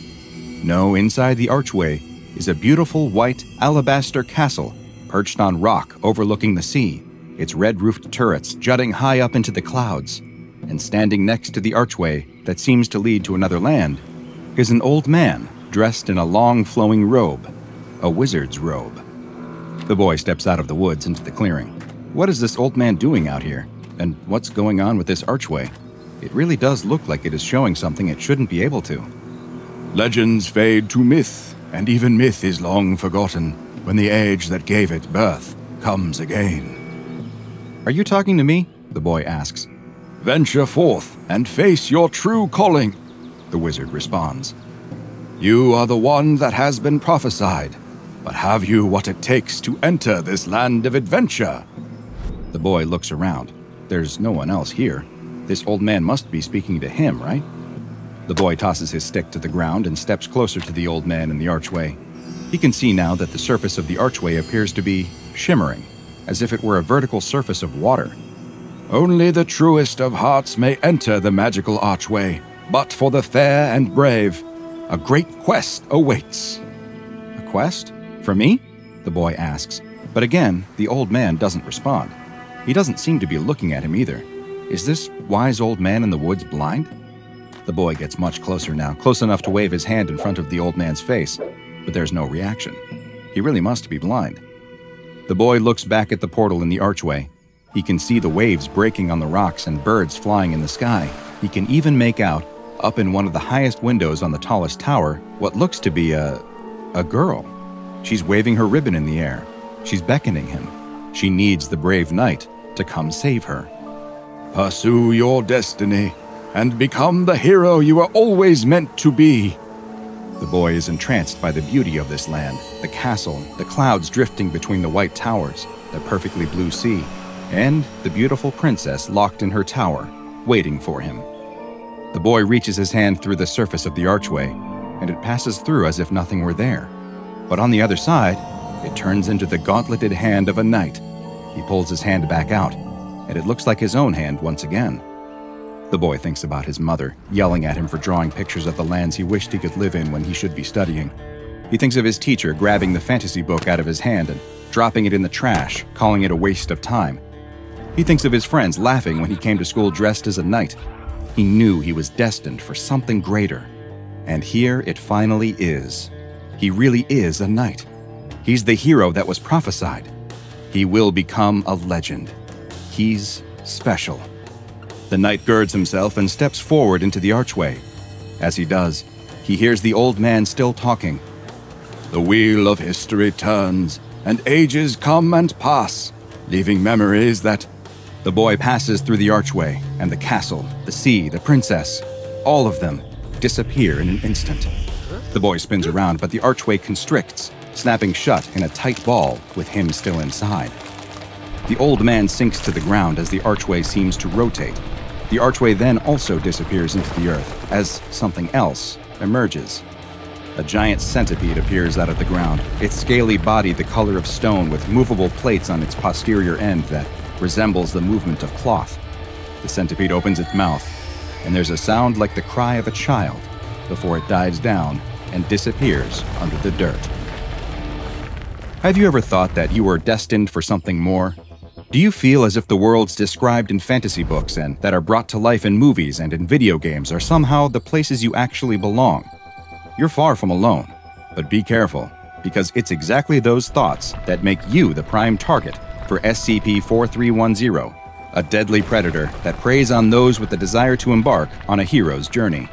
No, inside the archway is a beautiful white alabaster castle perched on rock overlooking the sea, its red roofed turrets jutting high up into the clouds. And standing next to the archway that seems to lead to another land is an old man dressed in a long flowing robe, a wizard's robe. The boy steps out of the woods into the clearing. What is this old man doing out here? And what's going on with this archway? It really does look like it is showing something it shouldn't be able to.
Legends fade to myth, and even myth is long forgotten when the age that gave it birth comes again.
Are you talking to me? The boy asks.
Venture forth and face your true calling, the wizard responds. You are the one that has been prophesied, but have you what it takes to enter this land of adventure?
The boy looks around. There's no one else here. This old man must be speaking to him, right? The boy tosses his stick to the ground and steps closer to the old man in the archway. He can see now that the surface of the archway appears to be shimmering, as if it were a vertical surface of water.
Only the truest of hearts may enter the magical archway, but for the fair and brave, a great quest awaits.
A quest? For me? The boy asks. But again, the old man doesn't respond. He doesn't seem to be looking at him either. Is this wise old man in the woods blind? The boy gets much closer now, close enough to wave his hand in front of the old man's face, but there's no reaction. He really must be blind. The boy looks back at the portal in the archway. He can see the waves breaking on the rocks and birds flying in the sky. He can even make out, up in one of the highest windows on the tallest tower, what looks to be a. a girl. She's waving her ribbon in the air. She's beckoning him. She needs the brave knight to come save her.
Pursue your destiny and become the hero you were always meant to be.
The boy is entranced by the beauty of this land the castle, the clouds drifting between the white towers, the perfectly blue sea, and the beautiful princess locked in her tower, waiting for him. The boy reaches his hand through the surface of the archway, and it passes through as if nothing were there. But on the other side, it turns into the gauntleted hand of a knight. He pulls his hand back out, and it looks like his own hand once again. The boy thinks about his mother, yelling at him for drawing pictures of the lands he wished he could live in when he should be studying. He thinks of his teacher grabbing the fantasy book out of his hand and dropping it in the trash, calling it a waste of time. He thinks of his friends laughing when he came to school dressed as a knight. He knew he was destined for something greater. And here it finally is. He really is a knight. He's the hero that was prophesied. He will become a legend. He's special. The knight girds himself and steps forward into the archway. As he does, he hears the old man still talking.
The wheel of history turns, and ages come and pass, leaving memories that.
The boy passes through the archway, and the castle, the sea, the princess, all of them disappear in an instant. The boy spins around, but the archway constricts, snapping shut in a tight ball with him still inside. The old man sinks to the ground as the archway seems to rotate, the archway then also disappears into the earth as something else emerges. A giant centipede appears out of the ground, its scaly body the color of stone with movable plates on its posterior end that resembles the movement of cloth. The centipede opens its mouth, and there's a sound like the cry of a child before it dives down and disappears under the dirt. Have you ever thought that you were destined for something more? Do you feel as if the worlds described in fantasy books and that are brought to life in movies and in video games are somehow the places you actually belong? You're far from alone, but be careful, because it's exactly those thoughts that make you the prime target for SCP 4310, a deadly predator that preys on those with the desire to embark on a hero's journey.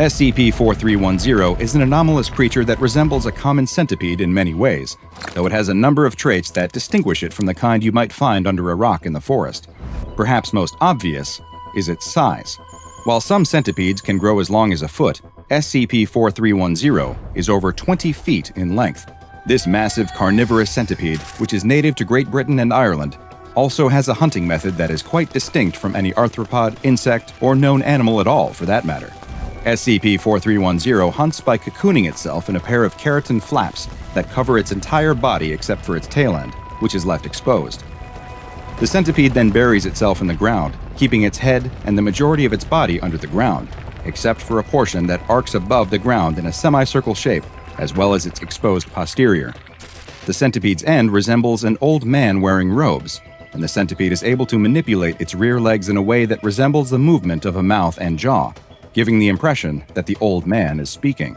SCP 4310 is an anomalous creature that resembles a common centipede in many ways, though it has a number of traits that distinguish it from the kind you might find under a rock in the forest. Perhaps most obvious is its size. While some centipedes can grow as long as a foot, SCP 4310 is over 20 feet in length. This massive carnivorous centipede, which is native to Great Britain and Ireland, also has a hunting method that is quite distinct from any arthropod, insect, or known animal at all, for that matter. SCP-4310 hunts by cocooning itself in a pair of keratin flaps that cover its entire body except for its tail end, which is left exposed. The centipede then buries itself in the ground, keeping its head and the majority of its body under the ground, except for a portion that arcs above the ground in a semicircle shape, as well as its exposed posterior. The centipede's end resembles an old man wearing robes, and the centipede is able to manipulate its rear legs in a way that resembles the movement of a mouth and jaw, giving the impression that the old man is speaking.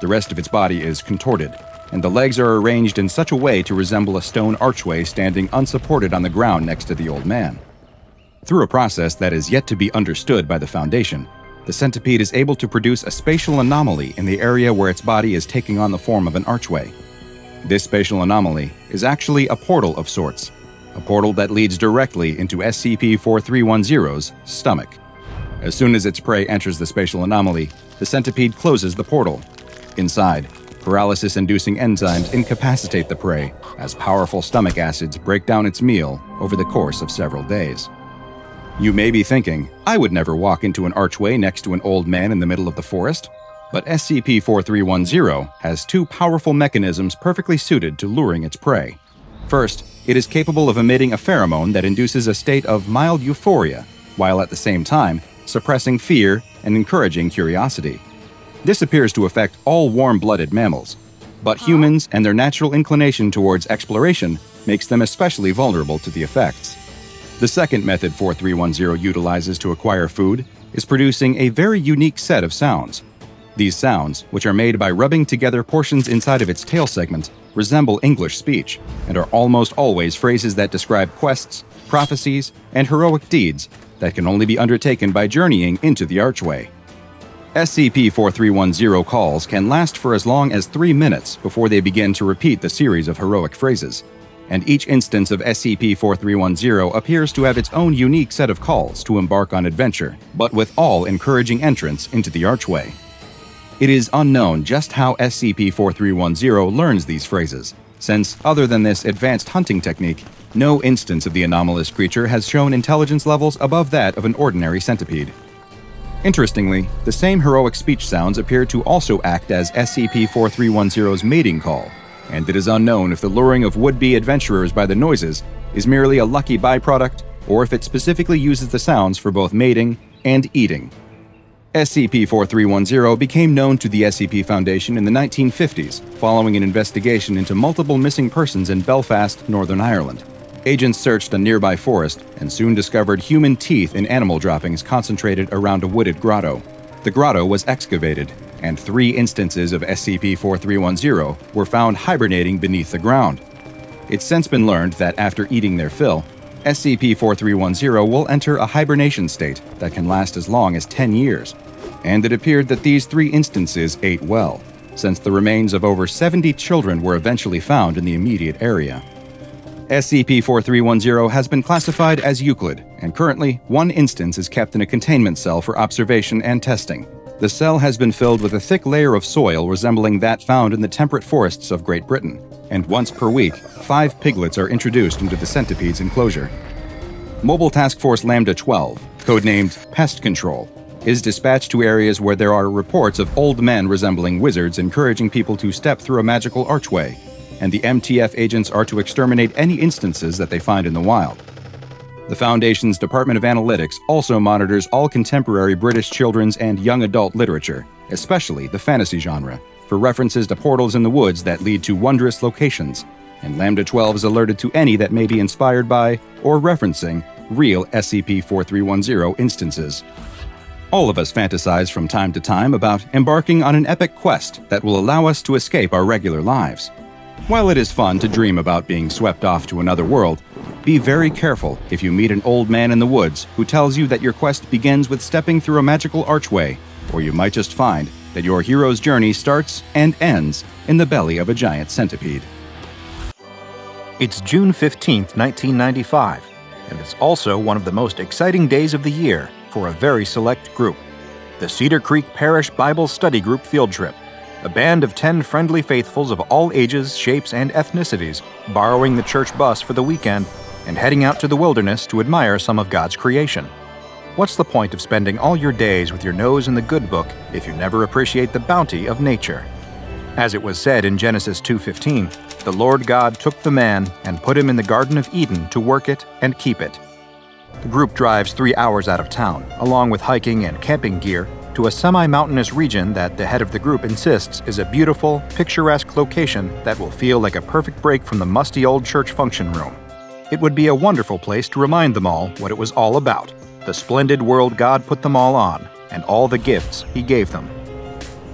The rest of its body is contorted, and the legs are arranged in such a way to resemble a stone archway standing unsupported on the ground next to the old man. Through a process that is yet to be understood by the Foundation, the centipede is able to produce a spatial anomaly in the area where its body is taking on the form of an archway. This spatial anomaly is actually a portal of sorts, a portal that leads directly into SCP 4310's stomach. As soon as its prey enters the spatial anomaly, the centipede closes the portal. Inside, paralysis inducing enzymes incapacitate the prey as powerful stomach acids break down its meal over the course of several days. You may be thinking, I would never walk into an archway next to an old man in the middle of the forest. But SCP 4310 has two powerful mechanisms perfectly suited to luring its prey. First, it is capable of emitting a pheromone that induces a state of mild euphoria, while at the same time suppressing fear and encouraging curiosity. This appears to affect all warm blooded mammals, but humans and their natural inclination towards exploration makes them especially vulnerable to the effects. The second method 4310 utilizes to acquire food is producing a very unique set of sounds. These sounds, which are made by rubbing together portions inside of its tail segment, resemble English speech and are almost always phrases that describe quests, prophecies, and heroic deeds that can only be undertaken by journeying into the archway. SCP 4310 calls can last for as long as three minutes before they begin to repeat the series of heroic phrases and each instance of SCP-4310 appears to have its own unique set of calls to embark on adventure, but with all encouraging entrance into the archway. It is unknown just how SCP-4310 learns these phrases, since, other than this advanced hunting technique, no instance of the anomalous creature has shown intelligence levels above that of an ordinary centipede. Interestingly, the same heroic speech sounds appear to also act as SCP-4310's mating call, and it is unknown if the luring of would-be adventurers by the noises is merely a lucky byproduct or if it specifically uses the sounds for both mating and eating. SCP-4310 became known to the SCP Foundation in the 1950s following an investigation into multiple missing persons in Belfast, Northern Ireland. Agents searched a nearby forest and soon discovered human teeth and animal droppings concentrated around a wooded grotto. The grotto was excavated and three instances of SCP 4310 were found hibernating beneath the ground. It's since been learned that after eating their fill, SCP 4310 will enter a hibernation state that can last as long as 10 years. And it appeared that these three instances ate well, since the remains of over 70 children were eventually found in the immediate area. SCP 4310 has been classified as Euclid, and currently, one instance is kept in a containment cell for observation and testing. The cell has been filled with a thick layer of soil resembling that found in the temperate forests of Great Britain, and once per week, five piglets are introduced into the centipede's enclosure. Mobile Task Force Lambda 12, codenamed Pest Control, is dispatched to areas where there are reports of old men resembling wizards encouraging people to step through a magical archway, and the MTF agents are to exterminate any instances that they find in the wild. The Foundation's Department of Analytics also monitors all contemporary British children's and young adult literature, especially the fantasy genre, for references to portals in the woods that lead to wondrous locations, and Lambda 12 is alerted to any that may be inspired by or referencing real SCP 4310 instances. All of us fantasize from time to time about embarking on an epic quest that will allow us to escape our regular lives. While it is fun to dream about being swept off to another world, be very careful if you meet an old man in the woods who tells you that your quest begins with stepping through a magical archway, or you might just find that your hero's journey starts and ends in the belly of a giant centipede.
It's June 15, 1995, and it's also one of the most exciting days of the year for a very select group the Cedar Creek Parish Bible Study Group Field Trip. A band of 10 friendly faithfuls of all ages, shapes, and ethnicities borrowing the church bus for the weekend and heading out to the wilderness to admire some of God's creation. What's the point of spending all your days with your nose in the good book if you never appreciate the bounty of nature? As it was said in Genesis 2:15, the Lord God took the man and put him in the garden of Eden to work it and keep it. The group drives 3 hours out of town, along with hiking and camping gear, to a semi-mountainous region that the head of the group insists is a beautiful, picturesque location that will feel like a perfect break from the musty old church function room. It would be a wonderful place to remind them all what it was all about the splendid world God put them all on, and all the gifts He gave them.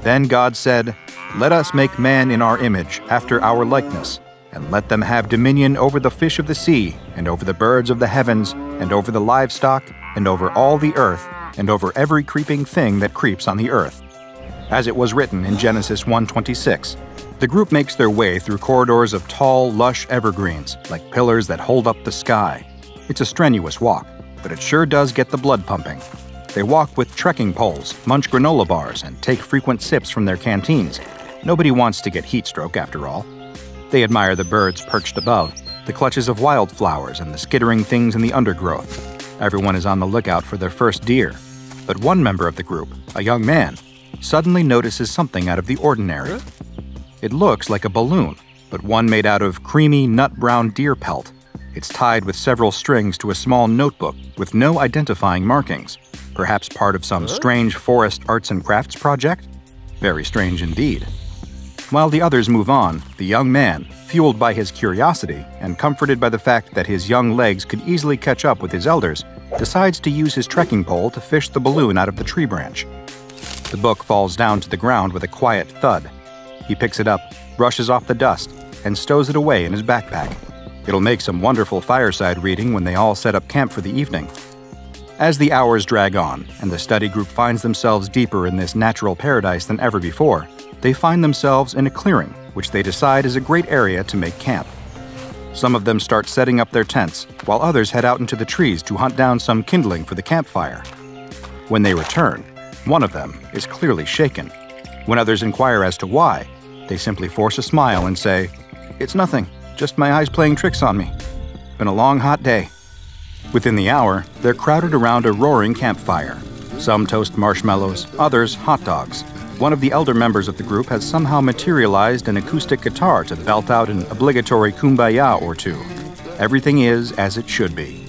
Then God said,
Let us make man in our image, after our likeness, and let them have dominion over the fish of the sea, and over the birds of the heavens, and over the livestock, and over all the earth, and over every creeping thing that creeps on the earth. As it was written in Genesis 1:26, the group makes their way through corridors of tall, lush evergreens, like pillars that hold up the sky. It's a strenuous walk, but it sure does get the blood pumping. They walk with trekking poles, munch granola bars, and take frequent sips from their canteens. Nobody wants to get heat stroke, after all. They admire the birds perched above, the clutches of wildflowers, and the skittering things in the undergrowth. Everyone is on the lookout for their first deer. But one member of the group, a young man, suddenly notices something out of the ordinary. It looks like a balloon, but one made out of creamy nut brown deer pelt. It's tied with several strings to a small notebook with no identifying markings. Perhaps part of some strange forest arts and crafts project? Very strange indeed. While the others move on, the young man, fueled by his curiosity and comforted by the fact that his young legs could easily catch up with his elders, decides to use his trekking pole to fish the balloon out of the tree branch. The book falls down to the ground with a quiet thud. He picks it up, brushes off the dust, and stows it away in his backpack. It'll make some wonderful fireside reading when they all set up camp for the evening. As the hours drag on and the study group finds themselves deeper in this natural paradise than ever before, they find themselves in a clearing, which they decide is a great area to make camp. Some of them start setting up their tents, while others head out into the trees to hunt down some kindling for the campfire. When they return, one of them is clearly shaken. When others inquire as to why, they simply force a smile and say, It's nothing, just my eyes playing tricks on me. Been a long, hot day. Within the hour, they're crowded around a roaring campfire. Some toast marshmallows, others hot dogs. One of the elder members of the group has somehow materialized an acoustic guitar to belt out an obligatory kumbaya or two. Everything is as it should be.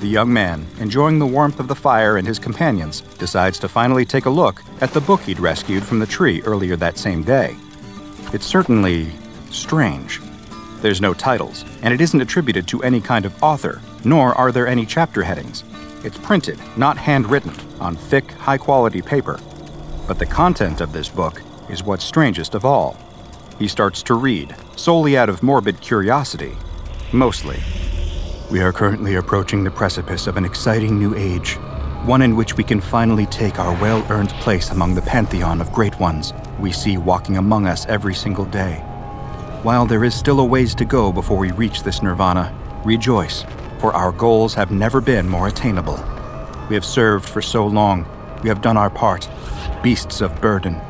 The young man, enjoying the warmth of the fire and his companions, decides to finally take a look at the book he'd rescued from the tree earlier that same day. It's certainly strange. There's no titles, and it isn't attributed to any kind of author, nor are there any chapter headings. It's printed, not handwritten, on thick, high quality paper. But the content of this book is what's strangest of all. He starts to read, solely out of morbid curiosity. Mostly. We are currently approaching the precipice of an exciting new age, one in which we can finally take our well earned place among the pantheon of great ones we see walking among us every single day. While there is still a ways to go before we reach this nirvana, rejoice, for our goals have never been more attainable. We have served for so long, we have done our part beasts of burden,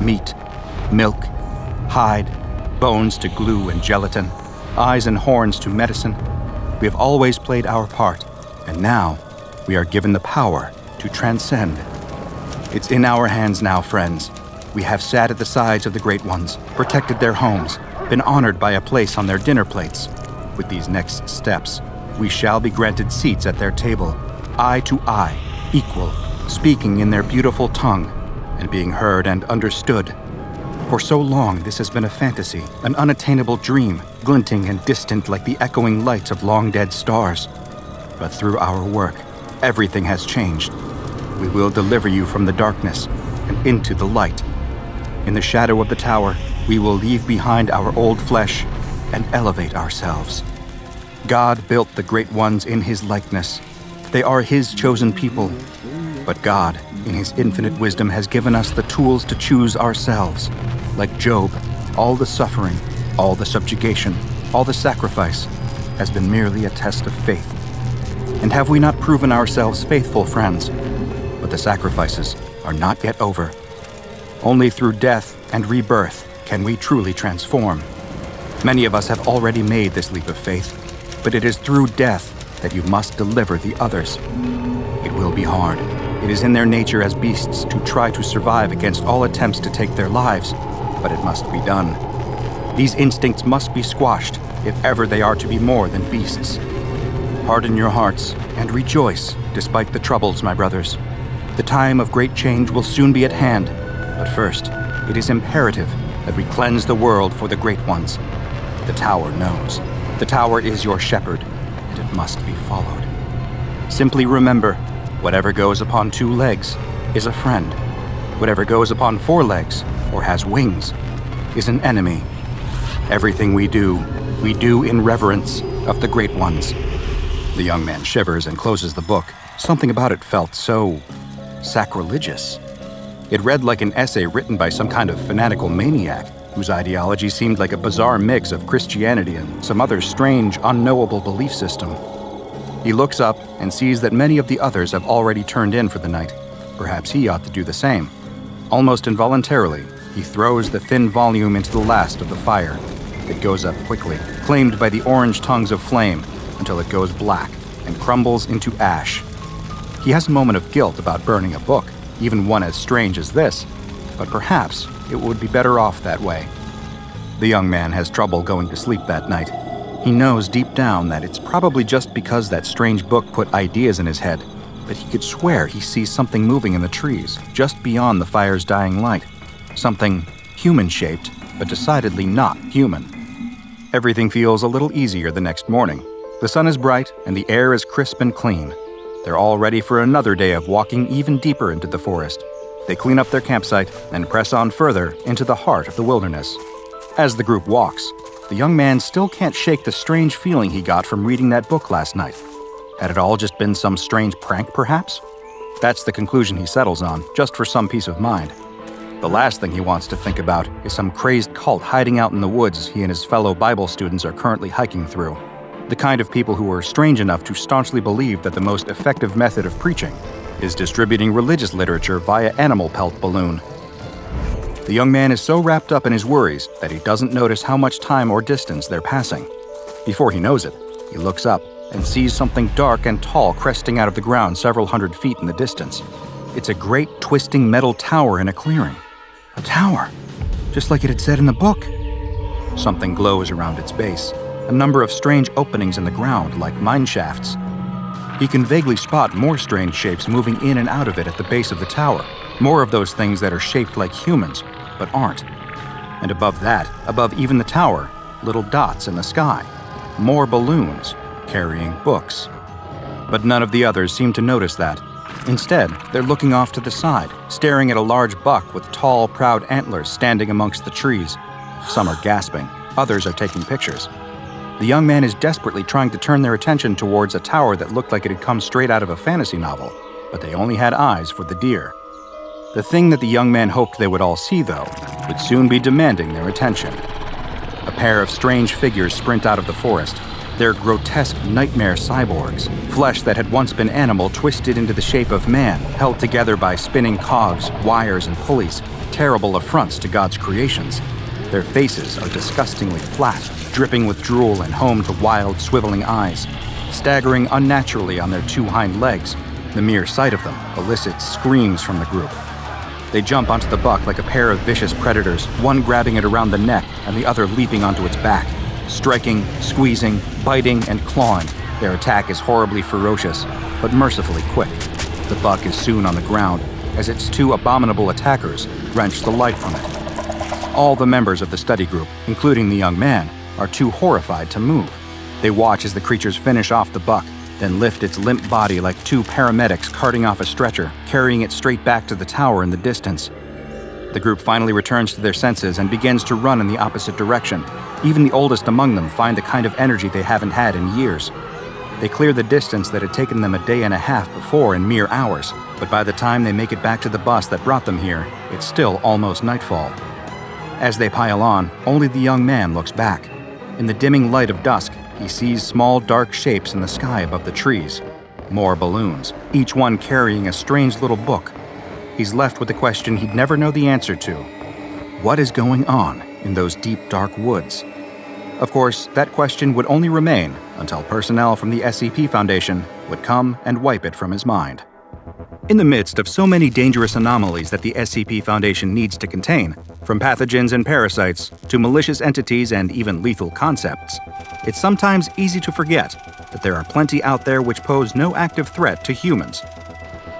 meat, milk, hide, bones to glue and gelatin, eyes and horns to medicine. We have always played our part, and now we are given the power to transcend. It's in our hands now, friends. We have sat at the sides of the great ones, protected their homes, been honored by a place on their dinner plates. With these next steps, we shall be granted seats at their table, eye to eye, equal, speaking in their beautiful tongue, and being heard and understood. For so long, this has been a fantasy, an unattainable dream, glinting and distant like the echoing lights of long dead stars. But through our work, everything has changed. We will deliver you from the darkness and into the light. In the shadow of the tower, we will leave behind our old flesh and elevate ourselves. God built the great ones in his likeness. They are his chosen people. But God, in his infinite wisdom, has given us the tools to choose ourselves. Like Job, all the suffering, all the subjugation, all the sacrifice has been merely a test of faith. And have we not proven ourselves faithful friends? But the sacrifices are not yet over. Only through death and rebirth can we truly transform. Many of us have already made this leap of faith, but it is through death that you must deliver the others. It will be hard. It is in their nature as beasts to try to survive against all attempts to take their lives, but it must be done. These instincts must be squashed if ever they are to be more than beasts. Harden your hearts and rejoice despite the troubles, my brothers. The time of great change will soon be at hand, but first, it is imperative that we cleanse the world for the great ones. The tower knows. The tower is your shepherd, and it must be followed. Simply remember whatever goes upon two legs is a friend. Whatever goes upon four legs or has wings
is an enemy. Everything we do, we do in reverence of the Great Ones. The young man shivers and closes the book. Something about it felt so sacrilegious. It read like an essay written by some kind of fanatical maniac whose ideology seemed like a bizarre mix of Christianity and some other strange, unknowable belief system. He looks up and sees that many of the others have already turned in for the night. Perhaps he ought to do the same. Almost involuntarily, he throws the thin volume into the last of the fire. It goes up quickly, claimed by the orange tongues of flame, until it goes black and crumbles into ash. He has a moment of guilt about burning a book, even one as strange as this, but perhaps it would be better off that way. The young man has trouble going to sleep that night. He knows deep down that it's probably just because that strange book put ideas in his head, but he could swear he sees something moving in the trees, just beyond the fire's dying light. Something human shaped, but decidedly not human. Everything feels a little easier the next morning. The sun is bright and the air is crisp and clean. They're all ready for another day of walking even deeper into the forest. They clean up their campsite and press on further into the heart of the wilderness. As the group walks, the young man still can't shake the strange feeling he got from reading that book last night. Had it all just been some strange prank, perhaps? That's the conclusion he settles on, just for some peace of mind. The last thing he wants to think about is some crazed cult hiding out in the woods he and his fellow Bible students are currently hiking through. The kind of people who are strange enough to staunchly believe that the most effective method of preaching is distributing religious literature via animal pelt balloon. The young man is so wrapped up in his worries that he doesn't notice how much time or distance they're passing. Before he knows it, he looks up and sees something dark and tall cresting out of the ground several hundred feet in the distance. It's a great twisting metal tower in a clearing. A tower, just like it had said in the book. Something glows around its base, a number of strange openings in the ground like mine shafts. He can vaguely spot more strange shapes moving in and out of it at the base of the tower, more of those things that are shaped like humans, but aren't. And above that, above even the tower, little dots in the sky, more balloons carrying books. But none of the others seem to notice that. Instead, they're looking off to the side, staring at a large buck with tall, proud antlers standing amongst the trees. Some are gasping, others are taking pictures. The young man is desperately trying to turn their attention towards a tower that looked like it had come straight out of a fantasy novel, but they only had eyes for the deer. The thing that the young man hoped they would all see, though, would soon be demanding their attention. A pair of strange figures sprint out of the forest. They're grotesque nightmare cyborgs, flesh that had once been animal twisted into the shape of man, held together by spinning cogs, wires, and pulleys, terrible affronts to God's creations. Their faces are disgustingly flat, dripping with drool and home to wild, swiveling eyes. Staggering unnaturally on their two hind legs, the mere sight of them elicits screams from the group. They jump onto the buck like a pair of vicious predators, one grabbing it around the neck and the other leaping onto its back. Striking, squeezing, biting, and clawing, their attack is horribly ferocious, but mercifully quick. The buck is soon on the ground as its two abominable attackers wrench the life from it. All the members of the study group, including the young man, are too horrified to move. They watch as the creatures finish off the buck, then lift its limp body like two paramedics carting off a stretcher, carrying it straight back to the tower in the distance. The group finally returns to their senses and begins to run in the opposite direction. Even the oldest among them find the kind of energy they haven't had in years. They clear the distance that had taken them a day and a half before in mere hours, but by the time they make it back to the bus that brought them here, it's still almost nightfall. As they pile on, only the young man looks back. In the dimming light of dusk, he sees small dark shapes in the sky above the trees. More balloons, each one carrying a strange little book. He's left with a question he'd never know the answer to What is going on in those deep, dark woods? Of course, that question would only remain until personnel from the SCP Foundation would come and wipe it from his mind. In the midst of so many dangerous anomalies that the SCP Foundation needs to contain, from pathogens and parasites to malicious entities and even lethal concepts, it's sometimes easy to forget that there are plenty out there which pose no active threat to humans.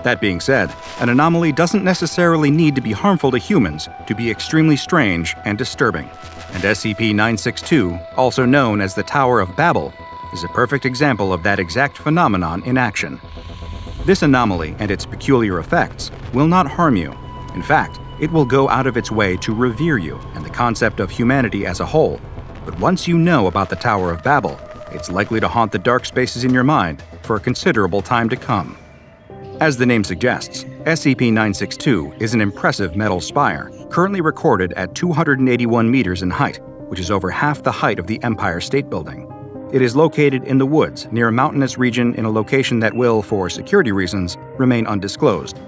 That being said, an anomaly doesn't necessarily need to be harmful to humans to be extremely strange and disturbing. And SCP 962, also known as the Tower of Babel, is a perfect example of that exact phenomenon in action. This anomaly and its peculiar effects will not harm you. In fact, it will go out of its way to revere you and the concept of humanity as a whole. But once you know about the Tower of Babel, it's likely to haunt the dark spaces in your mind for a considerable time to come. As the name suggests, SCP 962 is an impressive metal spire, currently recorded at 281 meters in height, which is over half the height of the Empire State Building. It is located in the woods near a mountainous region in a location that will, for security reasons, remain undisclosed.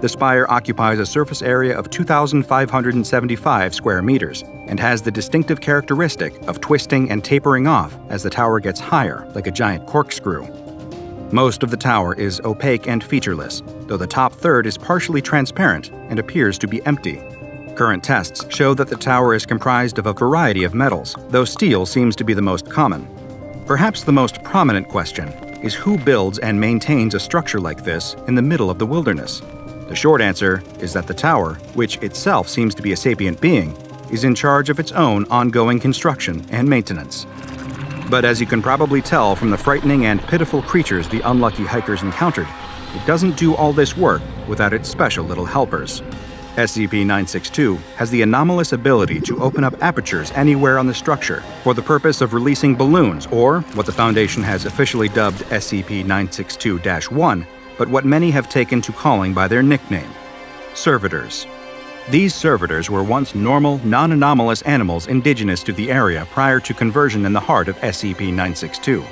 The spire occupies a surface area of 2,575 square meters and has the distinctive characteristic of twisting and tapering off as the tower gets higher, like a giant corkscrew. Most of the tower is opaque and featureless, though the top third is partially transparent and appears to be empty. Current tests show that the tower is comprised of a variety of metals, though steel seems to be the most common. Perhaps the most prominent question is who builds and maintains a structure like this in the middle of the wilderness? The short answer is that the tower, which itself seems to be a sapient being, is in charge of its own ongoing construction and maintenance. But as you can probably tell from the frightening and pitiful creatures the unlucky hikers encountered, it doesn't do all this work without its special little helpers. SCP 962 has the anomalous ability to open up apertures anywhere on the structure for the purpose of releasing balloons, or what the Foundation has officially dubbed SCP 962 1 but what many have taken to calling by their nickname servitors. These servitors were once normal, non anomalous animals indigenous to the area prior to conversion in the heart of SCP 962.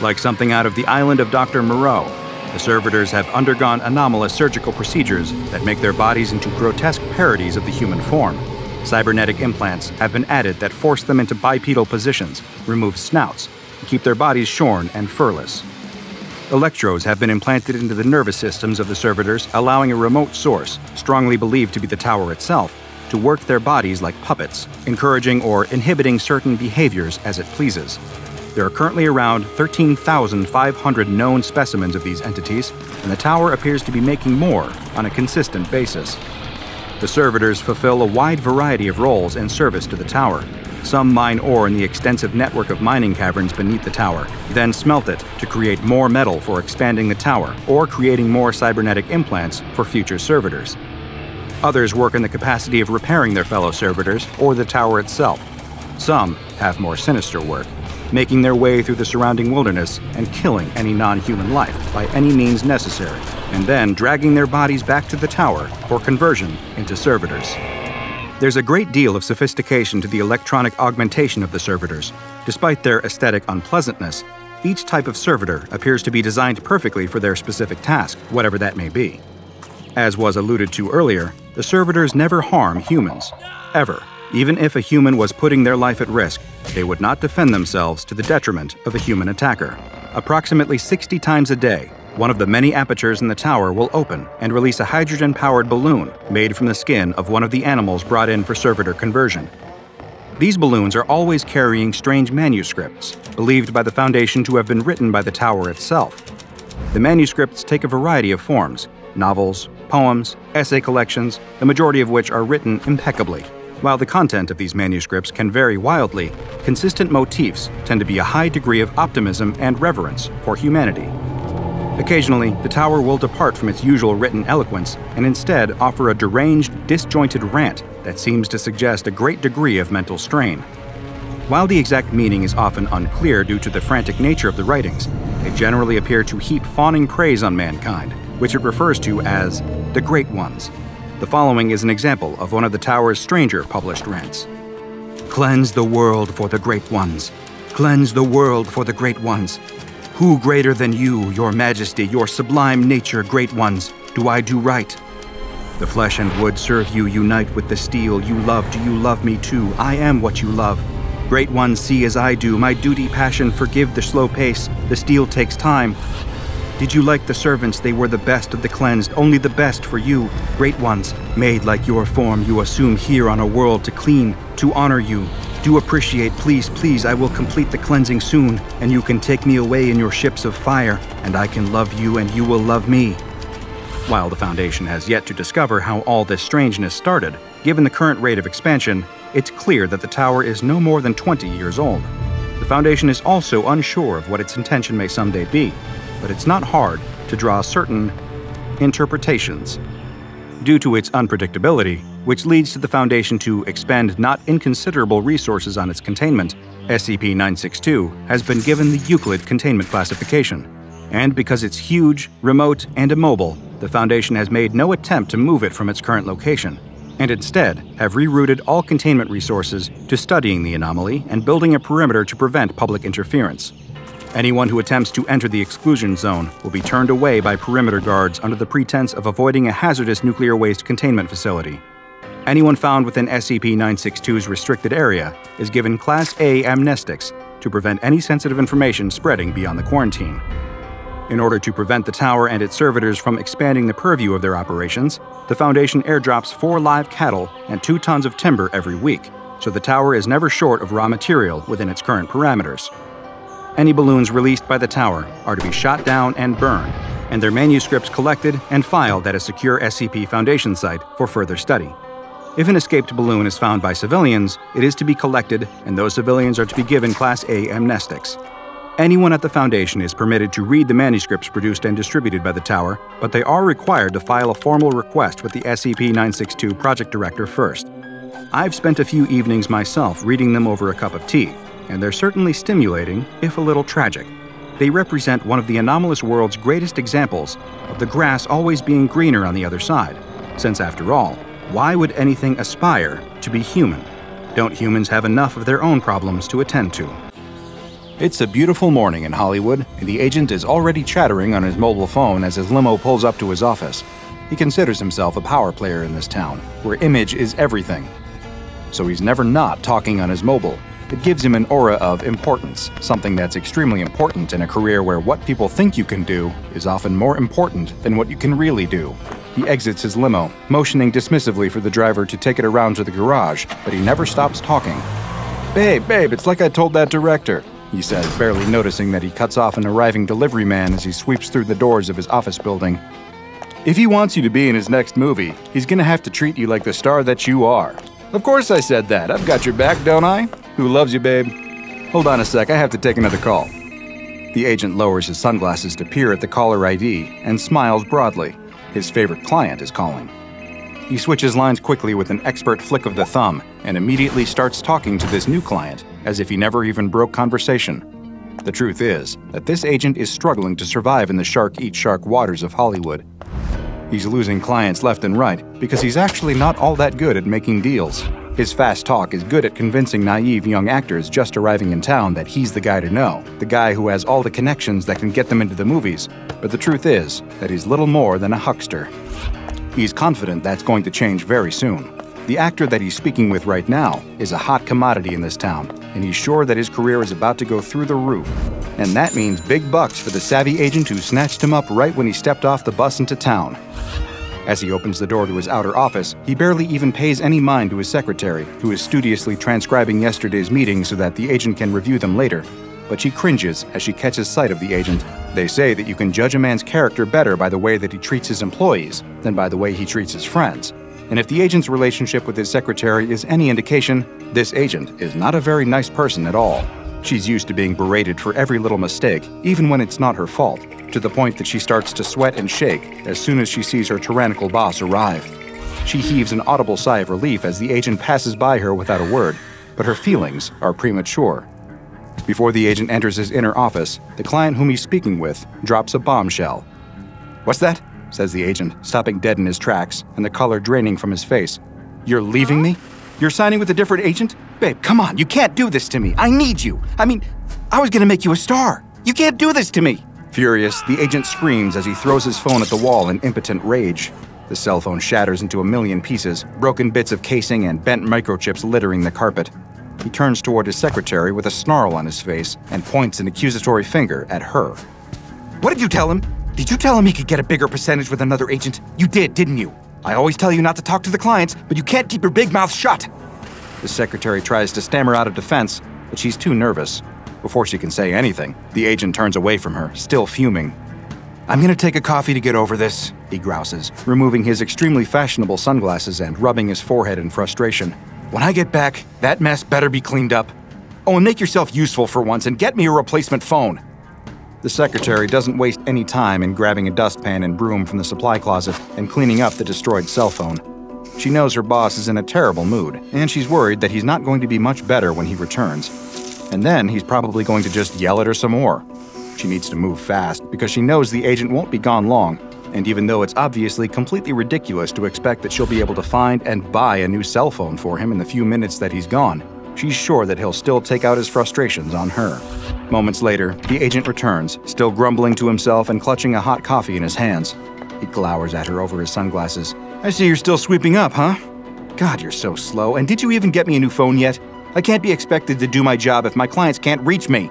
Like something out of the island of Dr. Moreau, the servitors have undergone anomalous surgical procedures that make their bodies into grotesque parodies of the human form. Cybernetic implants have been added that force them into bipedal positions, remove snouts, and keep their bodies shorn and furless. Electrodes have been implanted into the nervous systems of the servitors, allowing a remote source, strongly believed to be the tower itself, to work their bodies like puppets, encouraging or inhibiting certain behaviors as it pleases. There are currently around 13,500 known specimens of these entities, and the tower appears to be making more on a consistent basis. The servitors fulfill a wide variety of roles in service to the tower, some mine ore in the extensive network of mining caverns beneath the tower, then smelt it to create more metal for expanding the tower or creating more cybernetic implants for future servitors. Others work in the capacity of repairing their fellow servitors or the tower itself. Some have more sinister work, making their way through the surrounding wilderness and killing any non human life by any means necessary, and then dragging their bodies back to the tower for conversion into servitors. There's a great deal of sophistication to the electronic augmentation of the servitors. Despite their aesthetic unpleasantness, each type of servitor appears to be designed perfectly for their specific task, whatever that may be. As was alluded to earlier, the servitors never harm humans. Ever. Even if a human was putting their life at risk, they would not defend themselves to the detriment of a human attacker. Approximately 60 times a day, one of the many apertures in the tower will open and release a hydrogen powered balloon made from the skin of one of the animals brought in for servitor conversion. These balloons are always carrying strange manuscripts, believed by the Foundation to have been written by the tower itself. The manuscripts take a variety of forms novels, poems, essay collections, the majority of which are written impeccably. While the content of these manuscripts can vary wildly, consistent motifs tend to be a high degree of optimism and reverence for humanity. Occasionally, the tower will depart from its usual written eloquence and instead offer a deranged, disjointed rant that seems to suggest a great degree of mental strain. While the exact meaning is often unclear due to the frantic nature of the writings, they generally appear to heap fawning praise on mankind, which it refers to as the Great Ones. The following is an example of one of the tower's stranger published rants Cleanse the world for the Great Ones. Cleanse the world for the Great Ones. Who greater than you, your majesty, your sublime nature, great ones, do I do right? The flesh and wood serve you, unite with the steel. You love, do you love me too? I am what you love. Great ones see as I do, my duty, passion, forgive the slow pace. The steel takes time. Did you like the servants? They were the best of the cleansed, only the best for you, great ones. Made like your form, you assume here on a world to clean, to honor you, do appreciate, please, please, I will complete the cleansing soon, and you can take me away in your ships of fire, and I can love you and you will love me. While the Foundation has yet to discover how all this strangeness started, given the current rate of expansion, it's clear that the tower is no more than 20 years old. The Foundation is also unsure of what its intention may someday be, but it's not hard to draw certain interpretations due to its unpredictability, which leads to the Foundation to expend not inconsiderable resources on its containment, SCP 962 has been given the Euclid containment classification. And because it's huge, remote, and immobile, the Foundation has made no attempt to move it from its current location, and instead have rerouted all containment resources to studying the anomaly and building a perimeter to prevent public interference. Anyone who attempts to enter the exclusion zone will be turned away by perimeter guards under the pretense of avoiding a hazardous nuclear waste containment facility. Anyone found within SCP 962's restricted area is given Class A amnestics to prevent any sensitive information spreading beyond the quarantine. In order to prevent the tower and its servitors from expanding the purview of their operations, the Foundation airdrops four live cattle and two tons of timber every week, so the tower is never short of raw material within its current parameters. Any balloons released by the tower are to be shot down and burned, and their manuscripts collected and filed at a secure SCP Foundation site for further study. If an escaped balloon is found by civilians, it is to be collected, and those civilians are to be given Class A amnestics. Anyone at the Foundation is permitted to read the manuscripts produced and distributed by the Tower, but they are required to file a formal request with the SCP 962 project director first. I've spent a few evenings myself reading them over a cup of tea, and they're certainly stimulating, if a little tragic. They represent one of the anomalous world's greatest examples of the grass always being greener on the other side, since after all, why would anything aspire to be human? Don't humans have enough of their own problems to attend to? It's a beautiful morning in Hollywood, and the agent is already chattering on his mobile phone as his limo pulls up to his office. He considers himself a power player in this town, where image is everything. So he's never not talking on his mobile, it gives him an aura of importance, something that's extremely important in a career where what people think you can do is often more important than what you can really do. He exits his limo, motioning dismissively for the driver to take it around to the garage, but he never stops talking. Babe, babe, it's like I told that director, he says, barely noticing that he cuts off an arriving delivery man as he sweeps through the doors of his office building. If he wants you to be in his next movie, he's gonna have to treat you like the star that you are. Of course I said that. I've got your back, don't I? Who loves you, babe? Hold on a sec, I have to take another call. The agent lowers his sunglasses to peer at the caller ID and smiles broadly. His favorite client is calling. He switches lines quickly with an expert flick of the thumb and immediately starts talking to this new client as if he never even broke conversation. The truth is that this agent is struggling to survive in the shark eat shark waters of Hollywood. He's losing clients left and right because he's actually not all that good at making deals. His fast talk is good at convincing naive young actors just arriving in town that he's the guy to know, the guy who has all the connections that can get them into the movies. But the truth is that he's little more than a huckster. He's confident that's going to change very soon. The actor that he's speaking with right now is a hot commodity in this town, and he's sure that his career is about to go through the roof. And that means big bucks for the savvy agent who snatched him up right when he stepped off the bus into town. As he opens the door to his outer office, he barely even pays any mind to his secretary, who is studiously transcribing yesterday's meeting so that the agent can review them later. But she cringes as she catches sight of the agent. They say that you can judge a man's character better by the way that he treats his employees than by the way he treats his friends. And if the agent's relationship with his secretary is any indication, this agent is not a very nice person at all. She's used to being berated for every little mistake, even when it's not her fault, to the point that she starts to sweat and shake as soon as she sees her tyrannical boss arrive. She heaves an audible sigh of relief as the agent passes by her without a word, but her feelings are premature. Before the agent enters his inner office, the client whom he's speaking with drops a bombshell. What's that? Says the agent, stopping dead in his tracks and the color draining from his face. You're leaving me? You're signing with a different agent? Babe, come on, you can't do this to me. I need you. I mean, I was gonna make you a star. You can't do this to me. Furious, the agent screams as he throws his phone at the wall in impotent rage. The cell phone shatters into a million pieces, broken bits of casing and bent microchips littering the carpet. He turns toward his secretary with a snarl on his face and points an accusatory finger at her. What did you tell him? Did you tell him he could get a bigger percentage with another agent? You did, didn't you? I always tell you not to talk to the clients, but you can't keep your big mouth shut. The secretary tries to stammer out a defense, but she's too nervous. Before she can say anything, the agent turns away from her, still fuming. I'm gonna take a coffee to get over this, he grouses, removing his extremely fashionable sunglasses and rubbing his forehead in frustration. When I get back, that mess better be cleaned up. Oh, and make yourself useful for once and get me a replacement phone.
The secretary doesn't waste any time in grabbing a dustpan and broom from the supply closet and cleaning up the destroyed cell phone. She knows her boss is in a terrible mood, and she's worried that he's not going to be much better when he returns. And then he's probably going to just yell at her some more. She needs to move fast because she knows the agent won't be gone long, and even though it's obviously completely ridiculous to expect that she'll be able to find and buy a new cell phone for him in the few minutes that he's gone, she's sure that he'll still take out his frustrations on her. Moments later, the agent returns, still grumbling to himself and clutching a hot coffee in his hands. He glowers at her over his sunglasses. I see you're still sweeping up, huh? God, you're so slow. And did you even get me a new phone yet? I can't be expected to do my job if my clients can't reach me.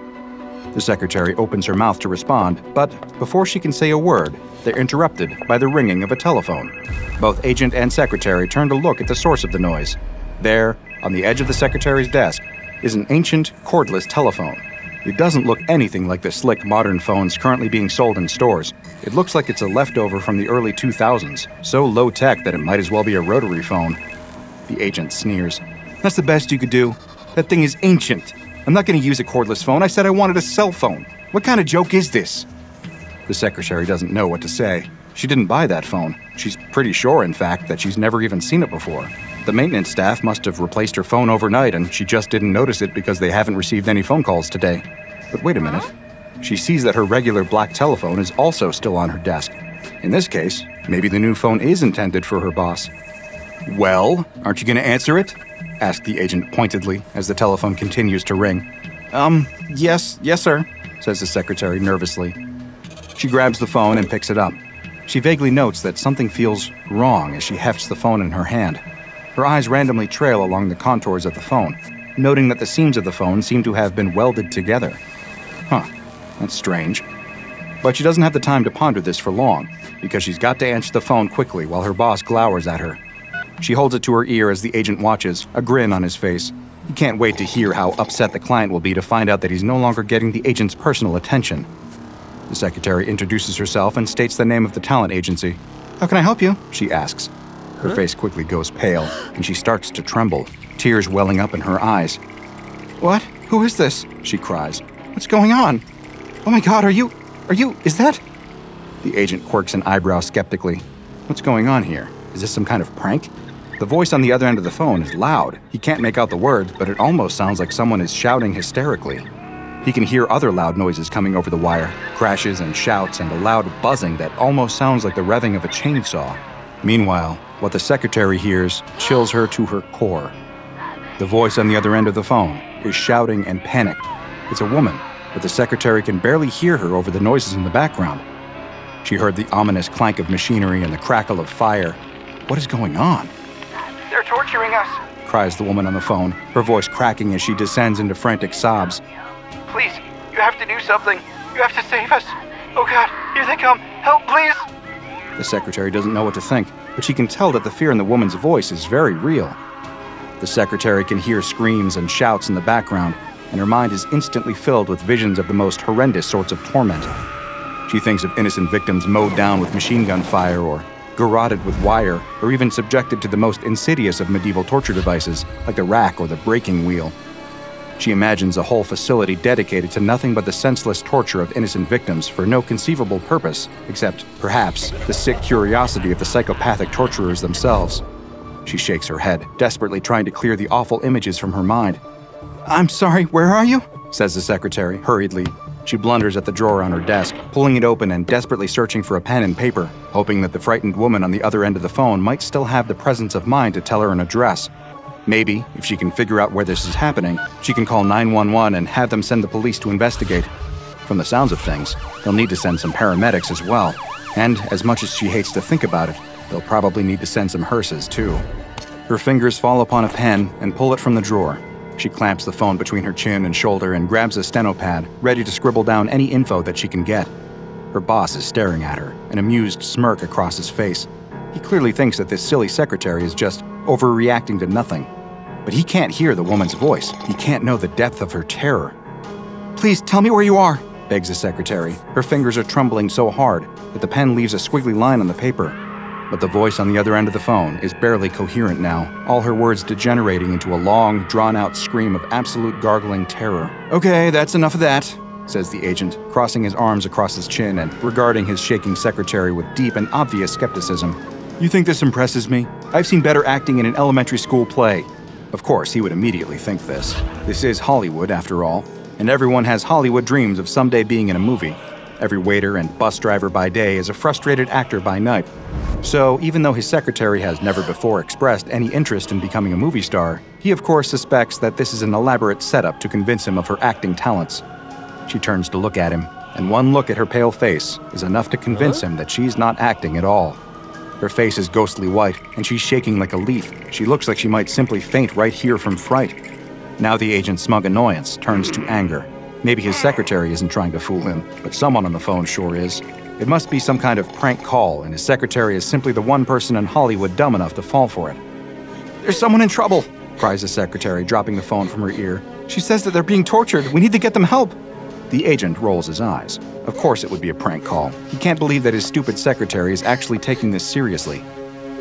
The secretary opens her mouth to respond, but before she can say a word, they're interrupted by the ringing of a telephone. Both agent and secretary turn to look at the source of the noise. There, on the edge of the secretary's desk, is an ancient, cordless telephone. It doesn't look anything like the slick modern phones currently being sold in stores. It looks like it's a leftover from the early 2000s, so low tech that it might as well be a rotary phone. The agent sneers. That's the best you could do. That thing is ancient. I'm not going to use a cordless phone. I said I wanted a cell phone. What kind of joke is this? The secretary doesn't know what to say. She didn't buy that phone. She's pretty sure, in fact, that she's never even seen it before. The maintenance staff must have replaced her phone overnight and she just didn't notice it because they haven't received any phone calls today. But wait a minute. She sees that her regular black telephone is also still on her desk. In this case, maybe the new phone is intended for her boss. Well, aren't you going to answer it? asked the agent pointedly as the telephone continues to ring. Um, yes, yes, sir, says the secretary nervously. She grabs the phone and picks it up. She vaguely notes that something feels wrong as she hefts the phone in her hand. Her eyes randomly trail along the contours of the phone, noting that the seams of the phone seem to have been welded together. Huh, that's strange. But she doesn't have the time to ponder this for long, because she's got to answer the phone quickly while her boss glowers at her. She holds it to her ear as the agent watches, a grin on his face. He can't wait to hear how upset the client will be to find out that he's no longer getting the agent's personal attention. The secretary introduces herself and states the name of the talent agency. How can I help you? she asks. Her face quickly goes pale, and she starts to tremble, tears welling up in her eyes. What? Who is this? she cries. What's going on? Oh my god, are you. Are you. Is that. The agent quirks an eyebrow skeptically. What's going on here? Is this some kind of prank? The voice on the other end of the phone is loud. He can't make out the words, but it almost sounds like someone is shouting hysterically. He can hear other loud noises coming over the wire crashes and shouts, and a loud buzzing that almost sounds like the revving of a chainsaw. Meanwhile, what the secretary hears chills her to her core. The voice on the other end of the phone is shouting and panicked. It's a woman, but the secretary can barely hear her over the noises in the background. She heard the ominous clank of machinery and the crackle of fire. What is going on?
They're torturing us,
cries the woman on the phone, her voice cracking as she descends into frantic sobs.
Please, you have to do something. You have to save us. Oh God, here they come. Help, please.
The secretary doesn't know what to think, but she can tell that the fear in the woman's voice is very real. The secretary can hear screams and shouts in the background, and her mind is instantly filled with visions of the most horrendous sorts of torment. She thinks of innocent victims mowed down with machine gun fire or garroted with wire, or even subjected to the most insidious of medieval torture devices, like the rack or the breaking wheel. She imagines a whole facility dedicated to nothing but the senseless torture of innocent victims for no conceivable purpose, except, perhaps, the sick curiosity of the psychopathic torturers themselves. She shakes her head, desperately trying to clear the awful images from her mind. I'm sorry, where are you? says the secretary, hurriedly. She blunders at the drawer on her desk, pulling it open and desperately searching for a pen and paper, hoping that the frightened woman on the other end of the phone might still have the presence of mind to tell her an address. Maybe, if she can figure out where this is happening, she can call 911 and have them send the police to investigate. From the sounds of things, they'll need to send some paramedics as well. And as much as she hates to think about it, they'll probably need to send some hearses too. Her fingers fall upon a pen and pull it from the drawer. She clamps the phone between her chin and shoulder and grabs a steno pad, ready to scribble down any info that she can get. Her boss is staring at her, an amused smirk across his face. He clearly thinks that this silly secretary is just overreacting to nothing. But he can't hear the woman's voice. He can't know the depth of her terror. Please tell me where you are, begs the secretary. Her fingers are trembling so hard that the pen leaves a squiggly line on the paper. But the voice on the other end of the phone is barely coherent now, all her words degenerating into a long, drawn out scream of absolute gargling terror. Okay, that's enough of that, says the agent, crossing his arms across his chin and regarding his shaking secretary with deep and obvious skepticism. You think this impresses me? I've seen better acting in an elementary school play. Of course, he would immediately think this. This is Hollywood, after all, and everyone has Hollywood dreams of someday being in a movie. Every waiter and bus driver by day is a frustrated actor by night. So, even though his secretary has never before expressed any interest in becoming a movie star, he of course suspects that this is an elaborate setup to convince him of her acting talents. She turns to look at him, and one look at her pale face is enough to convince him that she's not acting at all. Her face is ghostly white, and she's shaking like a leaf. She looks like she might simply faint right here from fright. Now the agent's smug annoyance turns to anger. Maybe his secretary isn't trying to fool him, but someone on the phone sure is. It must be some kind of prank call, and his secretary is simply the one person in Hollywood dumb enough to fall for it. There's someone in trouble, cries the secretary, dropping the phone from her ear. She says that they're being tortured. We need to get them help. The agent rolls his eyes. Of course, it would be a prank call. He can't believe that his stupid secretary is actually taking this seriously.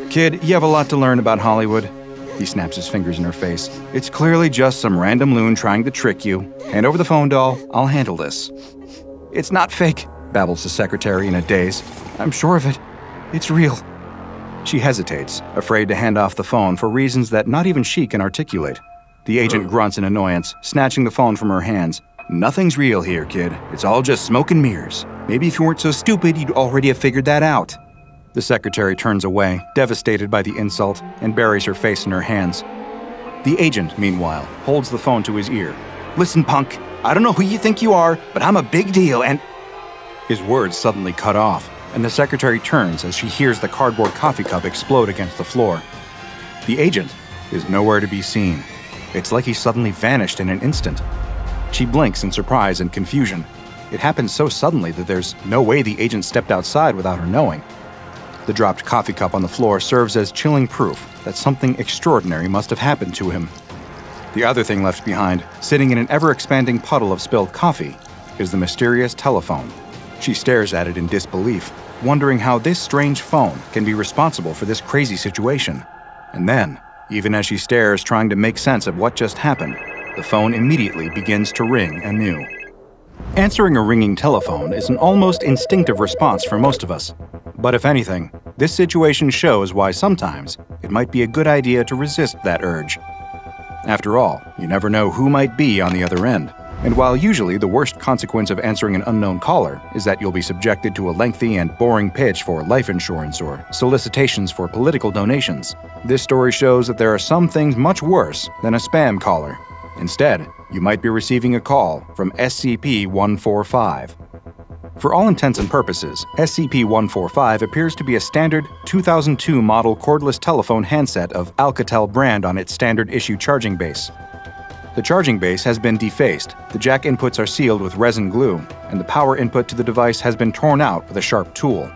Kid, you have a lot to learn about Hollywood. He snaps his fingers in her face. It's clearly just some random loon trying to trick you. Hand over the phone, doll. I'll handle this. It's not fake, babbles the secretary in a daze. I'm sure of it. It's real. She hesitates, afraid to hand off the phone for reasons that not even she can articulate. The agent grunts in annoyance, snatching the phone from her hands. Nothing's real here, kid. It's all just smoke and mirrors. Maybe if you weren't so stupid, you'd already have figured that out. The secretary turns away, devastated by the insult, and buries her face in her hands. The agent, meanwhile, holds the phone to his ear. Listen, punk, I don't know who you think you are, but I'm a big deal and. His words suddenly cut off, and the secretary turns as she hears the cardboard coffee cup explode against the floor. The agent is nowhere to be seen. It's like he suddenly vanished in an instant. She blinks in surprise and confusion. It happened so suddenly that there's no way the agent stepped outside without her knowing. The dropped coffee cup on the floor serves as chilling proof that something extraordinary must have happened to him. The other thing left behind, sitting in an ever expanding puddle of spilled coffee, is the mysterious telephone. She stares at it in disbelief, wondering how this strange phone can be responsible for this crazy situation. And then, even as she stares, trying to make sense of what just happened, the phone immediately begins to ring anew. Answering a ringing telephone is an almost instinctive response for most of us. But if anything, this situation shows why sometimes it might be a good idea to resist that urge. After all, you never know who might be on the other end. And while usually the worst consequence of answering an unknown caller is that you'll be subjected to a lengthy and boring pitch for life insurance or solicitations for political donations, this story shows that there are some things much worse than a spam caller. Instead, you might be receiving a call from SCP 145. For all intents and purposes, SCP 145 appears to be a standard 2002 model cordless telephone handset of Alcatel brand on its standard issue charging base. The charging base has been defaced, the jack inputs are sealed with resin glue, and the power input to the device has been torn out with a sharp tool.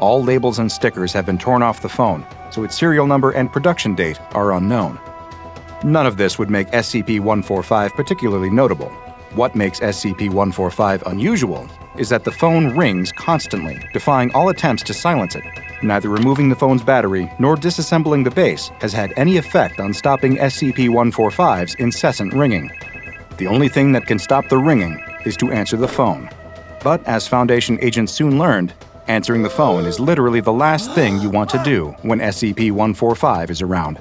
All labels and stickers have been torn off the phone, so its serial number and production date are unknown. None of this would make SCP 145 particularly notable. What makes SCP 145 unusual is that the phone rings constantly, defying all attempts to silence it. Neither removing the phone's battery nor disassembling the base has had any effect on stopping SCP 145's incessant ringing. The only thing that can stop the ringing is to answer the phone. But as Foundation agents soon learned, answering the phone is literally the last thing you want to do when SCP 145 is around.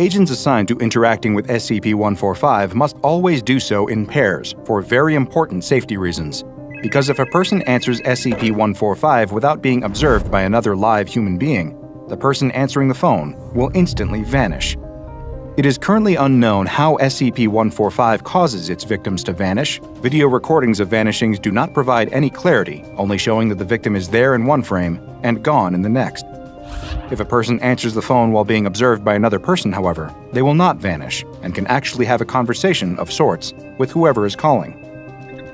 Agents assigned to interacting with SCP 145 must always do so in pairs for very important safety reasons because if a person answers SCP 145 without being observed by another live human being, the person answering the phone will instantly vanish. It is currently unknown how SCP 145 causes its victims to vanish. Video recordings of vanishings do not provide any clarity, only showing that the victim is there in one frame and gone in the next. If a person answers the phone while being observed by another person, however, they will not vanish and can actually have a conversation of sorts with whoever is calling.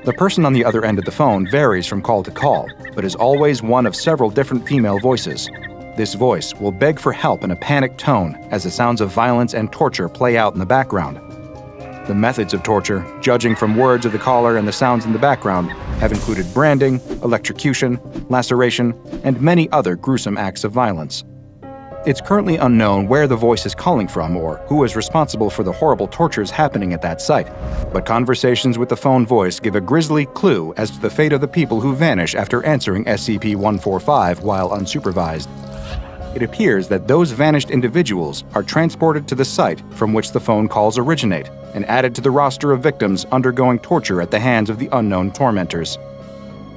The person on the other end of the phone varies from call to call, but is always one of several different female voices. This voice will beg for help in a panicked tone as the sounds of violence and torture play out in the background. The methods of torture, judging from words of the caller and the sounds in the background, have included branding, electrocution, laceration, and many other gruesome acts of violence.
It's currently unknown where the voice is calling from or who is responsible for the horrible tortures happening at that site, but conversations with the phone voice give a grisly clue as to the fate of the people who vanish after answering SCP 145 while unsupervised. It appears that those vanished individuals are transported to the site from which the phone calls originate and added to the roster of victims undergoing torture at the hands of the unknown tormentors.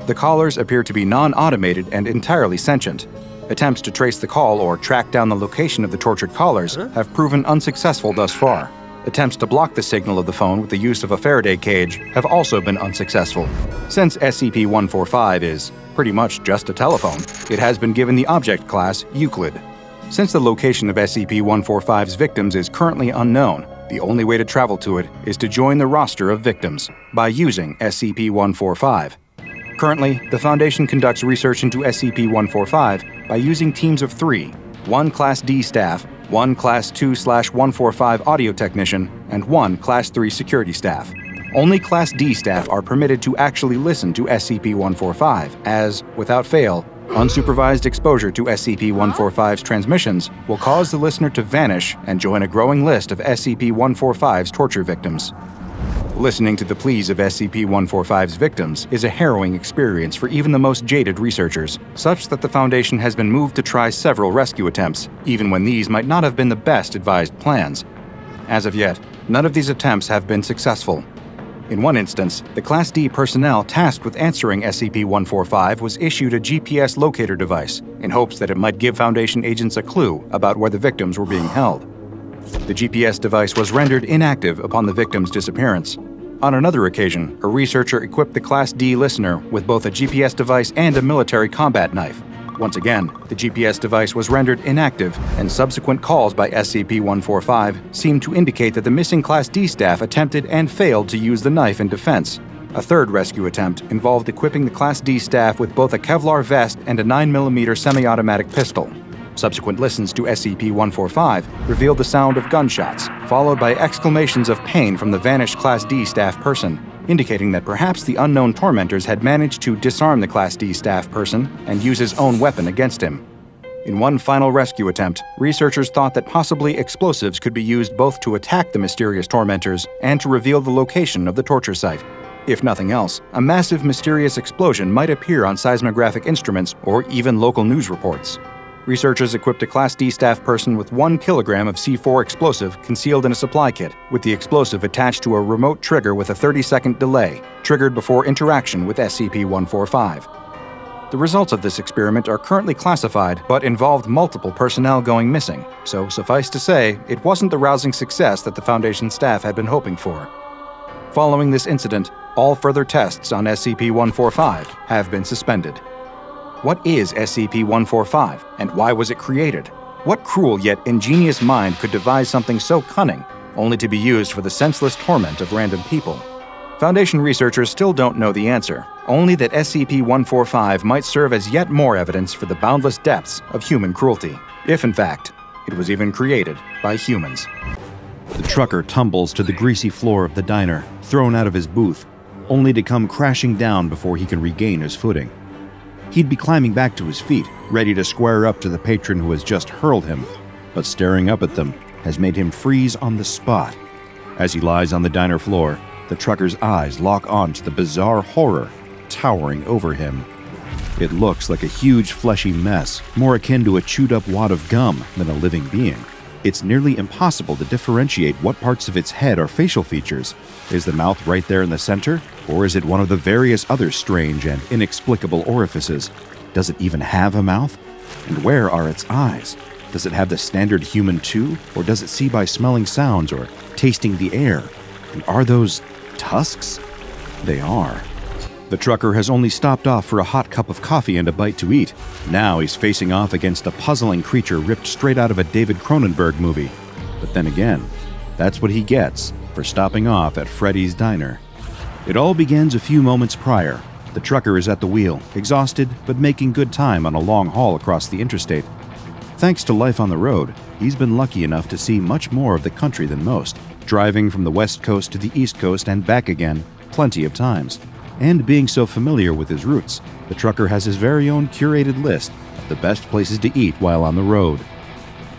The callers appear to be non automated and entirely sentient. Attempts to trace the call or track down the location of the tortured callers have proven unsuccessful thus far. Attempts to block the signal of the phone with the use of a Faraday cage have also been unsuccessful. Since SCP 145 is pretty much just a telephone, it has been given the object class Euclid. Since the location of SCP 145's victims is currently unknown, the only way to travel to it is to join the roster of victims by using SCP 145. Currently, the Foundation conducts research into SCP 145 by using teams of three one Class D staff, one Class 2 145 audio technician, and one Class 3 security staff. Only Class D staff are permitted to actually listen to SCP 145, as, without fail, unsupervised exposure to SCP 145's transmissions will cause the listener to vanish and join a growing list of SCP 145's torture victims. Listening to the pleas of SCP 145's victims is a harrowing experience for even the most jaded researchers, such that the Foundation has been moved to try several rescue attempts, even when these might not have been the best advised plans. As of yet, none of these attempts have been successful. In one instance, the Class D personnel tasked with answering SCP 145 was issued a GPS locator device in hopes that it might give Foundation agents a clue about where the victims were being held. The GPS device was rendered inactive upon the victim's disappearance. On another occasion, a researcher equipped the Class D listener with both a GPS device and a military combat knife. Once again, the GPS device was rendered inactive, and subsequent calls by SCP 145 seemed to indicate that the missing Class D staff attempted and failed to use the knife in defense. A third rescue attempt involved equipping the Class D staff with both a Kevlar vest and a 9mm semi automatic pistol. Subsequent listens to SCP 145 revealed the sound of gunshots, followed by exclamations of pain from the vanished Class D staff person, indicating that perhaps the unknown tormentors had managed to disarm the Class D staff person and use his own weapon against him. In one final rescue attempt, researchers thought that possibly explosives could be used both to attack the mysterious tormentors and to reveal the location of the torture site. If nothing else, a massive mysterious explosion might appear on seismographic instruments or even local news reports. Researchers equipped a Class D staff person with one kilogram of C4 explosive concealed in a supply kit, with the explosive attached to a remote trigger with a 30 second delay, triggered before interaction with SCP 145. The results of this experiment are currently classified, but involved multiple personnel going missing, so suffice to say, it wasn't the rousing success that the Foundation staff had been hoping for. Following this incident, all further tests on SCP 145 have been suspended. What is SCP 145 and why was it created? What cruel yet ingenious mind could devise something so cunning, only to be used for the senseless torment of random people? Foundation researchers still don't know the answer, only that SCP 145 might serve as yet more evidence for the boundless depths of human cruelty, if in fact, it was even created by humans.
The trucker tumbles to the greasy floor of the diner, thrown out of his booth, only to come crashing down before he can regain his footing. He'd be climbing back to his feet, ready to square up to the patron who has just hurled him, but staring up at them has made him freeze on the spot. As he lies on the diner floor, the trucker's eyes lock on to the bizarre horror towering over him. It looks like a huge fleshy mess, more akin to a chewed up wad of gum than a living being. It's nearly impossible to differentiate what parts of its head are facial features. Is the mouth right there in the center? Or is it one of the various other strange and inexplicable orifices? Does it even have a mouth? And where are its eyes? Does it have the standard human too? Or does it see by smelling sounds or tasting the air? And are those tusks? They are. The trucker has only stopped off for a hot cup of coffee and a bite to eat. Now he's facing off against a puzzling creature ripped straight out of a David Cronenberg movie. But then again, that's what he gets for stopping off at Freddy's Diner. It all begins a few moments prior. The trucker is at the wheel, exhausted but making good time on a long haul across the interstate. Thanks to life on the road, he's been lucky enough to see much more of the country than most, driving from the west coast to the east coast and back again plenty of times. And being so familiar with his routes, the trucker has his very own curated list of the best places to eat while on the road.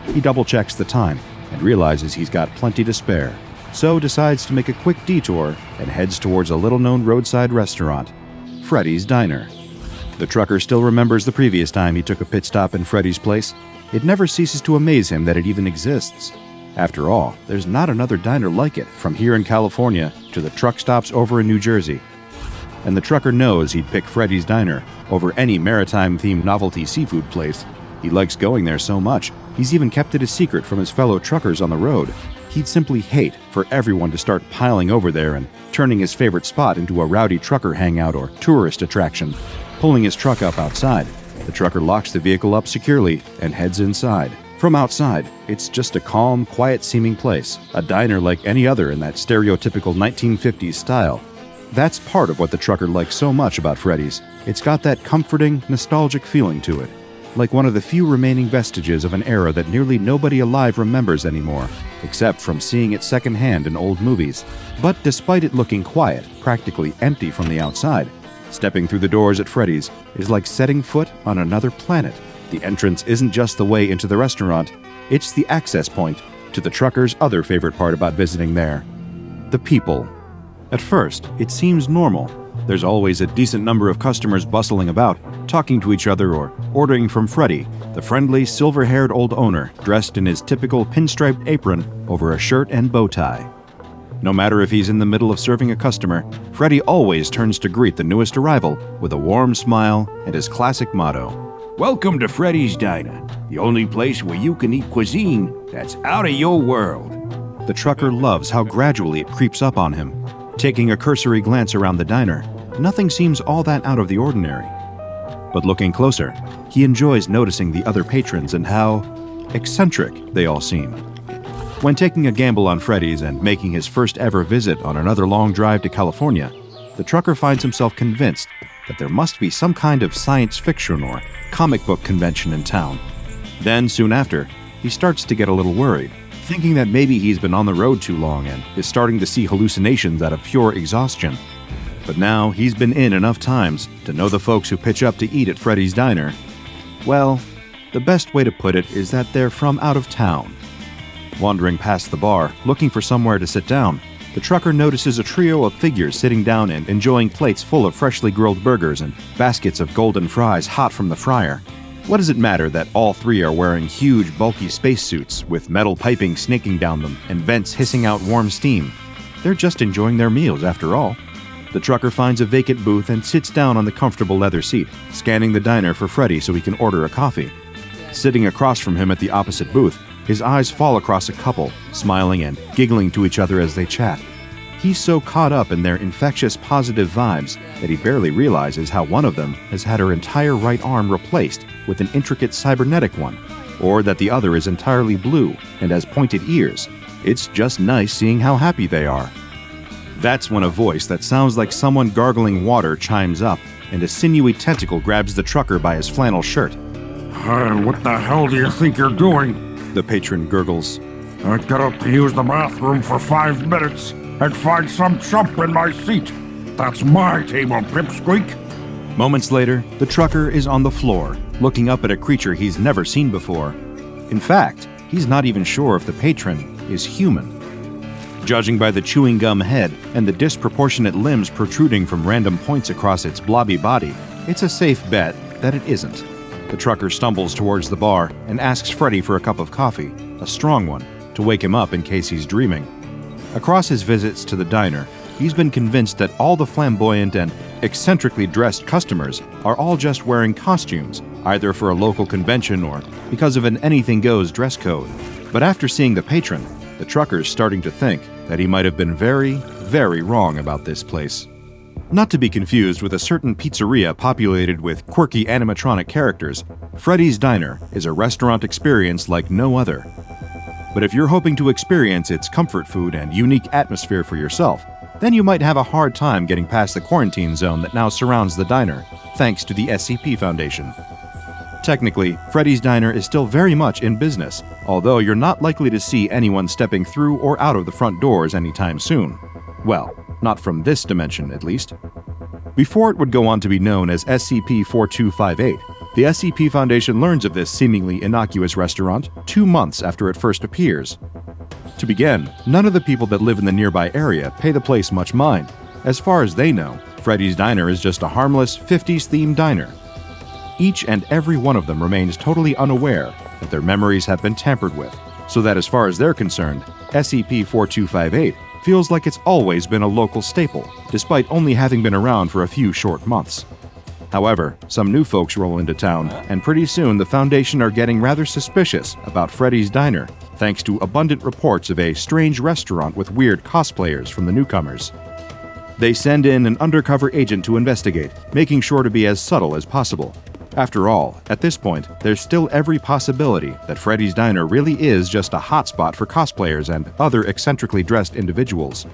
He double checks the time and realizes he's got plenty to spare, so decides to make a quick detour and heads towards a little known roadside restaurant, Freddy's Diner. The trucker still remembers the previous time he took a pit stop in Freddy's place. It never ceases to amaze him that it even exists. After all, there's not another diner like it from here in California to the truck stops over in New Jersey. And the trucker knows he'd pick Freddy's Diner over any maritime themed novelty seafood place. He likes going there so much, he's even kept it a secret from his fellow truckers on the road. He'd simply hate for everyone to start piling over there and turning his favorite spot into a rowdy trucker hangout or tourist attraction. Pulling his truck up outside, the trucker locks the vehicle up securely and heads inside. From outside, it's just a calm, quiet seeming place, a diner like any other in that stereotypical 1950s style. That's part of what the trucker likes so much about Freddy's. It's got that comforting, nostalgic feeling to it, like one of the few remaining vestiges of an era that nearly nobody alive remembers anymore, except from seeing it secondhand in old movies. But despite it looking quiet, practically empty from the outside, stepping through the doors at Freddy's is like setting foot on another planet. The entrance isn't just the way into the restaurant, it's the access point to the trucker's other favorite part about visiting there the people. At first, it seems normal. There's always a decent number of customers bustling about, talking to each other or ordering from Freddy, the friendly, silver haired old owner dressed in his typical pinstriped apron over a shirt and bow tie. No matter if he's in the middle of serving a customer, Freddy always turns to greet the newest arrival with a warm smile and his classic motto
Welcome to Freddy's Diner, the only place where you can eat cuisine that's out of your world.
The trucker loves how gradually it creeps up on him. Taking a cursory glance around the diner, nothing seems all that out of the ordinary. But looking closer, he enjoys noticing the other patrons and how eccentric they all seem. When taking a gamble on Freddy's and making his first ever visit on another long drive to California, the trucker finds himself convinced that there must be some kind of science fiction or comic book convention in town. Then, soon after, he starts to get a little worried, thinking that maybe he's been on the road too long and is starting to see hallucinations out of pure exhaustion. But now he's been in enough times to know the folks who pitch up to eat at Freddy's Diner. Well, the best way to put it is that they're from out of town. Wandering past the bar, looking for somewhere to sit down, the trucker notices a trio of figures sitting down and enjoying plates full of freshly grilled burgers and baskets of golden fries hot from the fryer. What does it matter that all three are wearing huge, bulky spacesuits with metal piping snaking down them and vents hissing out warm steam? They're just enjoying their meals after all. The trucker finds a vacant booth and sits down on the comfortable leather seat, scanning the diner for Freddy so he can order a coffee. Sitting across from him at the opposite booth, his eyes fall across a couple, smiling and giggling to each other as they chat. He's so caught up in their infectious positive vibes that he barely realizes how one of them has had her entire right arm replaced with an intricate cybernetic one, or that the other is entirely blue and has pointed ears. It's just nice seeing how happy they are. That's when a voice that sounds like someone gargling water chimes up, and a sinewy tentacle grabs the trucker by his flannel shirt.
Uh, what the hell do you think you're doing?
The patron gurgles.
I got up to use the bathroom for five minutes and find some chump in my seat. That's my table, Pipsqueak.
Moments later, the trucker is on the floor, looking up at a creature he's never seen before. In fact, he's not even sure if the patron is human. Judging by the chewing gum head and the disproportionate limbs protruding from random points across its blobby body, it's a safe bet that it isn't. The trucker stumbles towards the bar and asks Freddy for a cup of coffee, a strong one, to wake him up in case he's dreaming. Across his visits to the diner, he's been convinced that all the flamboyant and eccentrically dressed customers are all just wearing costumes, either for a local convention or because of an anything goes dress code. But after seeing the patron, the trucker's starting to think that he might have been very, very wrong about this place. Not to be confused with a certain pizzeria populated with quirky animatronic characters, Freddy's Diner is a restaurant experience like no other. But if you're hoping to experience its comfort food and unique atmosphere for yourself, then you might have a hard time getting past the quarantine zone that now surrounds the diner, thanks to the SCP Foundation. Technically, Freddy's Diner is still very much in business, although you're not likely to see anyone stepping through or out of the front doors anytime soon. Well, not from this dimension, at least. Before it would go on to be known as SCP 4258, The SCP Foundation learns of this seemingly innocuous restaurant two months after it first appears. To begin, none of the people that live in the nearby area pay the place much mind. As far as they know, Freddy's Diner is just a harmless 50s themed diner. Each and every one of them remains totally unaware that their memories have been tampered with, so that as far as they're concerned, SCP 4258 feels like it's always been a local staple, despite only having been around for a few short months. However, some new folks roll into town, and pretty soon the Foundation are getting rather suspicious about Freddy's Diner, thanks to abundant reports of a strange restaurant with weird cosplayers from the newcomers. They send in an undercover agent to investigate, making sure to be as subtle as possible. After all, at this point, there's still every possibility that Freddy's Diner really is just a hotspot for cosplayers and other eccentrically dressed individuals.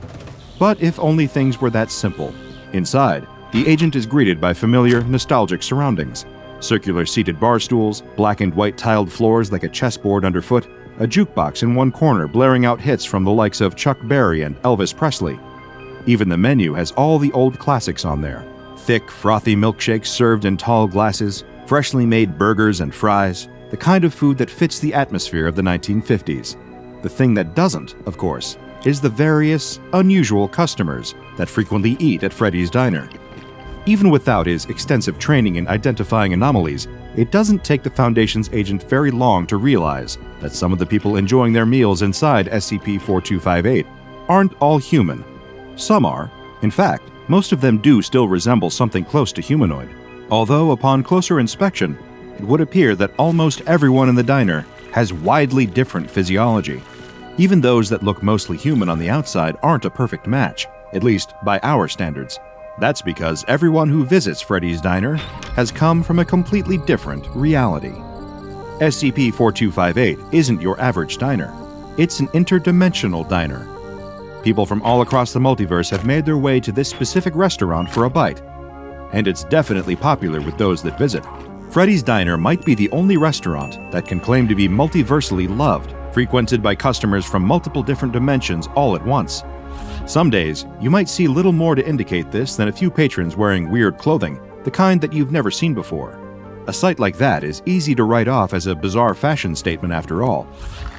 But if only things were that simple. Inside, the agent is greeted by familiar, nostalgic surroundings circular seated bar stools, black and white tiled floors like a chessboard underfoot, a jukebox in one corner blaring out hits from the likes of Chuck Berry and Elvis Presley. Even the menu has all the old classics on there thick, frothy milkshakes served in tall glasses, freshly made burgers and fries, the kind of food that fits the atmosphere of the 1950s. The thing that doesn't, of course, is the various, unusual customers that frequently eat at Freddy's Diner. Even without his extensive training in identifying anomalies, it doesn't take the Foundation's agent very long to realize that some of the people enjoying their meals inside SCP 4258 aren't all human. Some are. In fact, most of them do still resemble something close to humanoid although upon closer inspection, it would appear that almost everyone in the diner has widely different physiology. Even those that look mostly human on the outside aren't a perfect match, at least by our standards. That's because everyone who visits Freddy's Diner has come from a completely different reality. SCP 4258 isn't your average diner, it's an interdimensional diner. People from all across the multiverse have made their way to this specific restaurant for a bite, and it's definitely popular with those that visit. Freddy's Diner might be the only restaurant that can claim to be multiversally loved, frequented by customers from multiple different dimensions all at once. Some days, you might see little more to indicate this than a few patrons wearing weird clothing, the kind that you've never seen before. A sight like that is easy to write off as a bizarre fashion statement after all.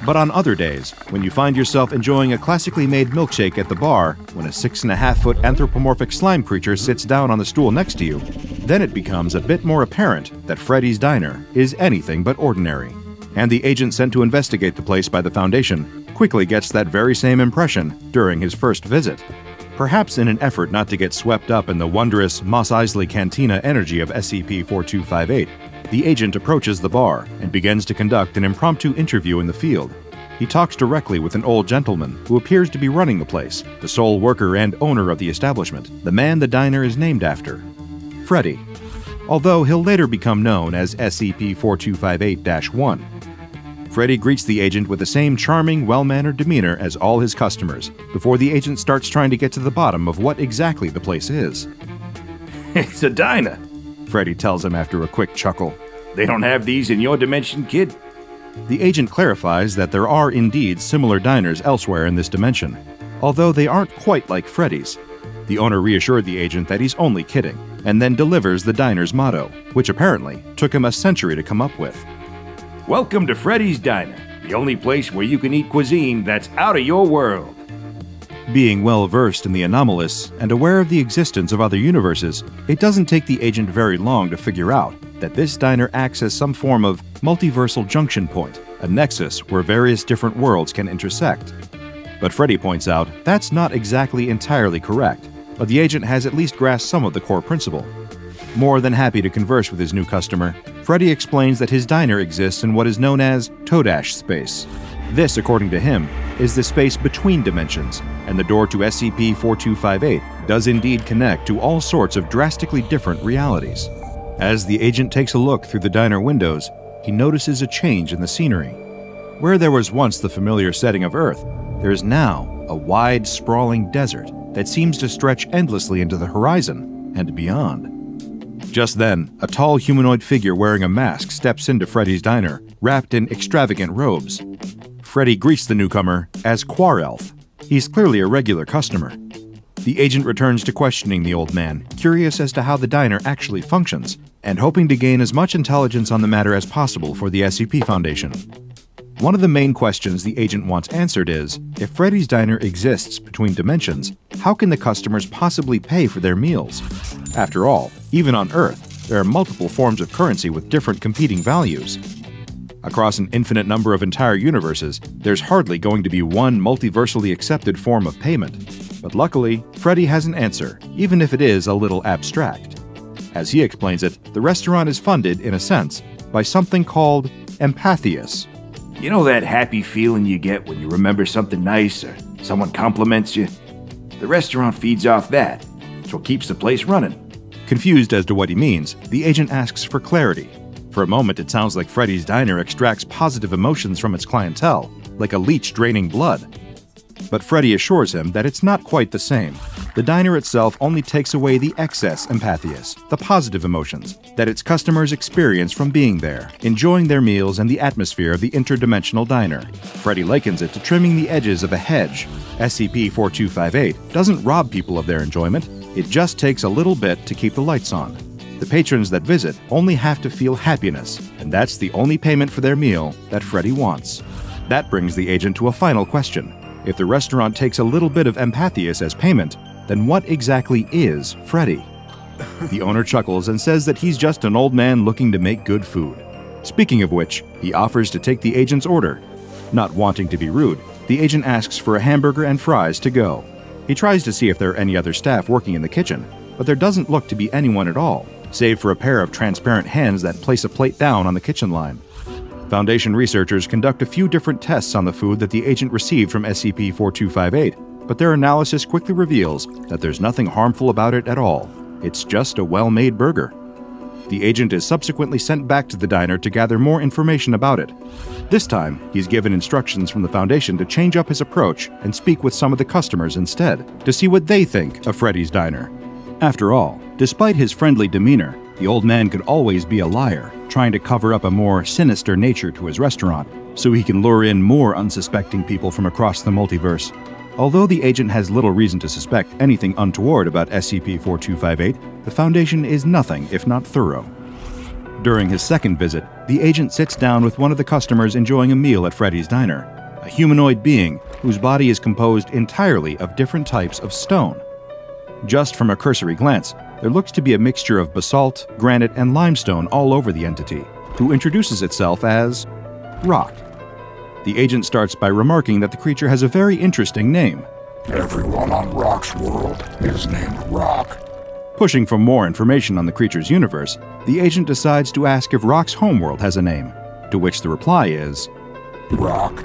But on other days, when you find yourself enjoying a classically made milkshake at the bar, when a six and a half foot anthropomorphic slime creature sits down on the stool next to you, then it becomes a bit more apparent that Freddy's Diner is anything but ordinary. And the agent sent to investigate the place by the Foundation quickly gets that very same impression during his first visit. Perhaps in an effort not to get swept up in the wondrous Mos Eisley Cantina energy of SCP 4258, the agent approaches the bar and begins to conduct an impromptu interview in the field. He talks directly with an old gentleman who appears to be running the place, the sole worker and owner of the establishment, the man the diner is named after Freddy. Although he'll later become known as SCP 4258 1. Freddy greets the agent with the same charming, well mannered demeanor as all his customers, before the agent starts trying to get to the bottom of what exactly the place is.
It's a diner,
Freddy tells him after a quick chuckle.
They don't have these in your dimension, kid?
The agent clarifies that there are indeed similar diners elsewhere in this dimension, although they aren't quite like Freddy's. The owner reassured the agent that he's only kidding, and then delivers the diner's motto, which apparently took him a century to come up with.
Welcome to Freddy's Diner, the only place where you can eat cuisine that's out of your world.
Being well versed in the anomalous and aware of the existence of other universes, it doesn't take the agent very long to figure out that this diner acts as some form of multiversal junction point, a nexus where various different worlds can intersect. But Freddy points out that's not exactly entirely correct, but the agent has at least grasped some of the core principle. More than happy to converse with his new customer, Freddy explains that his diner exists in what is known as Todash space. This, according to him, is the space between dimensions, and the door to SCP 4258 does indeed connect to all sorts of drastically different realities. As the agent takes a look through the diner windows, he notices a change in the scenery. Where there was once the familiar setting of Earth, there is now a wide, sprawling desert that seems to stretch endlessly into the horizon and beyond. Just then, a tall humanoid figure wearing a mask steps into Freddy's diner, wrapped in extravagant robes. Freddy greets the newcomer as Quarelf. He's clearly a regular customer. The agent returns to questioning the old man, curious as to how the diner actually functions, and hoping to gain as much intelligence on the matter as possible for the SCP Foundation. One of the main questions the agent wants answered is if Freddy's Diner exists between dimensions, how can the customers possibly pay for their meals? After all, even on Earth, there are multiple forms of currency with different competing values. Across an infinite number of entire universes, there's hardly going to be one multiversally accepted form of payment. But luckily, Freddy has an answer, even if it is a little abstract. As he explains it, the restaurant is funded, in a sense, by something called Empathius.
You know that happy feeling you get when you remember something nice or someone compliments you? The restaurant feeds off that. It's what keeps the place running.
Confused as to what he means, the agent asks for clarity. For a moment, it sounds like Freddy's Diner extracts positive emotions from its clientele, like a leech draining blood. But Freddy assures him that it's not quite the same. The diner itself only takes away the excess empathius, the positive emotions, that its customers experience from being there, enjoying their meals and the atmosphere of the interdimensional diner. Freddy likens it to trimming the edges of a hedge. SCP 4258 doesn't rob people of their enjoyment, it just takes a little bit to keep the lights on. The patrons that visit only have to feel happiness, and that's the only payment for their meal that Freddy wants. That brings the agent to a final question if the restaurant takes a little bit of Empathius as payment, then what exactly is Freddy? the owner chuckles and says that he's just an old man looking to make good food. Speaking of which, he offers to take the agent's order. Not wanting to be rude, the agent asks for a hamburger and fries to go. He tries to see if there are any other staff working in the kitchen, but there doesn't look to be anyone at all, save for a pair of transparent hands that place a plate down on the kitchen line. Foundation researchers conduct a few different tests on the food that the agent received from SCP 4258, but their analysis quickly reveals that there's nothing harmful about it at all. It's just a well made burger. The agent is subsequently sent back to the diner to gather more information about it. This time, he's given instructions from the Foundation to change up his approach and speak with some of the customers instead, to see what they think of Freddy's Diner. After all, despite his friendly demeanor, the old man could always be a liar, trying to cover up a more sinister nature to his restaurant, so he can lure in more unsuspecting people from across the multiverse. Although the agent has little reason to suspect anything untoward about SCP 4258, the Foundation is nothing if not thorough. During his second visit, the agent sits down with one of the customers enjoying a meal at Freddy's Diner, a humanoid being whose body is composed entirely of different types of stone. Just from a cursory glance, there looks to be a mixture of basalt, granite, and limestone all over the entity, who introduces itself as Rock. The agent starts by remarking that the creature has a very interesting name.
Everyone on Rock's world is named Rock.
Pushing for more information on the creature's universe, the agent decides to ask if Rock's homeworld has a name, to which the reply is
Rock.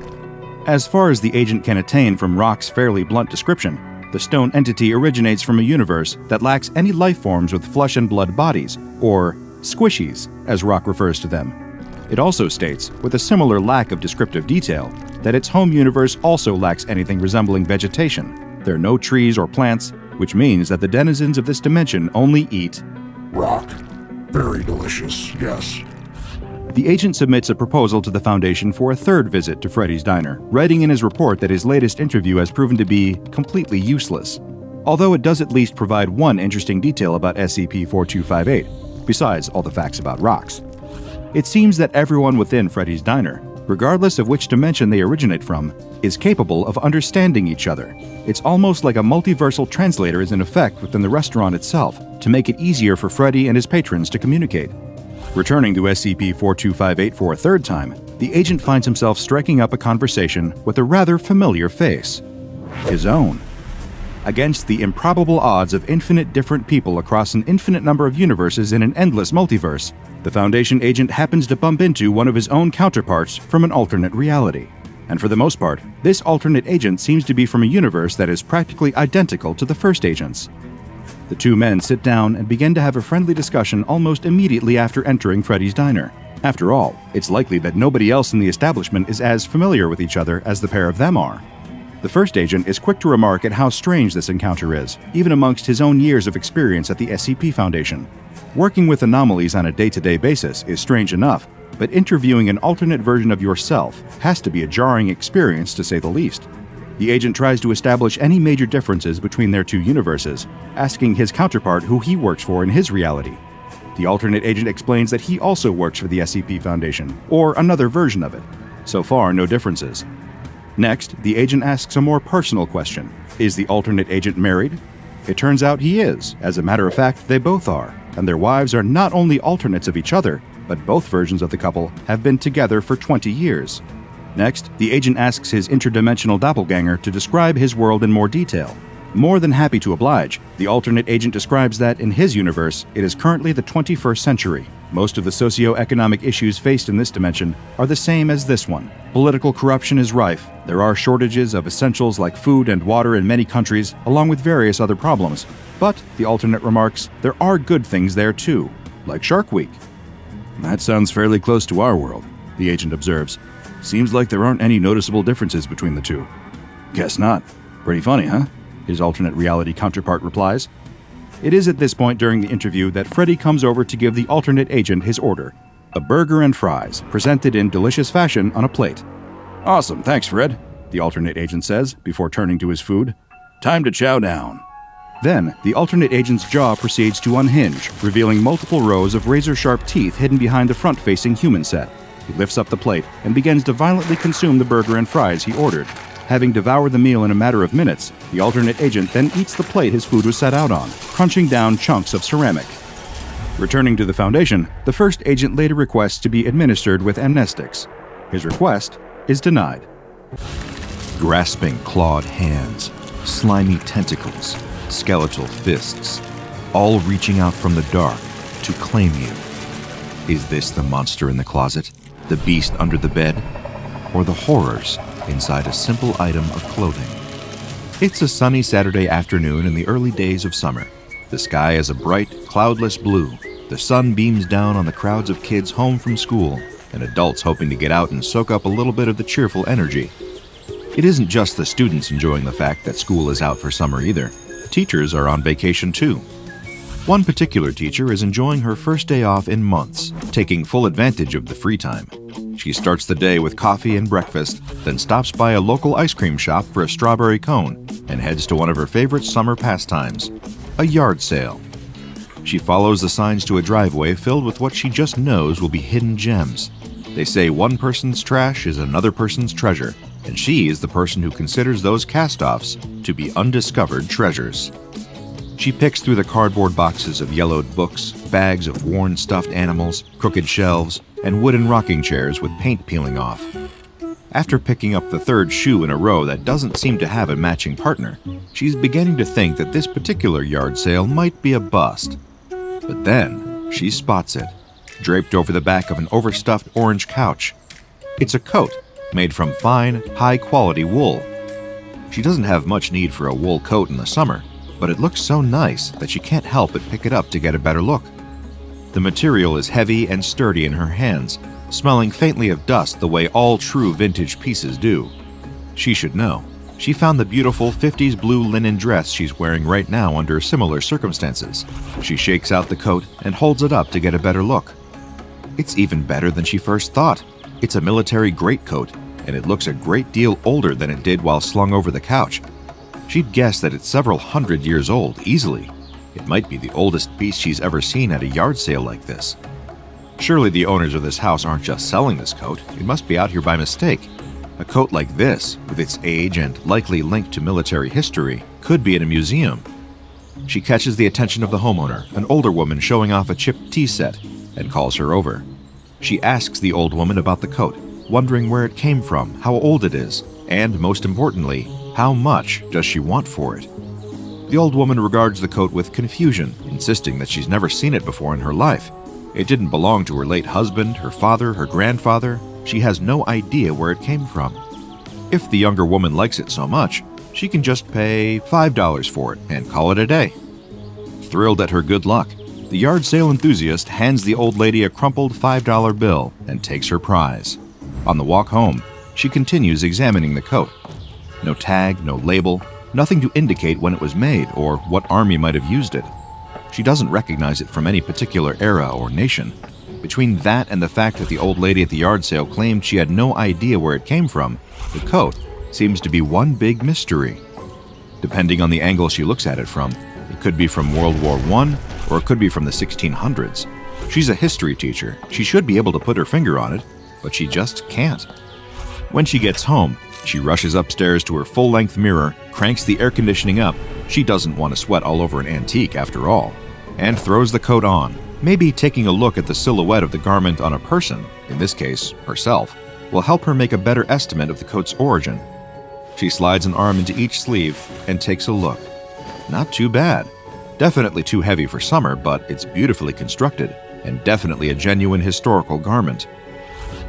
As far as the agent can attain from Rock's fairly blunt description, the stone entity originates from a universe that lacks any life forms with flesh and blood bodies, or squishies, as Rock refers to them. It also states, with a similar lack of descriptive detail, that its home universe also lacks anything resembling vegetation. There are no trees or plants, which means that the denizens of this dimension only eat
rock. Very delicious, yes.
The agent submits a proposal to the Foundation for a third visit to Freddy's Diner, writing in his report that his latest interview has proven to be completely useless. Although it does at least provide one interesting detail about SCP 4258, besides all the facts about rocks. It seems that everyone within Freddy's Diner, regardless of which dimension they originate from, is capable of understanding each other. It's almost like a multiversal translator is in effect within the restaurant itself to make it easier for Freddy and his patrons to communicate. Returning to SCP 4258 for a third time, the agent finds himself striking up a conversation with a rather familiar face his own. Against the improbable odds of infinite different people across an infinite number of universes in an endless multiverse, the Foundation agent happens to bump into one of his own counterparts from an alternate reality. And for the most part, this alternate agent seems to be from a universe that is practically identical to the first agent's. The two men sit down and begin to have a friendly discussion almost immediately after entering Freddy's diner. After all, it's likely that nobody else in the establishment is as familiar with each other as the pair of them are. The first agent is quick to remark at how strange this encounter is, even amongst his own years of experience at the SCP Foundation. Working with anomalies on a day to day basis is strange enough, but interviewing an alternate version of yourself has to be a jarring experience to say the least. The agent tries to establish any major differences between their two universes, asking his counterpart who he works for in his reality. The alternate agent explains that he also works for the SCP Foundation, or another version of it. So far, no differences. Next, the agent asks a more personal question Is the alternate agent married? It turns out he is. As a matter of fact, they both are, and their wives are not only alternates of each other, but both versions of the couple have been together for 20 years. Next, the agent asks his interdimensional doppelganger to describe his world in more detail. More than happy to oblige, the alternate agent describes that in his universe, it is currently the 21st century. Most of the socio-economic issues faced in this dimension are the same as this one. Political corruption is rife. There are shortages of essentials like food and water in many countries, along with various other problems. But, the alternate remarks, there are good things there too, like Shark Week. That sounds fairly close to our world, the agent observes. Seems like there aren't any noticeable differences between the two. Guess not. Pretty funny, huh? His alternate reality counterpart replies. It is at this point during the interview that Freddy comes over to give the alternate agent his order a burger and fries, presented in delicious fashion on a plate. Awesome, thanks, Fred, the alternate agent says before turning to his food. Time to chow down. Then, the alternate agent's jaw proceeds to unhinge, revealing multiple rows of razor sharp teeth hidden behind the front facing human set. He lifts up the plate and begins to violently consume the burger and fries he ordered. Having devoured the meal in a matter of minutes, the alternate agent then eats the plate his food was set out on, crunching down chunks of ceramic. Returning to the Foundation, the first agent later requests to be administered with amnestics. His request is denied.
Grasping clawed hands, slimy tentacles, skeletal fists, all reaching out from the dark to claim you. Is this the monster in the closet, the beast under the bed, or the horrors inside a simple item of clothing? It's a sunny Saturday afternoon in the early days of summer. The sky is a bright, cloudless blue. The sun beams down on the crowds of kids home from school and adults hoping to get out and soak up a little bit of the cheerful energy. It isn't just the students enjoying the fact that school is out for summer either. Teachers are on vacation too. One particular teacher is enjoying her first day off in months, taking full advantage of the free time. She starts the day with coffee and breakfast, then stops by a local ice cream shop for a strawberry cone and heads to one of her favorite summer pastimes a yard sale. She follows the signs to a driveway filled with what she just knows will be hidden gems. They say one person's trash is another person's treasure, and she is the person who considers those cast offs to be undiscovered treasures. She picks through the cardboard boxes of yellowed books, bags of worn stuffed animals, crooked shelves, and wooden rocking chairs with paint peeling off. After picking up the third shoe in a row that doesn't seem to have a matching partner, she's beginning to think that this particular yard sale might be a bust. But then, she spots it, draped over the back of an overstuffed orange couch. It's a coat made from fine, high quality wool. She doesn't have much need for a wool coat in the summer, but it looks so nice that she can't help but pick it up to get a better look. The material is heavy and sturdy in her hands, smelling faintly of dust the way all true vintage pieces do. She should know. She found the beautiful 50s blue linen dress she's wearing right now under similar circumstances. She shakes out the coat and holds it up to get a better look. It's even better than she first thought. It's a military greatcoat, and it looks a great deal older than it did while slung over the couch. She'd guess that it's several hundred years old, easily. It might be the oldest piece she's ever seen at a yard sale like this. Surely the owners of this house aren't just selling this coat, it must be out here by mistake. A coat like this, with its age and likely link to military history, could be in a museum. She catches the attention of the homeowner, an older woman showing off a chipped tea set, and calls her over. She asks the old woman about the coat, wondering where it came from, how old it is, and most importantly, how much does she want for it. The old woman regards the coat with confusion, insisting that she's never seen it before in her life. It didn't belong to her late husband, her father, her grandfather. She has no idea where it came from. If the younger woman likes it so much, she can just pay $5 for it and call it a day. Thrilled at her good luck, the yard sale enthusiast hands the old lady a crumpled $5 bill and takes her prize. On the walk home, she continues examining the coat. No tag, no label, nothing to indicate when it was made or what army might have used it. She doesn't recognize it from any particular era or nation. Between that and the fact that the old lady at the yard sale claimed she had no idea where it came from, the coat
seems to be one big mystery. Depending on the angle she looks at it from, it could be from World War I or it could be from the 1600s. She's a history teacher. She should be able to put her finger on it, but she just can't. When she gets home, she rushes upstairs to her full length mirror, cranks the air conditioning up. She doesn't want to sweat all over an antique after all, and throws the coat on. Maybe taking a look at the silhouette of the garment on a person, in this case, herself, will help her make a better estimate of the coat's origin. She slides an arm into each sleeve and takes a look. Not too bad. Definitely too heavy for summer, but it's beautifully constructed and definitely a genuine historical garment.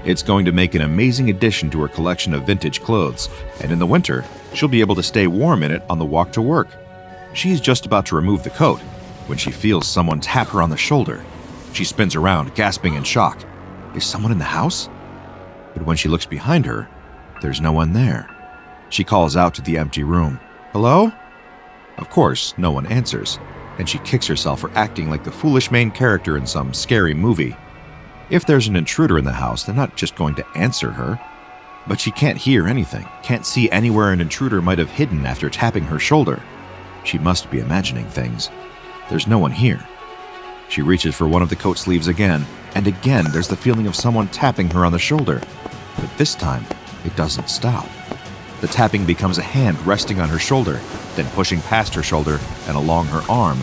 It's going to make an amazing addition to her collection of vintage clothes, and in the winter, she'll be able to stay warm in it on the walk to work. She's just about to remove the coat when she feels someone tap her on the shoulder. She spins around, gasping in shock. Is someone in the house? But when she looks behind her, there's no one there. She calls out to the empty room. Hello? Of course, no one answers, and she kicks herself for acting like the foolish main character in some scary movie. If there's an intruder in the house, they're not just going to answer her. But she can't hear anything, can't see anywhere an intruder might have hidden after tapping her shoulder. She must be imagining things. There's no one here. She reaches for one of the coat sleeves again, and again there's the feeling of someone tapping her on the shoulder. But this time, it doesn't stop. The tapping becomes a hand resting on her shoulder, then pushing past her shoulder and along her arm.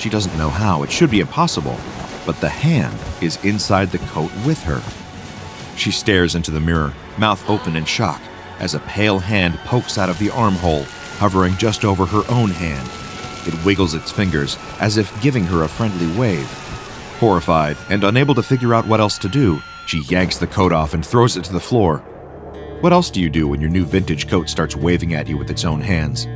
She doesn't know how, it should be impossible, but the hand is inside the coat with her. She stares into the mirror, mouth open in shock, as a pale hand pokes out of the armhole, hovering just over her own hand. It wiggles its fingers, as if giving her a friendly wave. Horrified and unable to figure out what else to do, she yanks the coat off and throws it to the floor. What else do you do when your new vintage coat starts waving at you with its own hands?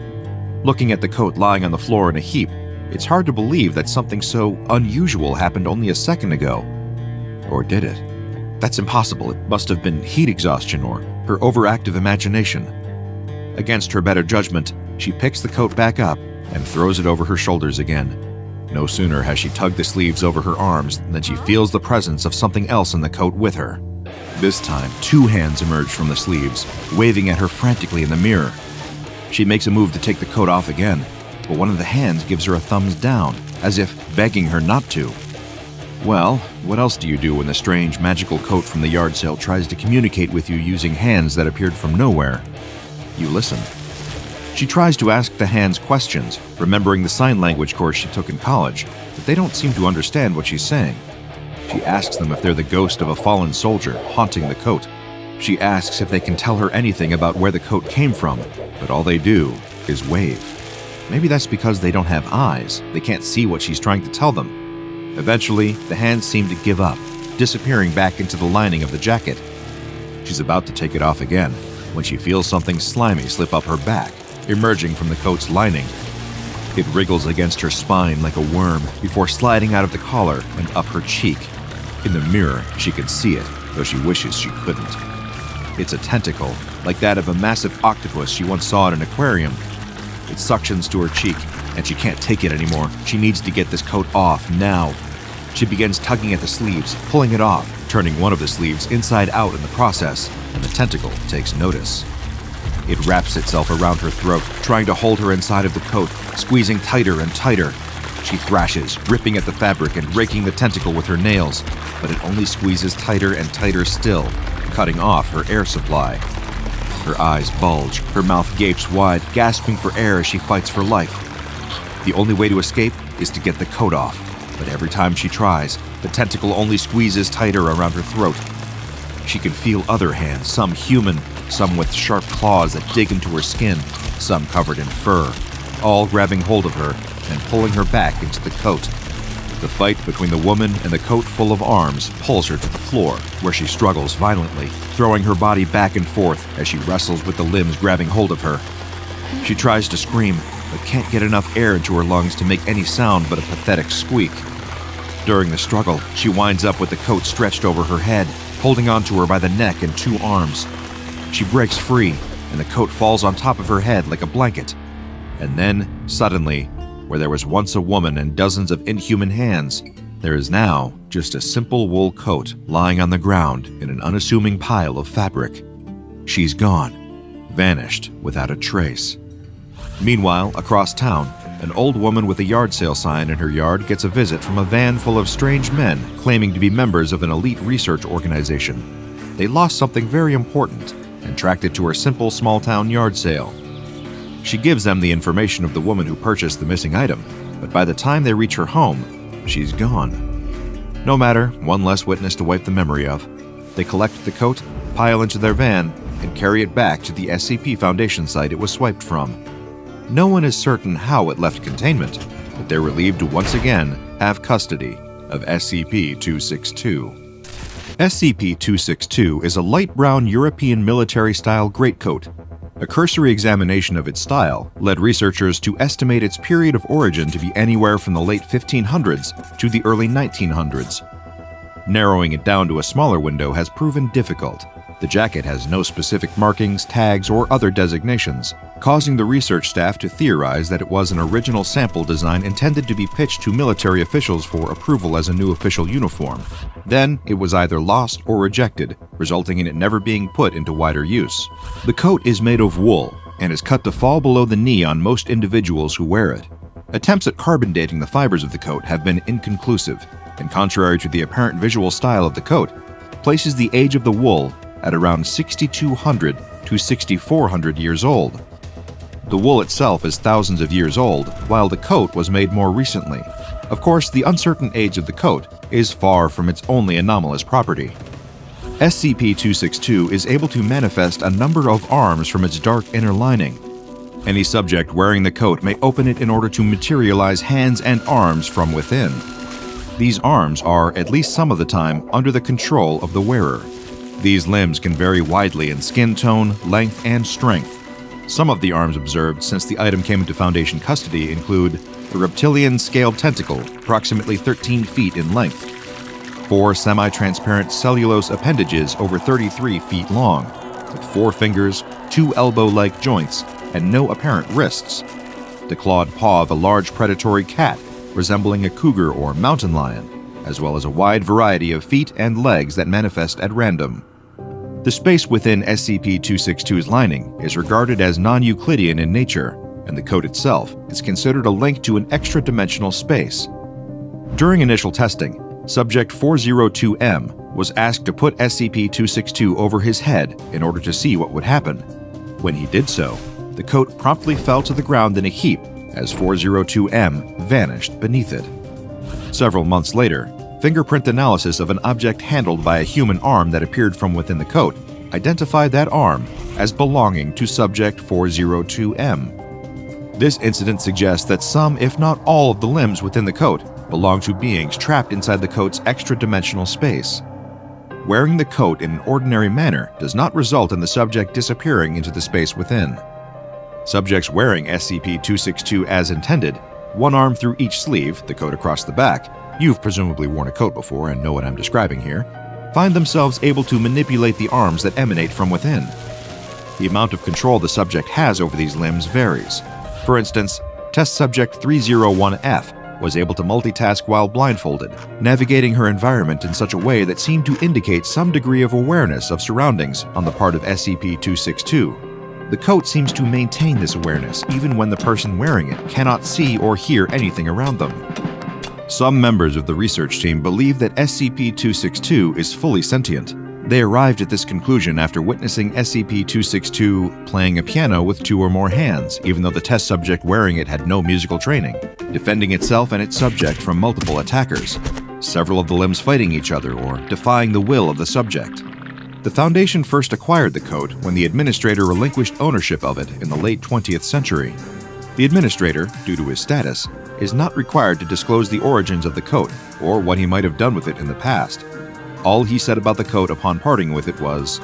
Looking at the coat lying on the floor in a heap, it's hard to believe that something so unusual happened only a second ago. Or did it? That's impossible. It must have been heat exhaustion or her overactive imagination. Against her better judgment, she picks the coat back up and throws it over her shoulders again. No sooner has she tugged the sleeves over her arms than she feels the presence of something else in the coat with her. This time, two hands emerge from the sleeves, waving at her frantically in the mirror. She makes a move to take the coat off again, but one of the hands gives her a thumbs down, as if begging her not to. Well, what else do you do when the strange magical coat from the yard sale tries to communicate with you using hands that appeared from nowhere? You listen. She tries to ask the hands questions, remembering the sign language course she took in college, but they don't seem to understand what she's saying. She asks them if they're the ghost of a fallen soldier haunting the coat. She asks if they can tell her anything about where the coat came from, but all they do is wave. Maybe that's because they don't have eyes, they can't see what she's trying to tell them. Eventually, the hands seem to give up, disappearing back into the lining of the jacket. She's about to take it off again when she feels something slimy slip up her back emerging from the coat's lining. It wriggles against her spine like a worm before sliding out of the collar and up her cheek. In the mirror, she can see it, though she wishes she couldn't. It's a tentacle, like that of a massive octopus she once saw in an aquarium. It suctions to her cheek, and she can't take it anymore. She needs to get this coat off now. She begins tugging at the sleeves, pulling it off, turning one of the sleeves inside out in the process, and the tentacle takes notice. It wraps itself around her throat, trying to hold her inside of the coat, squeezing tighter and tighter. She thrashes, ripping at the fabric and raking the tentacle with her nails, but it only squeezes tighter and tighter still, cutting off her air supply. Her eyes bulge, her mouth gapes wide, gasping for air as she fights for life. The only way to escape is to get the coat off, but every time she tries, the tentacle only squeezes tighter around her throat. She can feel other hands, some human, some with sharp claws that dig into her skin, some covered in fur, all grabbing hold of her and pulling her back into the coat. The fight between the woman and the coat full of arms pulls her to the floor, where she struggles violently, throwing her body back and forth as she wrestles with the limbs grabbing hold of her. She tries to scream, but can't get enough air into her lungs to make any sound but a pathetic squeak. During the struggle, she winds up with the coat stretched over her head, holding onto her by the neck and two arms. She breaks free, and the coat falls on top of her head like a blanket. And then, suddenly, where there was once a woman and dozens of inhuman hands, there is now just a simple wool coat lying on the ground in an unassuming pile of fabric. She's gone, vanished without a trace. Meanwhile, across town, an old woman with a yard sale sign in her yard gets a visit from a van full of strange men claiming to be members of an elite research organization. They lost something very important and tracked it to her simple small town yard sale. She gives them the information of the woman who purchased the missing item, but by the time they reach her home, she's gone. No matter, one less witness to wipe the memory of. They collect the coat, pile into their van, and carry it back to the SCP Foundation site it was swiped from. No one is certain how it left containment, but they're relieved to once again have custody of SCP 262. SCP 262 is a light brown European military style greatcoat. A cursory examination of its style led researchers to estimate its period of origin to be anywhere from the late 1500s to the early 1900s. Narrowing it down to a smaller window has proven difficult, the jacket has no specific markings, tags, or other designations, causing the research staff to theorize that it was an original sample design intended to be pitched to military officials for approval as a new official uniform. Then, it was either lost or rejected, resulting in it never being put into wider use. The coat is made of wool and is cut to fall below the knee on most individuals who wear it. Attempts at carbon dating the fibers of the coat have been inconclusive, and contrary to the apparent visual style of the coat, places the age of the wool at around 6,200 to 6,400 years old. The wool itself is thousands of years old, while the coat was made more recently. Of course, the uncertain age of the coat is far from its only anomalous property. SCP-262 is able to manifest a number of arms from its dark inner lining. Any subject wearing the coat may open it in order to materialize hands and arms from within. These arms are, at least some of the time, under the control of the wearer. These limbs can vary widely in skin tone, length, and strength. Some of the arms observed since the item came into Foundation custody include a reptilian scaled tentacle, approximately 13 feet in length, four semi transparent cellulose appendages over 33 feet long, with four fingers, two elbow like joints, and no apparent wrists, the clawed paw of a large predatory cat resembling a cougar or mountain lion, as well as a wide variety of feet and legs that manifest at random. The space within SCP-262's lining is regarded as non-Euclidean in nature, and the code itself is considered a link to an extra-dimensional space. During initial testing, Subject 402M was asked to put SCP-262 over his head in order to see what would happen. When he did so, the coat promptly fell to the ground in a heap as 402M vanished beneath it. Several months later, Fingerprint analysis of an object handled by a human arm that appeared from within the coat identified that arm as belonging to Subject 402M. This incident suggests that some, if not all, of the limbs within the coat belong to beings trapped inside the coat's extra dimensional space. Wearing the coat in an ordinary manner does not result in the subject disappearing into the space within. Subjects wearing SCP 262 as intended, one arm through each sleeve, the coat across the back, you've presumably worn a coat before and know what I'm describing here, find themselves able to manipulate the arms that emanate from within. The amount of control the subject has over these limbs varies. For instance, test subject 301F was able to multitask while blindfolded, navigating her environment in such a way that seemed to indicate some degree of awareness of surroundings on the part of SCP 262. The coat seems to maintain this awareness even when the person wearing it cannot see or hear anything around them. Some members of the research team believe that SCP-262 is fully sentient. They arrived at this conclusion after witnessing SCP-262 playing a piano with two or more hands, even though the test subject wearing it had no musical training, defending itself and its subject from multiple attackers, several of the limbs fighting each other or defying the will of the subject. The Foundation first acquired the coat when the administrator relinquished ownership of it in the late 20th century. The administrator, due to his status, is not required to disclose the origins of the coat or what he might have done with it in the past. All he said about the coat upon parting with it was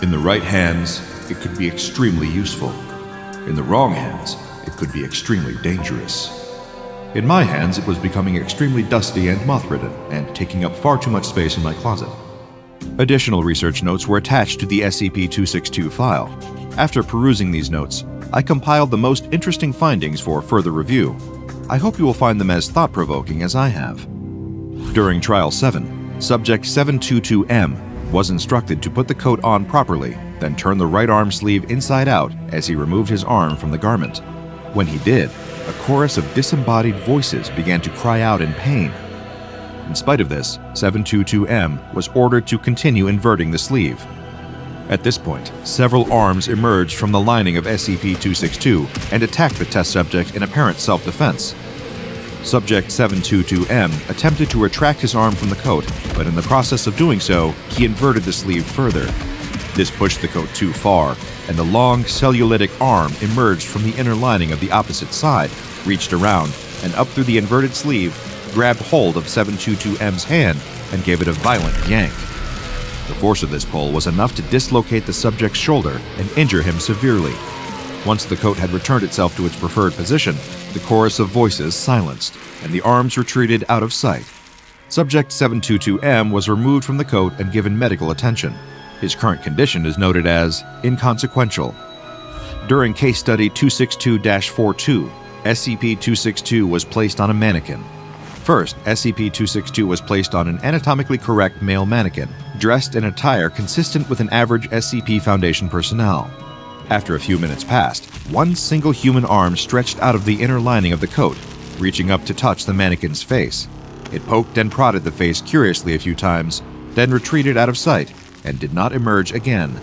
In the right hands, it could be extremely useful. In the wrong hands, it could be extremely dangerous. In my hands, it was becoming extremely dusty and moth ridden and taking up far too much space in my closet. Additional research notes were attached to the SCP 262 file. After perusing these notes, I compiled the most interesting findings for further review. I hope you will find them as thought provoking as I have. During Trial 7, Subject 722M was instructed to put the coat on properly, then turn the right arm sleeve inside out as he removed his arm from the garment. When he did, a chorus of disembodied voices began to cry out in pain. In spite of this, 722M was ordered to continue inverting the sleeve. At this point, several arms emerged from the lining of SCP-262 and attacked the test subject in apparent self-defense. Subject 722M attempted to retract his arm from the coat, but in the process of doing so, he inverted the sleeve further. This pushed the coat too far, and the long cellulitic arm emerged from the inner lining of the opposite side, reached around, and up through the inverted sleeve, grabbed hold of 722M's hand and gave it a violent yank. The force of this pull was enough to dislocate the subject's shoulder and injure him severely. Once the coat had returned itself to its preferred position, the chorus of voices silenced, and the arms retreated out of sight. Subject 722M was removed from the coat and given medical attention. His current condition is noted as inconsequential. During case study 262 42, SCP 262 was placed on a mannequin. First, SCP 262 was placed on an anatomically correct male mannequin, dressed in attire consistent with an average SCP Foundation personnel. After a few minutes passed, one single human arm stretched out of the inner lining of the coat, reaching up to touch the mannequin's face. It poked and prodded the face curiously a few times, then retreated out of sight and did not emerge again.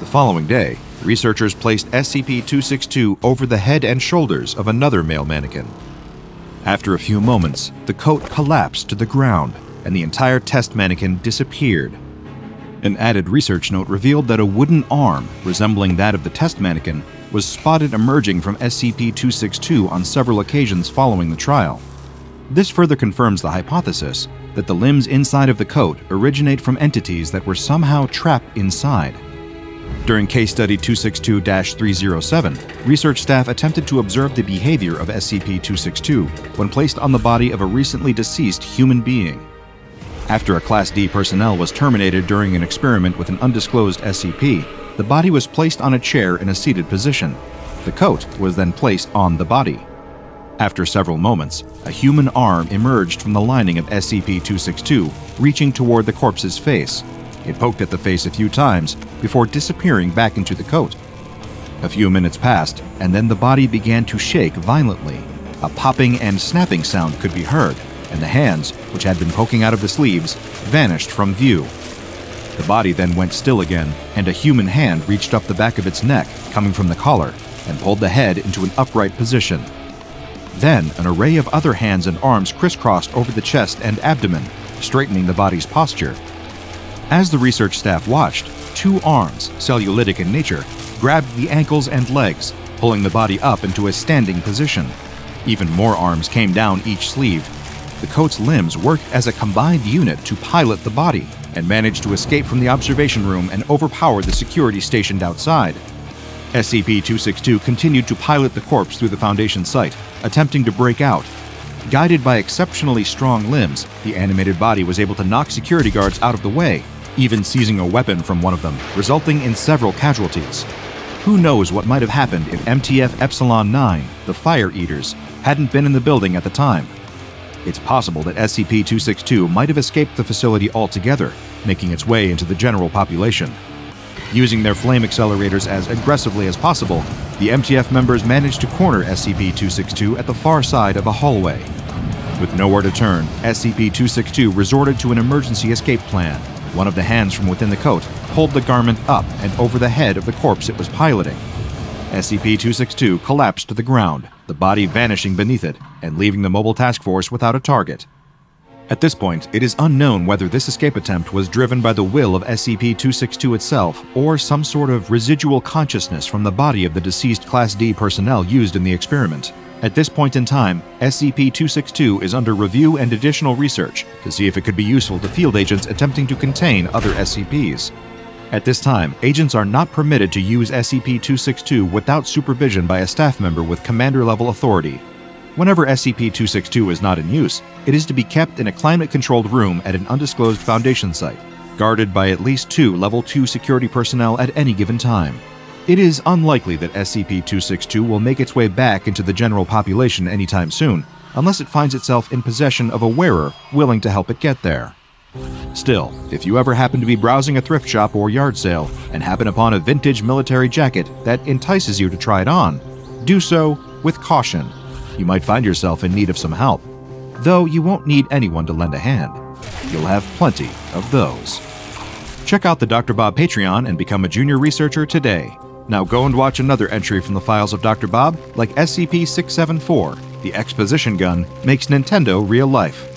The following day, researchers placed SCP 262 over the head and shoulders of another male mannequin. After a few moments, the coat collapsed to the ground and the entire test mannequin disappeared. An added research note revealed that a wooden arm, resembling that of the test mannequin, was spotted emerging from SCP 262 on several occasions following the trial. This further confirms the hypothesis that the limbs inside of the coat originate from entities that were somehow trapped inside. During case study 262 307, research staff attempted to observe the behavior of SCP 262 when placed on the body of a recently deceased human being. After a Class D personnel was terminated during an experiment with an undisclosed SCP, the body was placed on a chair in a seated position. The coat was then placed on the body. After several moments, a human arm emerged from the lining of SCP 262, reaching toward the corpse's face. It poked at the face a few times before disappearing back into the coat. A few minutes passed, and then the body began to shake violently. A popping and snapping sound could be heard, and the hands, which had been poking out of the sleeves, vanished from view. The body then went still again, and a human hand reached up the back of its neck, coming from the collar, and pulled the head into an upright position. Then, an array of other hands and arms crisscrossed over the chest and abdomen, straightening the body's posture. As the research staff watched, two arms, cellulitic in nature, grabbed the ankles and legs, pulling the body up into a standing position. Even more arms came down each sleeve. The coat's limbs worked as a combined unit to pilot the body and managed to escape from the observation room and overpower the security stationed outside. SCP 262 continued to pilot the corpse through the Foundation site, attempting to break out. Guided by exceptionally strong limbs, the animated body was able to knock security guards out of the way, even seizing a weapon from one of them, resulting in several casualties. Who knows what might have happened if MTF Epsilon 9, the Fire Eaters, hadn't been in the building at the time? It's possible that SCP 262 might have escaped the facility altogether, making its way into the general population. Using their flame accelerators as aggressively as possible, the MTF members managed to corner SCP-262 at the far side of a hallway. With nowhere to turn, SCP-262 resorted to an emergency escape plan. One of the hands from within the coat pulled the garment up and over the head of the corpse it was piloting. SCP-262 collapsed to the ground, the body vanishing beneath it and leaving the mobile task force without a target. At this point, it is unknown whether this escape attempt was driven by the will of SCP-262 itself or some sort of residual consciousness from the body of the deceased Class D personnel used in the experiment. At this point in time, SCP-262 is under review and additional research to see if it could be useful to field agents attempting to contain other SCPs. At this time, agents are not permitted to use SCP-262 without supervision by a staff member with commander-level authority, Whenever SCP-262 is not in use, it is to be kept in a climate-controlled room at an undisclosed Foundation site, guarded by at least two Level 2 security personnel at any given time. It is unlikely that SCP-262 will make its way back into the general population anytime soon, unless it finds itself in possession of a wearer willing to help it get there. Still, if you ever happen to be browsing a thrift shop or yard sale and happen upon a vintage military jacket that entices you to try it on, do so with caution. You might find yourself in need of some help, though you won't need anyone to lend a hand. You'll have plenty of those. Check out the Dr. Bob Patreon and become a junior researcher today. Now go and watch another entry from the files of Dr. Bob, like SCP 674 The Exposition Gun Makes Nintendo Real Life.